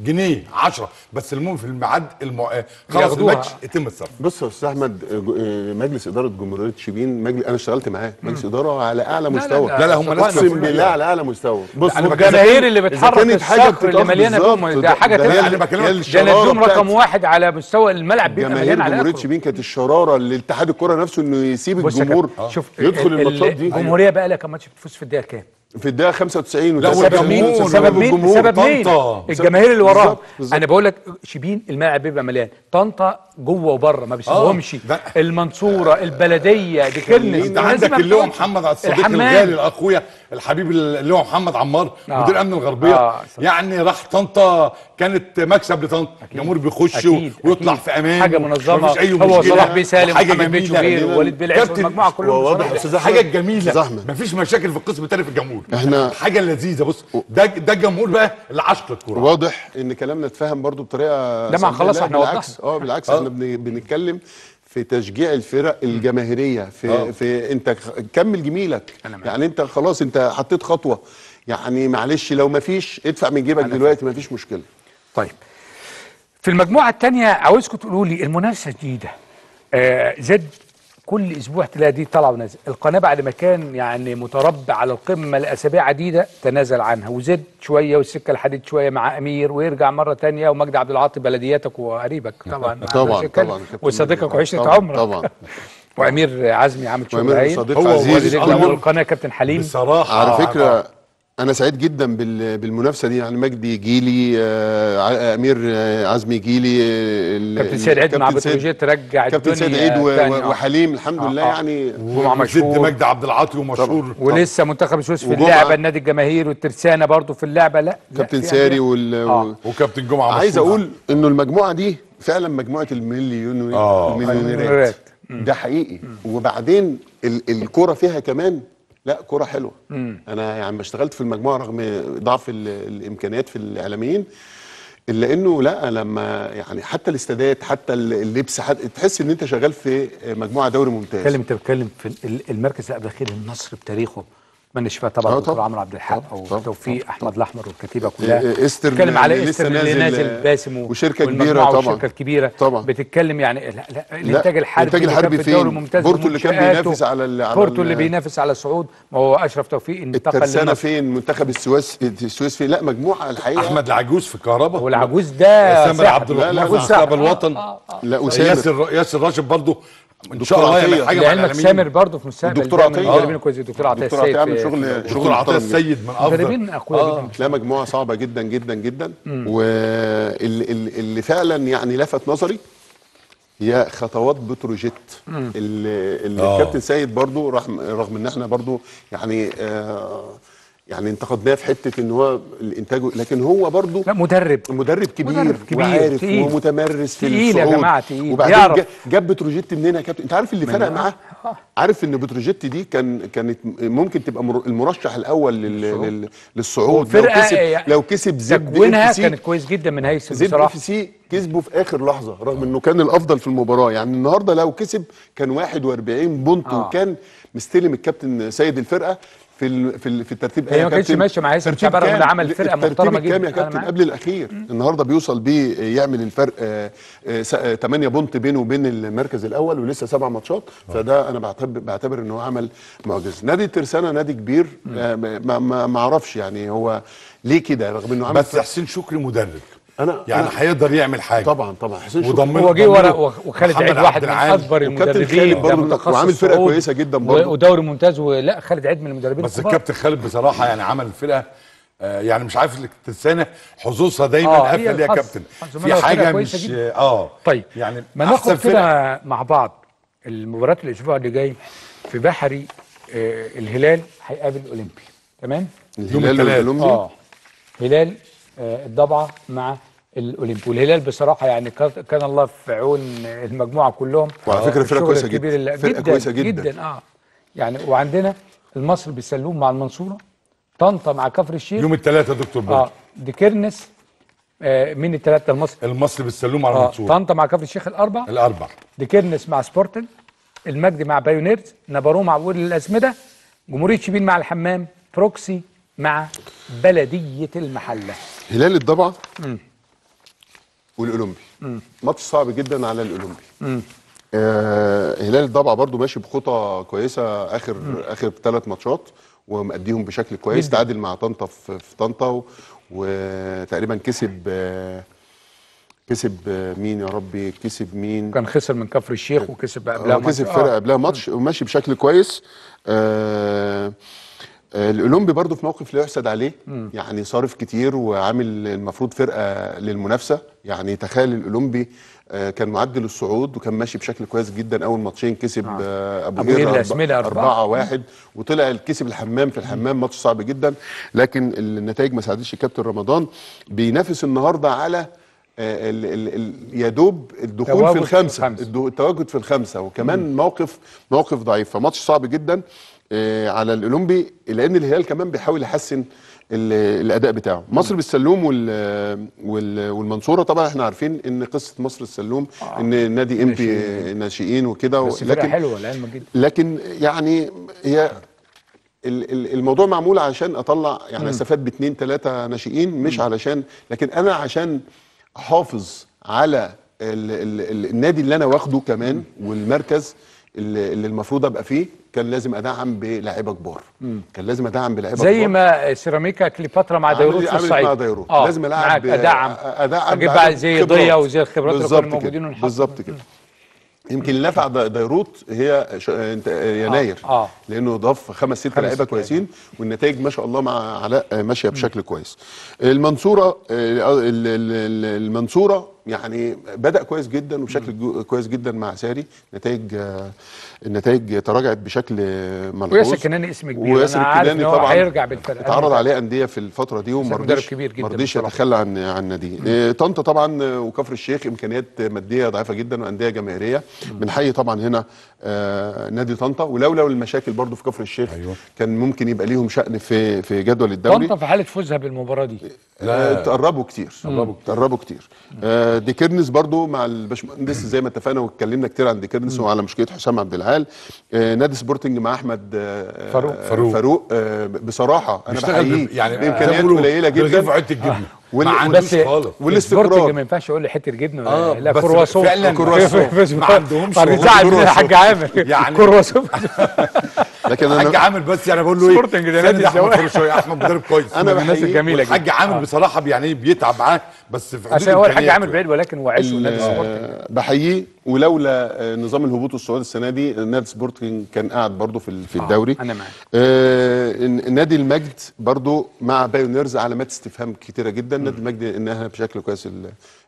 جنيه 10 بس المهم في الميعاد الم... آه، خلاص. الماتش يتم الصرف. بص يا أستاذ أحمد آه، آه، مجلس إدارة جمهورية شبين مجلس أنا اشتغلت معاه. مجلس إدارة على أعلى لا، مستوى. لا، لا، لا، هم ناس أقسم بالله على أعلى مستوى. بص الجماهير اللي بتحرك الصخر اللي مليانة جمهور ده حاجة تانية. أنا بكلمك- ده نجوم رقم واحد على مستوى الملعب بيبقى مليان على جمهورية. شبين كانت الشرارة لاتحاد الكرة نفسه إنه يسيب الجمهور. يدخل ال- ال- الماتشات دي. الجمهورية بقى لها كام ماتش؟ بتفوز في الدقيقة كام؟ في الدقيقة 95 لا، وده سبب مين؟ سبب مين؟ سبب مين؟ الجماهير اللي وراها. أنا بقول لك شبين الملعب بيبقى مليان طنطا جوه وبره ما بيسيبهمش ده- المنصورة البلدية دي كلمة انت عندك اللي هو محمد عبد الصديق الحمام. الغالي الأخويا الحبيب اللي هو محمد عمار آه. مدير امن الغربية آه. يعني راح طنطا كانت مكسب لطنطا الجمهور بيخش ويطلع أكيد. في أمان حاجة منظمة. مفيش أي هو صلاح بيه سالم حاجة جميلة شوبير ووليد بيه العز والمجموعة كلهم حاجة جميلة. مفيش مشاكل في القسم الثاني في الجمهور إحنا- حاجة لذيذة. بص ده ده الجمهور بقى اللي عشق الكورة. واضح ان كلامنا اتفهم برضو بطريقة لا، ما. خلاص لا، إحنا بالعكس. آه بالعكس. إحنا بن- بنتكلم في تشجيع الفرق الجماهيرية. في آه. في انت كمل جميلك. يعني انت خلاص انت حطيت خطوة. يعني معلش لو ما فيش ادفع من جيبك دلوقتي ما فيش مشكلة. طيب. في المجموعة الثانية عاوزكم تقولوا لي المنافسة جديدة. آه زد كل أسبوع تلاقي دي طالعه ونازل القناة بعد ما كان يعني متربع على القمة لاسابيع عديدة تنازل عنها. وزد شوية والسكة الحديد شوية مع أمير ويرجع مرة تانية ومجدي عبد العاطي بلدياتك وقريبك. طبعا. طبعا. طبعا كابتن وصديقك. وعشره طبعاً، عمرك. طبعا. وأمير عزمي عامل شغل هايل صديق هو عزيز. القناه كابتن حليم. بصراحة على فكرة أنا سعيد جدا بال- بالمنافسة دي يعني مجدي جيلي آه، أمير آه، عزمي جيلي كابتن سيد عيد مع كابتن سيد- بتروجيت رجع كابتن سيد عيد. وحليم الحمد آه، لله آه. يعني وزد مشهور مجدي عبد العاطي ومشهور ولسه منتخب السويس في اللعبة النادي الجماهير والترسانة برضو في اللعبة لا كابتن ساري. وال آه. وكابتن جمعة عايز. أقول إنه المجموعة دي فعلا مجموعة المليون آه. المليونيرات. ده حقيقي وبعدين ال- الكورة فيها كمان لا كورة حلوة. أنا يعني ما اشتغلت في المجموعة رغم ضعف ال- الإمكانيات في الإعلاميين إلا إنه لا لما يعني حتى الاستادات حتى اللبس حتى تحس إن أنت شغال في مجموعة دوري ممتاز. بتكلم انت بتتكلم في ال- المركز اللي قبل الأخير النصر بتاريخه. أتمنى شفاء طبعا آه دكتور طبعا. عمرو عبد الحق. أو طبعا. توفيق طبعا. أحمد الأحمر والكتيبة كلها إيه، بتتكلم على اللي إستر لسه اللي نازل، نازل باسم و- وشركة والمجموعة كبيرة طبعا. والشركة الكبيرة طبعا. بتتكلم يعني لا لا الانتاج الحربي كان الحربي في الدوري فين؟ الممتاز بورتو اللي كان. بينافس على على بورتو ال- اللي بينافس على الصعود ما هو أشرف توفيق انتقل الترسانه فين منتخب السويس السويس فين لا مجموعة الحقيقة أحمد العجوز في الكهرباء والعجوز ده سامر. عبد الرحمن. في مستقبل الوطن لا وسامر ياسر ياسر راشد برضه ان شاء الله عطية. يعمل حاجة مع لعلمك سامر برضه في مستقبل من عطية. المدربين الكويسين الدكتور عطية دكتور السيد عامل في- شغل دكتور عطية. السيد من أفضل مدربين أقوياء جدا لا مجموعه صعبة جدا جدا جدا واللي اللي فعلا يعني لفت نظري هي خطوات بتروجيت اللي, اللي آه. الكابتن سيد برضو رغم رغم إن إحنا برضو يعني آه يعني انتقدناه في حتة إن هو الإنتاج لكن هو برضو لا مدرب. مدرب كبير, مدرب كبير، وعارف تقيل. ومتمرس في تقيل يا جماعة، تقيل. وبعدين جاب بتروجيت منين يا كابتن؟ انت عارف اللي فرق معاه؟ عارف إن بتروجيت دي كان كانت ممكن تبقى مر- المرشح الأول لل... لل... للصعود. لو كسب يعني لو كسب زد تكوينها كانت كويس جدا من هيثم زد بصراحة. اف سي كسبه في آخر لحظة رغم إنه كان الأفضل في المباراة. يعني النهارده لو كسب كان 41 point آه. وكان مستلم الكابتن سيد الفرقة. في ال... في, ال... في الترتيب هي يا ما كانتش كابتن؟ ماشية مع هيثم ترتيب شعبان رغم عمل الترتيب محترمة الكام جدا. يا أنا كابتن. قبل الأخير. النهارده بيوصل بيه يعمل الفرق 8 بونت بينه وبين المركز الأول ولسه سبع ماتشات. فده أنا بعتبر بعتبر ان هو عمل معجزة. نادي الترسانه نادي كبير آه، ما ما ما أعرفش يعني هو ليه كده رغم إنه عمل بس حسين شكري مدرب. أنا يعني أنا- هيقدر يعمل حاجة طبعا طبعا حسين شكري وضمن هو جه ورا وخ- وخالد عيد واحد من. أكبر المدربين برضه وعامل فرقة صعود كويسة جدا برضه. ودوري ممتاز ولا خالد عيد من المدربين بس. الكابتن خالد بصراحة يعني عمل فرقة آه، يعني مش عارف السنة حظوظها دايما آه، قافله ليها الحظ. كابتن في حاجة مش جدا. آه طيب يعني ما ناخد. كده مع بعض المباراة الأسبوع اللي جاي في بحري آه الهلال هيقابل أولمبي تمام الهلال التلات. والأولمبي آه هلال آه الضبعه مع الأولمبي. والهلال بصراحة يعني كان الله في عون المجموعة كلهم. وعلى الشغل كويسة الكبير جدا. فرقة كويسة جدا. جدا آه. يعني وعندنا المصري بالسلوم مع المنصورة. طنطا مع كفر الشيخ. يوم الثلاثاء يا دكتور برضه. آه. ديكيرنس آه من الثلاثه المصري. المصري بالسلوم على آه. المنصور طنطا مع كفر الشيخ الاربع الاربع ديكيرنس مع سبورتنج. المجد مع بايونيرز. نبروه مع أبو قير الاسمده جمهورية شبين مع الحمام. بروكسي مع بلدية المحلة. هلال الضبعة؟ والأولمبي. ماتش صعب جدا على الأولمبي. آه هلال الضبعه برضو ماشي بخطى كويسة آخر آخر ثلاث ماتشات ومأديهم بشكل كويس. تعادل مع طنطا في, في طنطا وتقريبا كسب آه كسب مين يا ربي؟ كسب مين؟ كان خسر من كفر الشيخ وكسب قبلها آه، كسب ماتش. فرقة آه. قبلها ماتش وماشي بشكل كويس. آه، الأولمبي برضو في موقف لا يحسد عليه. يعني صارف كتير وعامل المفروض فرقة للمنافسة. يعني تخيل الأولمبي آه، كان معدل الصعود وكان ماشي بشكل كويس جدا. أول ماتشين كسب آه. أبو قير قير الأسمدة أربعة. 4 واحد. وطلع كسب الحمام في الحمام ماتش صعب جدا. لكن النتائج ما ساعدتش كابتن رمضان. بينافس النهارده على آه، ال ال ال يا دوب الدخول في الخمسة. التواجد في الخمسة. وكمان موقف موقف ضعيف. فماتش صعب جدا. آه، على الأولمبي لأن الهلال كمان بيحاول يحسن ال- الأداء بتاعه. مصر بالسلوم وال وال والمنصورة طبعا إحنا عارفين إن قصة مصر السلوم إن نادي امبي ناشئين وكده بس لكن حلوة لعلمك جدا لكن يعني هي ال- ال- الموضوع معمول عشان أطلع يعني أستفاد باثنين ثلاثة ناشئين مش علشان لكن أنا عشان أحافظ على ال ال ال النادي اللي أنا واخده كمان والمركز اللي, المفروض أبقى فيه كان لازم أدعم بلاعيبه كبار. كان لازم أدعم بلاعيبه زي كبار. مع سيراميكا كليوباترا مع ديروت في الصعيد مع ديروت آه، لازم ألعب أدعم. أدعم أجيب بقى زي. ضيا وزي الخبرات اللي كانوا. موجودين ونحط- بالظبط كده. يمكن اللي نفع ديروت هي. يناير. آه. لأنه ضاف خمس ست لعيبة كويسين والنتائج ما شاء الله مع علاء آه، ماشيه بشكل كويس. المنصورة آه، ال- ال- ال- المنصورة يعني بدأ كويس جدا وبشكل كويس جدا مع ساري. نتائج النتائج تراجعت بشكل ملحوظ. وياسر كناني اسم كبير. وياسر الكناني طبعا هيرجع بالفرقة. اتعرض عليه أندية في الفترة دي وما رضيش ما رضيش. يتخلى عن عن ناديه إيه، طنطا طبعا وكفر الشيخ إمكانيات ماديه ضعيفة جدا وأندية جماهيرية. بنحيي طبعا هنا آه، نادي طنطا. ولولا المشاكل برضو في كفر الشيخ أيوة. كان ممكن يبقى ليهم شأن في في جدول الدوري. طنطا في حالة فوزها بالمباراة دي. لا. تقربوا كتير. تقربوا كتير. آه ديكيرنس برضو مع الباشمهندس زي ما اتفقنا واتكلمنا كتير عن ديكيرنس وعلى مشكلة حسام عبد العال. آه نادي سبورتنج مع أحمد آه فاروق. آه، فاروق. فاروق آه بصراحة أنا بحييه يعني بإمكانيات قليلة جدا. وال- ما وال- عندوش خالص. والاستقرار. ما ينفعش أقول لي حتة جبنة. آه، لا بس كرواسون. فعلاً كرواسون. ما عندهمش يزعل من. الحاج عامر يعني- كرواسون. لكن الحاج أنا عامر بس يعني بقول له إيه؟ سبورتنج ده سند نادي أحمد شوية. أحمد مدرب كويس. أنا من الناس الجميلة جدا. الحاج عامر بصراحة يعني إيه بيتعب معاه. بس في حدود عشان هو الحاج. عامر بعيد ولكن هو نادي سبورتنج. آه، بحييه ولولا آه، نظام الهبوط والصعود السنة دي نادي سبورتنج كان قاعد برضو في في الدوري. أنا معاك. آه، نادي المجد برضو مع بايونيرز علامات استفهام كتيرة جدا. نادي المجد إنها بشكل كويس ال-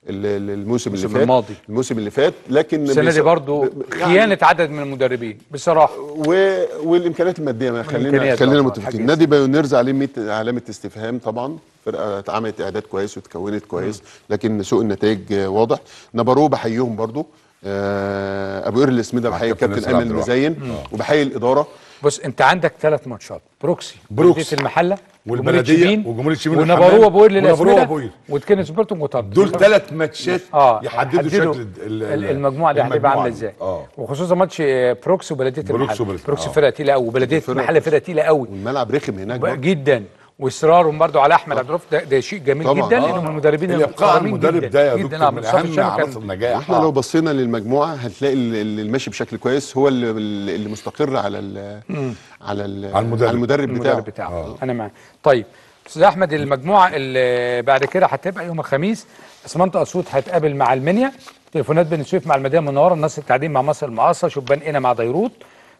ال- ال- الموسم اللي فات. الماضي. الموسم اللي فات لكن السنة دي برضو ب- يعني خيانة عدد من المدربين بصراحة. و... والإمكانيات المادية ما خلينا خلينا متفقين. نادي بايونيرز عليه 100 علامة استفهام طبعا. فرقة اتعملت إعداد كويس واتكونت كويس لكن سوء النتائج آه، واضح نبارو بحييهم برضو آه، أبو قير الاسمده بحيي كابتن الكابتن امل. المزين وبحيي الإدارة بص أنت عندك ثلاث ماتشات بروكسي بروكسي. بلدية المحلة والبلدية شبين، وجمهورية شبين ونبارو والحمام وابوير ونبارو للاسمده وأبوير. وتكن سبورتنج وطنطا دول ثلاث ماتشات آه يحددوا شكل ال- ال- المجموعة دي هتبقى المجموعة عاملة. إزاي آه وخصوصا ماتش آه، بروكسي وبلدية المحلة وبلدية- بروكسي آه. فرقة تقيلة قوي وبلدية المحلة فرقة تقيلة قوي والملعب رخم هناك. جدا وإصرارهم برضو على أحمد عبد الرؤوف ده, ده شيء جميل طبعاً. جدا آه. لانهم المدربين الابقاء المدرب ده يا دكتور آه، من اهم عناصر النجاح. إحنا لو بصينا للمجموعة هتلاقي اللي ماشي بشكل كويس هو اللي, اللي مستقر على ال على ال على المدرب. على المدرب بتاعه. المدرب بتاعه أنا معاك. طيب أستاذ أحمد المجموعة اللي بعد كده هتبقى يوم الخميس اسمنت اسيوط هيتقابل مع المنيا تليفونات بني سويف مع المدينة المنورة النصر التعدين مع مصر المقاصه شبان قنا مع ديروت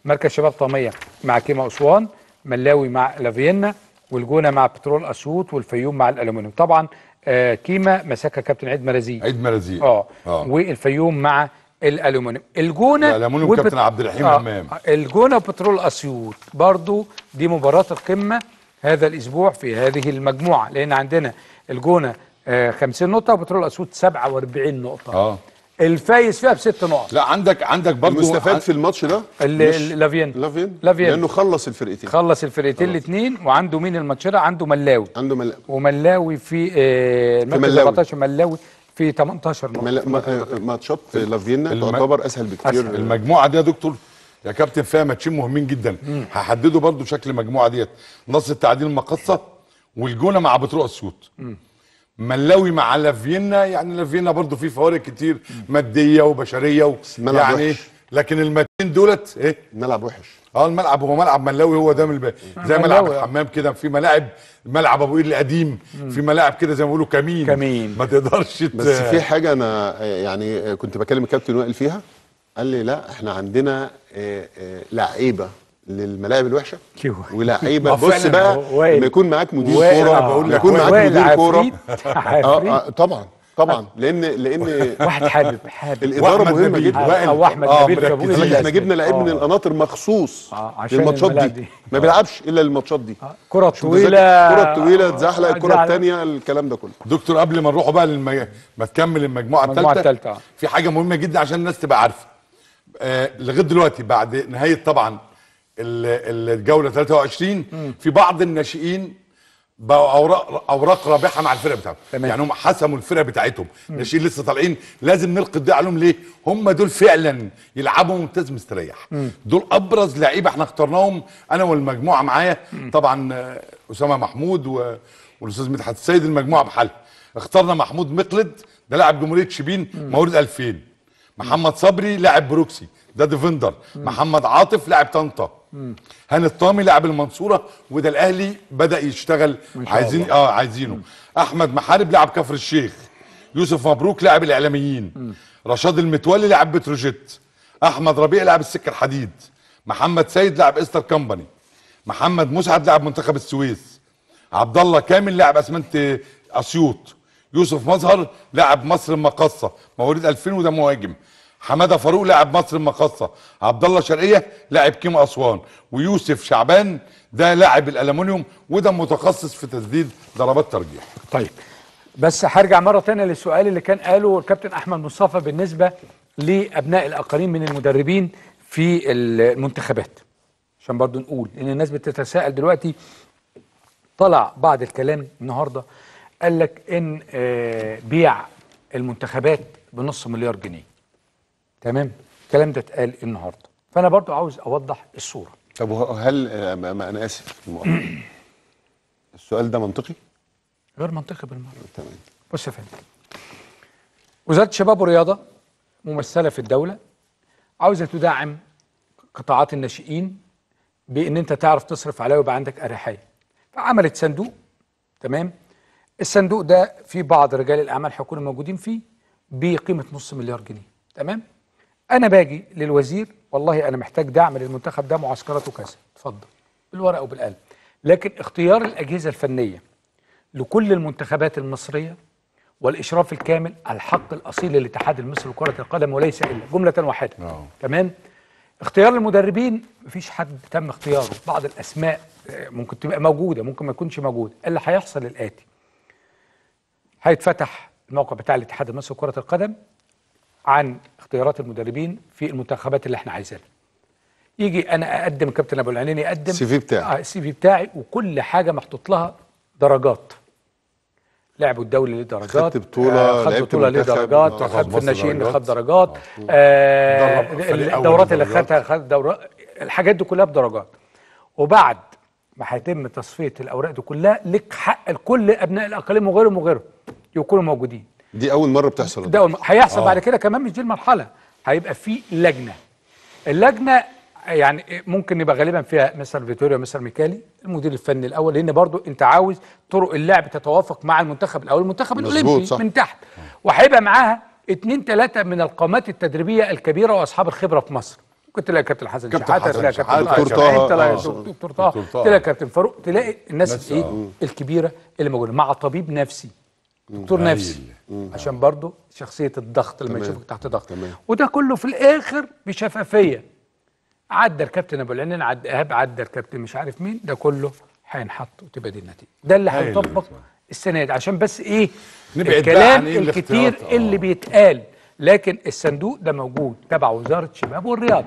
مركز شباب طامية مع كيما أسوان ملاوي مع لافيينا. والجونة مع بترول أسيوط والفيوم مع الألومنيوم. طبعا آه كيما مساكها كابتن عيد مرازي عيد مرازيق آه. آه. والفيوم مع الألومنيوم. الجونة الألومنيوم كابتن عبد الرحيم همام. الجونة وبترول أسيوط برضو دي مباراة القمة هذا الأسبوع في هذه المجموعة لأن عندنا الجونة آه 50 نقطة وبترول أسيوط 47 نقطة. آه. الفايز فيها بست نقط. لا عندك عندك برضو المستفاد في الماتش ده؟ لافيين لافين لافين. لأنه خلص الفرقتين. خلص الفرقتين الاثنين وعنده مين الماتشره عنده ملاوي. عنده مل... وملاوي في آه المركز ملاوي. 14 ملاوي في 18 نقطة. ما- ماتشات لافينا الم- تعتبر أسهل بكتير. أسهل. المجموعة دي يا دكتور يا كابتن فيها ماتشين مهمين جدا. هحددوا برضو شكل المجموعة ديت. نصر التعدين المقصه والجونة مع بتروق اسيوط ملاوي مع لافينا يعني لافينا برضو في فوارق كتير مادية وبشرية و... يعني وحش. لكن الماتشين دولت إيه الملعب وحش آه الملعب هو ملعب ملاوي هو ده الب... زي ملعب آه. الحمام كده في ملاعب ملعب أبو قير القديم في ملاعب كده زي ما بيقولوا كمين كمين. ما تقدرش ت... بس في حاجة أنا آه، يعني آه، كنت بكلم الكابتن وائل فيها قال لي لا إحنا عندنا آه، آه، لعيبة للملاعب الوحشة. ولعيبه آه، بص بقى. لما يكون معاك مدير كورة آه، بقول لا، لك يكون معاك وائل مدير كورة آه, عفريت. آه طبعا طبعا لأن لأن واحد حابب حابب الإدارة مهمة. جدا وائل. أو احمد آه، نبيل. كابوس إحنا. جبنا لعيب من آه. القناطر مخصوص آه، عشان للماتشات دي دي. ما بيلعبش إلا الماتشات دي طويلة تذاكر الكرة الطويلة اتزحلق الكرة اتزحلق. الثانية الكلام ده كله دكتور قبل ما نروحوا بقى للم... ما تكمل المجموعة المجموعة الثالثه آه. في حاجة مهمة جدا عشان الناس تبقى عارفة آه لغاية دلوقتي بعد نهاية طبعا الجولة 23 في بعض الناشئين بقوا اوراق أوراق رابحة مع الفرقة بتاعتهم. تمام. يعني هم حسموا الفرقة بتاعتهم. الناشئين لسه طالعين. لازم نلقي الضوء عليهم. ليه؟ هم دول فعلا يلعبوا ممتاز مستريح. دول أبرز لعيبة إحنا اخترناهم. أنا والمجموعة معايا. طبعا آه، أسامة محمود و... والأستاذ مدحت السيد المجموعة بحالها. اخترنا محمود مقلد ده لاعب جمهورية شبين مواليد 2000 محمد صبري لاعب بروكسي. ده defender. محمد عاطف لاعب طنطا. هاني الطامي لاعب المنصورة وده الأهلي بدأ يشتغل. عايزين آه عايزينه. أحمد محارب لاعب كفر الشيخ. يوسف مبروك لاعب الإعلاميين. رشاد المتولي لاعب بتروجيت. أحمد ربيع لاعب السكه الحديد محمد سيد لاعب إيسترن كومباني محمد مسعد لاعب منتخب السويس. عبد الله كامل لاعب أسمنت أسيوط. يوسف مظهر لاعب مصر المقصه مواليد 2000 وده مهاجم. حمادة فاروق لاعب مصر المقصه عبد الله شرقية لاعب كيما أسوان ويوسف شعبان ده لاعب الالومنيوم وده متخصص في تسديد ضربات ترجيح. طيب بس هرجع مرة تانية للسؤال اللي كان قاله الكابتن أحمد مصطفى بالنسبة لأبناء الآخرين من المدربين في المنتخبات. عشان برضو نقول إن الناس بتتساءل دلوقتي طلع بعض الكلام النهاردة قال لك إن آه، بيع المنتخبات بنص مليار جنيه. تمام؟ الكلام ده اتقال النهاردة. فأنا برضو عاوز أوضح الصورة. طب هل ما ما أنا آسف. السؤال ده منطقي؟ غير منطقي بالمرة. تمام. بص يا فندم. وزارة الشباب والرياضة ممثلة في الدولة عاوزة تدعم قطاعات الناشئين بإن أنت تعرف تصرف عليها ويبقى عندك أريحية. فعملت صندوق تمام؟ الصندوق ده في بعض رجال الأعمال هيكونوا موجودين فيه بقيمة نص مليار جنيه تمام؟ أنا باجي للوزير والله أنا محتاج دعم للمنتخب ده معسكراته كذا. اتفضل. بالورقة وبالقلم. لكن اختيار الأجهزة الفنية لكل المنتخبات المصرية والإشراف الكامل الحق الأصيل للاتحاد المصري لكرة القدم وليس إلا جملة واحدة. آه. تمام؟ اختيار المدربين مفيش حد تم اختياره. بعض الأسماء آه، ممكن تبقى موجودة ممكن ما يكونش موجودة. اللي هيحصل الآتي؟ هيتفتح الموقع بتاع الاتحاد المصري لكرة القدم عن اختيارات المدربين في المنتخبات اللي إحنا عايزينها. يجي أنا أقدم الكابتن أبو العنين يقدم السي في بتاعي. آه، السي في بتاعي وكل حاجة محطوط لها درجات. لعبوا الدولي ليه درجات. خدت بطولة، آه، خد لعبت بطولة ليه منتخب، درجات. آه، خد في الناشئين. خد درجات. آه الدورات اللي. خدها خد دورات الحاجات دي كلها بدرجات. وبعد ما هيتم تصفية الأوراق دي كلها لك حق لكل أبناء الأقاليم وغيرهم وغيرهم يكونوا موجودين. دي أول مرة بتحصل ده أول- هيحصل بعد كده كمان مش دي المرحلة. هيبقى في لجنة. اللجنة يعني ممكن يبقى غالبا فيها مستر فيتوريا مستر ميكالي المدير الفني الأول لأن برضو أنت عاوز طرق اللعب تتوافق مع المنتخب الأول. المنتخب مظبوط، الأولمبي صح. من تحت. وهيبقى معاها اتنين تلاتة من القامات التدريبية الكبيرة وأصحاب الخبرة في مصر. ممكن تلاقي كابتن حسن شحاتة تلاقي كابتن دكتور طه. تلاقي آه. دكتور طه. تلاقي كابتن فاروق تلاقي الناس ناس، إيه آه. الكبيرة اللي موجودة مع طبيب نفسي. دكتور. نفسي عشان برضو شخصية الضغط لما. يشوفك تحت ضغط تمام. وده كله في الآخر بشفافية عدى الكابتن أبو العنين عدى إيهاب عدى الكابتن مش عارف مين ده كله هينحط وتبقى دي النتيجة ده اللي. هيطبق السنة دي عشان بس إيه نبعد الكلام عن إيه الكتير. آه. اللي بيتقال لكن الصندوق ده موجود تبع وزارة الشباب والرياضة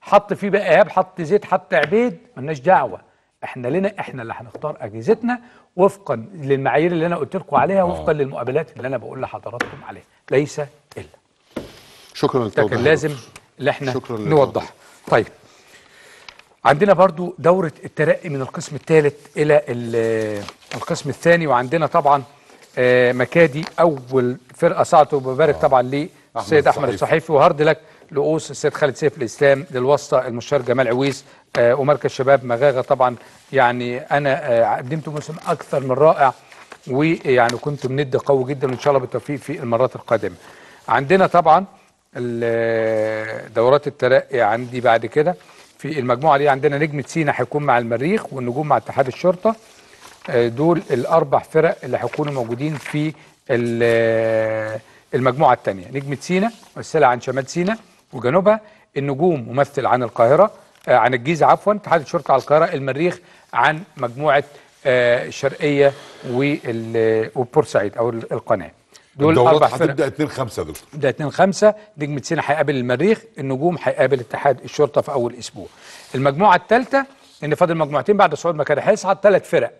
حط فيه بقى إيهاب حط زيت حط عبيد ملناش دعوة إحنا لنا إحنا اللي هنختار أجهزتنا وفقا للمعايير اللي أنا قلت لكم عليها وفقا للمقابلات اللي أنا بقول لحضراتكم عليها. ليس إلا. شكرا للتوضيح يا لازم. اللي إحنا شكراً. نوضحها طيب. عندنا برضو دورة الترقي من القسم الثالث إلى ال- القسم الثاني وعندنا طبعا آه، مكادي أول فرقة صعدت وببارك طبعا للسيد أحمد الصحيفي. وهارد لك لؤوس السيد خالد سيف الإسلام للواسطة المستشار جمال عويس آه، ومركز شباب مغاغة طبعا. يعني أنا آه، قدمت موسم أكثر من رائع ويعني كنت مند قوي جدا وإن شاء الله بالتوفيق في المرات القادمة. عندنا طبعا ال- دورات الترقي عندي بعد كده. في المجموعة دي عندنا نجمه سينا هيكون مع المريخ والنجوم مع اتحاد الشرطة. آه، دول الأربع فرق اللي هيكونوا موجودين في ال- المجموعة الثانية نجمه سينا ممثله عن شمال سينا وجنوبها النجوم ممثل عن القاهرة. آه، عن الجيزة. عفوا اتحاد الشرطة على القاهرة المريخ عن مجموعة آه، الشرقيه وال- وبورسعيد أو القناة. دول أربع فرق هتبدأ 2 5 يا دكتور ده 2 5 نجمة سينا هيقابل المريخ. النجوم هيقابل اتحاد الشرطة في أول أسبوع. المجموعة الثالثة إن فاضل مجموعتين بعد صعود مكان هيصعد ثلاث فرق.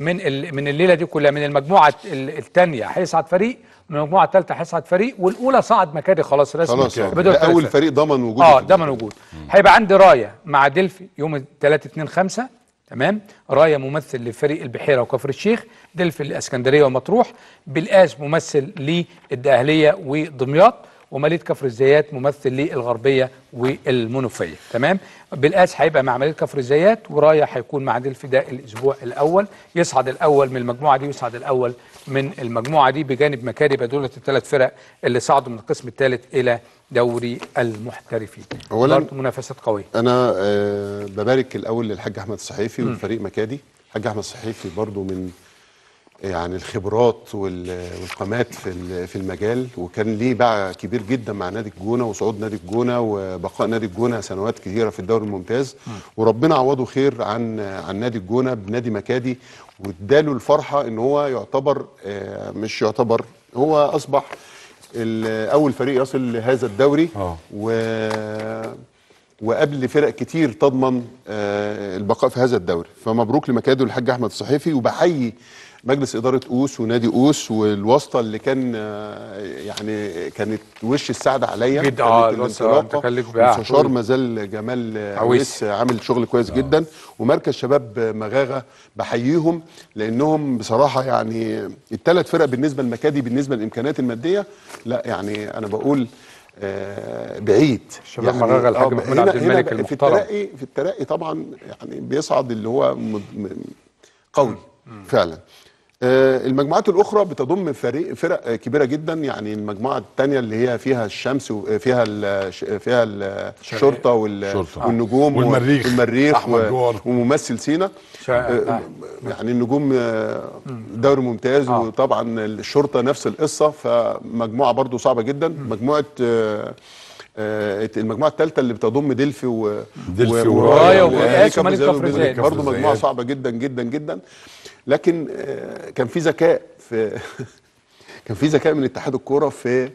من ال- من الليلة دي كلها من المجموعة الثانية هيصعد فريق من المجموعة الثالثة هيصعد فريق والأولى صعد مكاني خلاص رسمي خلاص ثلاث أول. فريق ضمن وجوده آه في ده موجود هيبقى عندي راية مع دلفي يوم 3 2 5 تمام؟ راية ممثل لفريق البحيرة وكفر الشيخ دلفي الاسكندريه ومطروح بالقاس ممثل للدقهلية ودمياط. وماليه كفر الزيات ممثل للغربية والمنوفية. تمام؟ بالقاس هيبقى مع ماليه كفر الزيات ورايه هيكون مع دلفي ده الأسبوع الأول. يصعد الأول من المجموعة دي ويصعد الأول من المجموعة دي بجانب مكاري دولة الثلاث فرق اللي صعدوا من القسم الثالث إلى دوري المحترفين. برضه منافسات قوية. أنا آه ببارك الأول للحاج أحمد الصحيفي والفريق مكادي. الحاج أحمد الصحيفي برضو من يعني الخبرات وال- والقامات في في المجال. وكان ليه باع كبير جدا مع نادي الجونة وصعود نادي الجونة وبقاء نادي الجونة سنوات كثيرة في الدوري الممتاز. وربنا عوضه خير عن عن نادي الجونة بنادي مكادي. واداله الفرحة إن هو يعتبر آه، مش يعتبر هو أصبح أول فريق يصل لهذا الدوري. آه. و وقبل فرق كتير تضمن آه، البقاء في هذا الدوري. فمبروك لمكاده الحاج أحمد الصحيفي. وبحيي مجلس إدارة أوس ونادي أوس والواسطة اللي كان آه، يعني كانت وش السعد عليا جدا، آه، بقى مستشار حضور. مازال جمال آه، عويس. عامل شغل كويس جدا. ومركز شباب مغاغة بحييهم لأنهم بصراحة يعني الثلاث فرق بالنسبة لمكادي بالنسبة للإمكانيات المادية لا يعني أنا بقول آه بعيد. شباب مغاغة الحاج آه، محمود عبد الملك هنا في المحترم. الترقي في الترقي طبعا يعني بيصعد اللي هو قوي فعلا. آه، المجموعات الأخرى بتضم فريق فرق آه، كبيرة جدا يعني المجموعة الثانية اللي هي فيها الشمس وفيها ال- فيها ال- الشرطه وال-. والنجوم والمريخ. والمريخ. وممثل سينا آه، آه. يعني النجوم آه، دوري ممتاز آه. وطبعا الشرطة نفس القصة فمجموعة برضو صعبة جدا مجموعة آه، آه، المجموعة الثالثه اللي بتضم دلفي و دلفي ورايا وملك كفر كفر مجموعة. صعبة جدا جدا جدا لكن آه، كان في ذكاء في كان في ذكاء من اتحاد الكورة في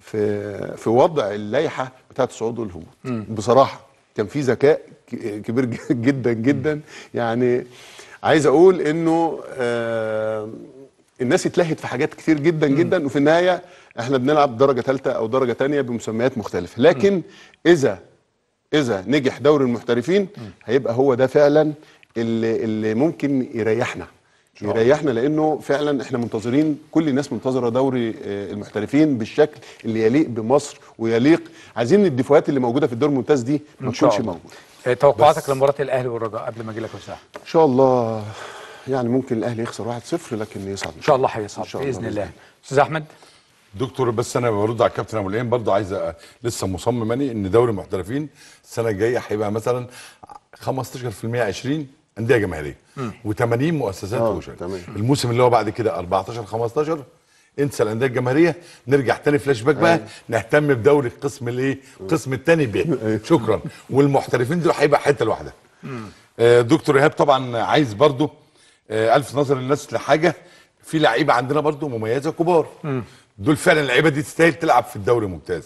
في في وضع اللائحة بتاعت الصعود والهبوط بصراحة كان في ذكاء كبير جدا جدا. يعني عايز أقول إنه آه الناس اتلهت في حاجات كتير جدا جدا. وفي النهاية إحنا بنلعب درجة ثالثه أو درجة ثانية بمسميات مختلفة. لكن إذا إذا نجح دوري المحترفين هيبقى هو ده فعلا اللي, اللي ممكن يريحنا. يريحنا لأنه فعلا إحنا منتظرين كل الناس منتظرة دوري آه، المحترفين بالشكل اللي يليق بمصر ويليق. عايزين الدفوات اللي موجودة في الدوري الممتاز دي ما تكونش الله. موجودة. آه، توقعاتك لمباراة الأهلي والرجاء قبل ما أجي لك أحمد. إن شاء الله يعني ممكن الأهلي يخسر 1-0 لكن يصعد. إن شاء الله هيصعد بإذن الله الله. أستاذ أحمد؟ دكتور بس أنا برد على الكابتن أبو العين برضه عايز أ- لسه مصمم اني إن دوري المحترفين السنة الجاية هيبقى مثلا 15% 20 أندية جماهيرية. و80 مؤسسات آه، وشركات. الموسم اللي هو بعد كده 14 15 انسى الأندية الجماهيرية. نرجع تاني فلاش باك بقى. نهتم بدوري القسم الإيه؟ القسم الثاني ب شكرا. والمحترفين دول هيبقى حتة لوحدها. آه، دكتور إيهاب طبعا عايز برضه آه، ألف نظر الناس لحاجة. في لعيبة عندنا برضه مميزة كبار. دول فعلا اللعيبة دي تستاهل تلعب في الدوري ممتاز.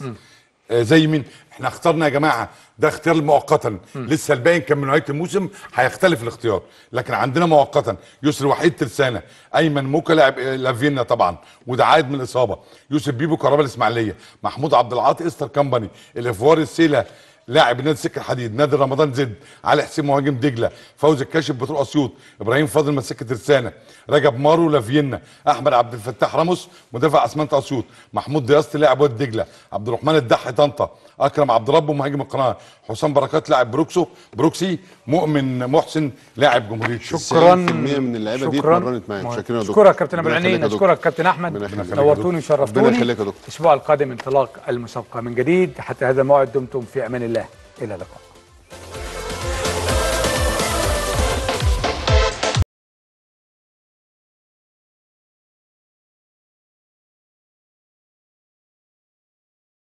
زي مين؟ إحنا اخترنا يا جماعة. ده اختيار مؤقتا. لسه الباقي كان من نهاية الموسم هيختلف الاختيار. لكن عندنا مؤقتا. يسر وحيد ترسانة. أيمن موكا لاعب آه، لافينا طبعا. وده عائد من الإصابة. يوسف بيبو كهرباء الإسماعيلية. محمود عبد العاطي إستر كامباني. الإفوار السيلة. لاعب نادي سكة الحديد نادي رمضان زد علي حسين مهاجم دجلة فوزي الكاشف بترول أسيوط إبراهيم فاضل مسكة ترسانه رجب مارو لافينا أحمد عبد الفتاح راموس مدافع أسمنت أسيوط محمود دياستي لاعب واد دجلة عبد الرحمن الدحي طنطا. أكرم عبد ربه مهاجم القناة. حسام بركات لاعب بروكسو. بروكسي مؤمن محسن لاعب جمهورية شكرا. 90% من اللعيبة دي شكراً. اتمرنت معايا. شكرا يا دكتور. اشكرك كابتن أبو دكتور. اشكرك كابتن أحمد. نورتوني وشرفتوني ربنا يخليك يا دكتور. الأسبوع القادم انطلاق المسابقة من جديد. حتى هذا الموعد دمتم في أمان الله. إلى اللقاء.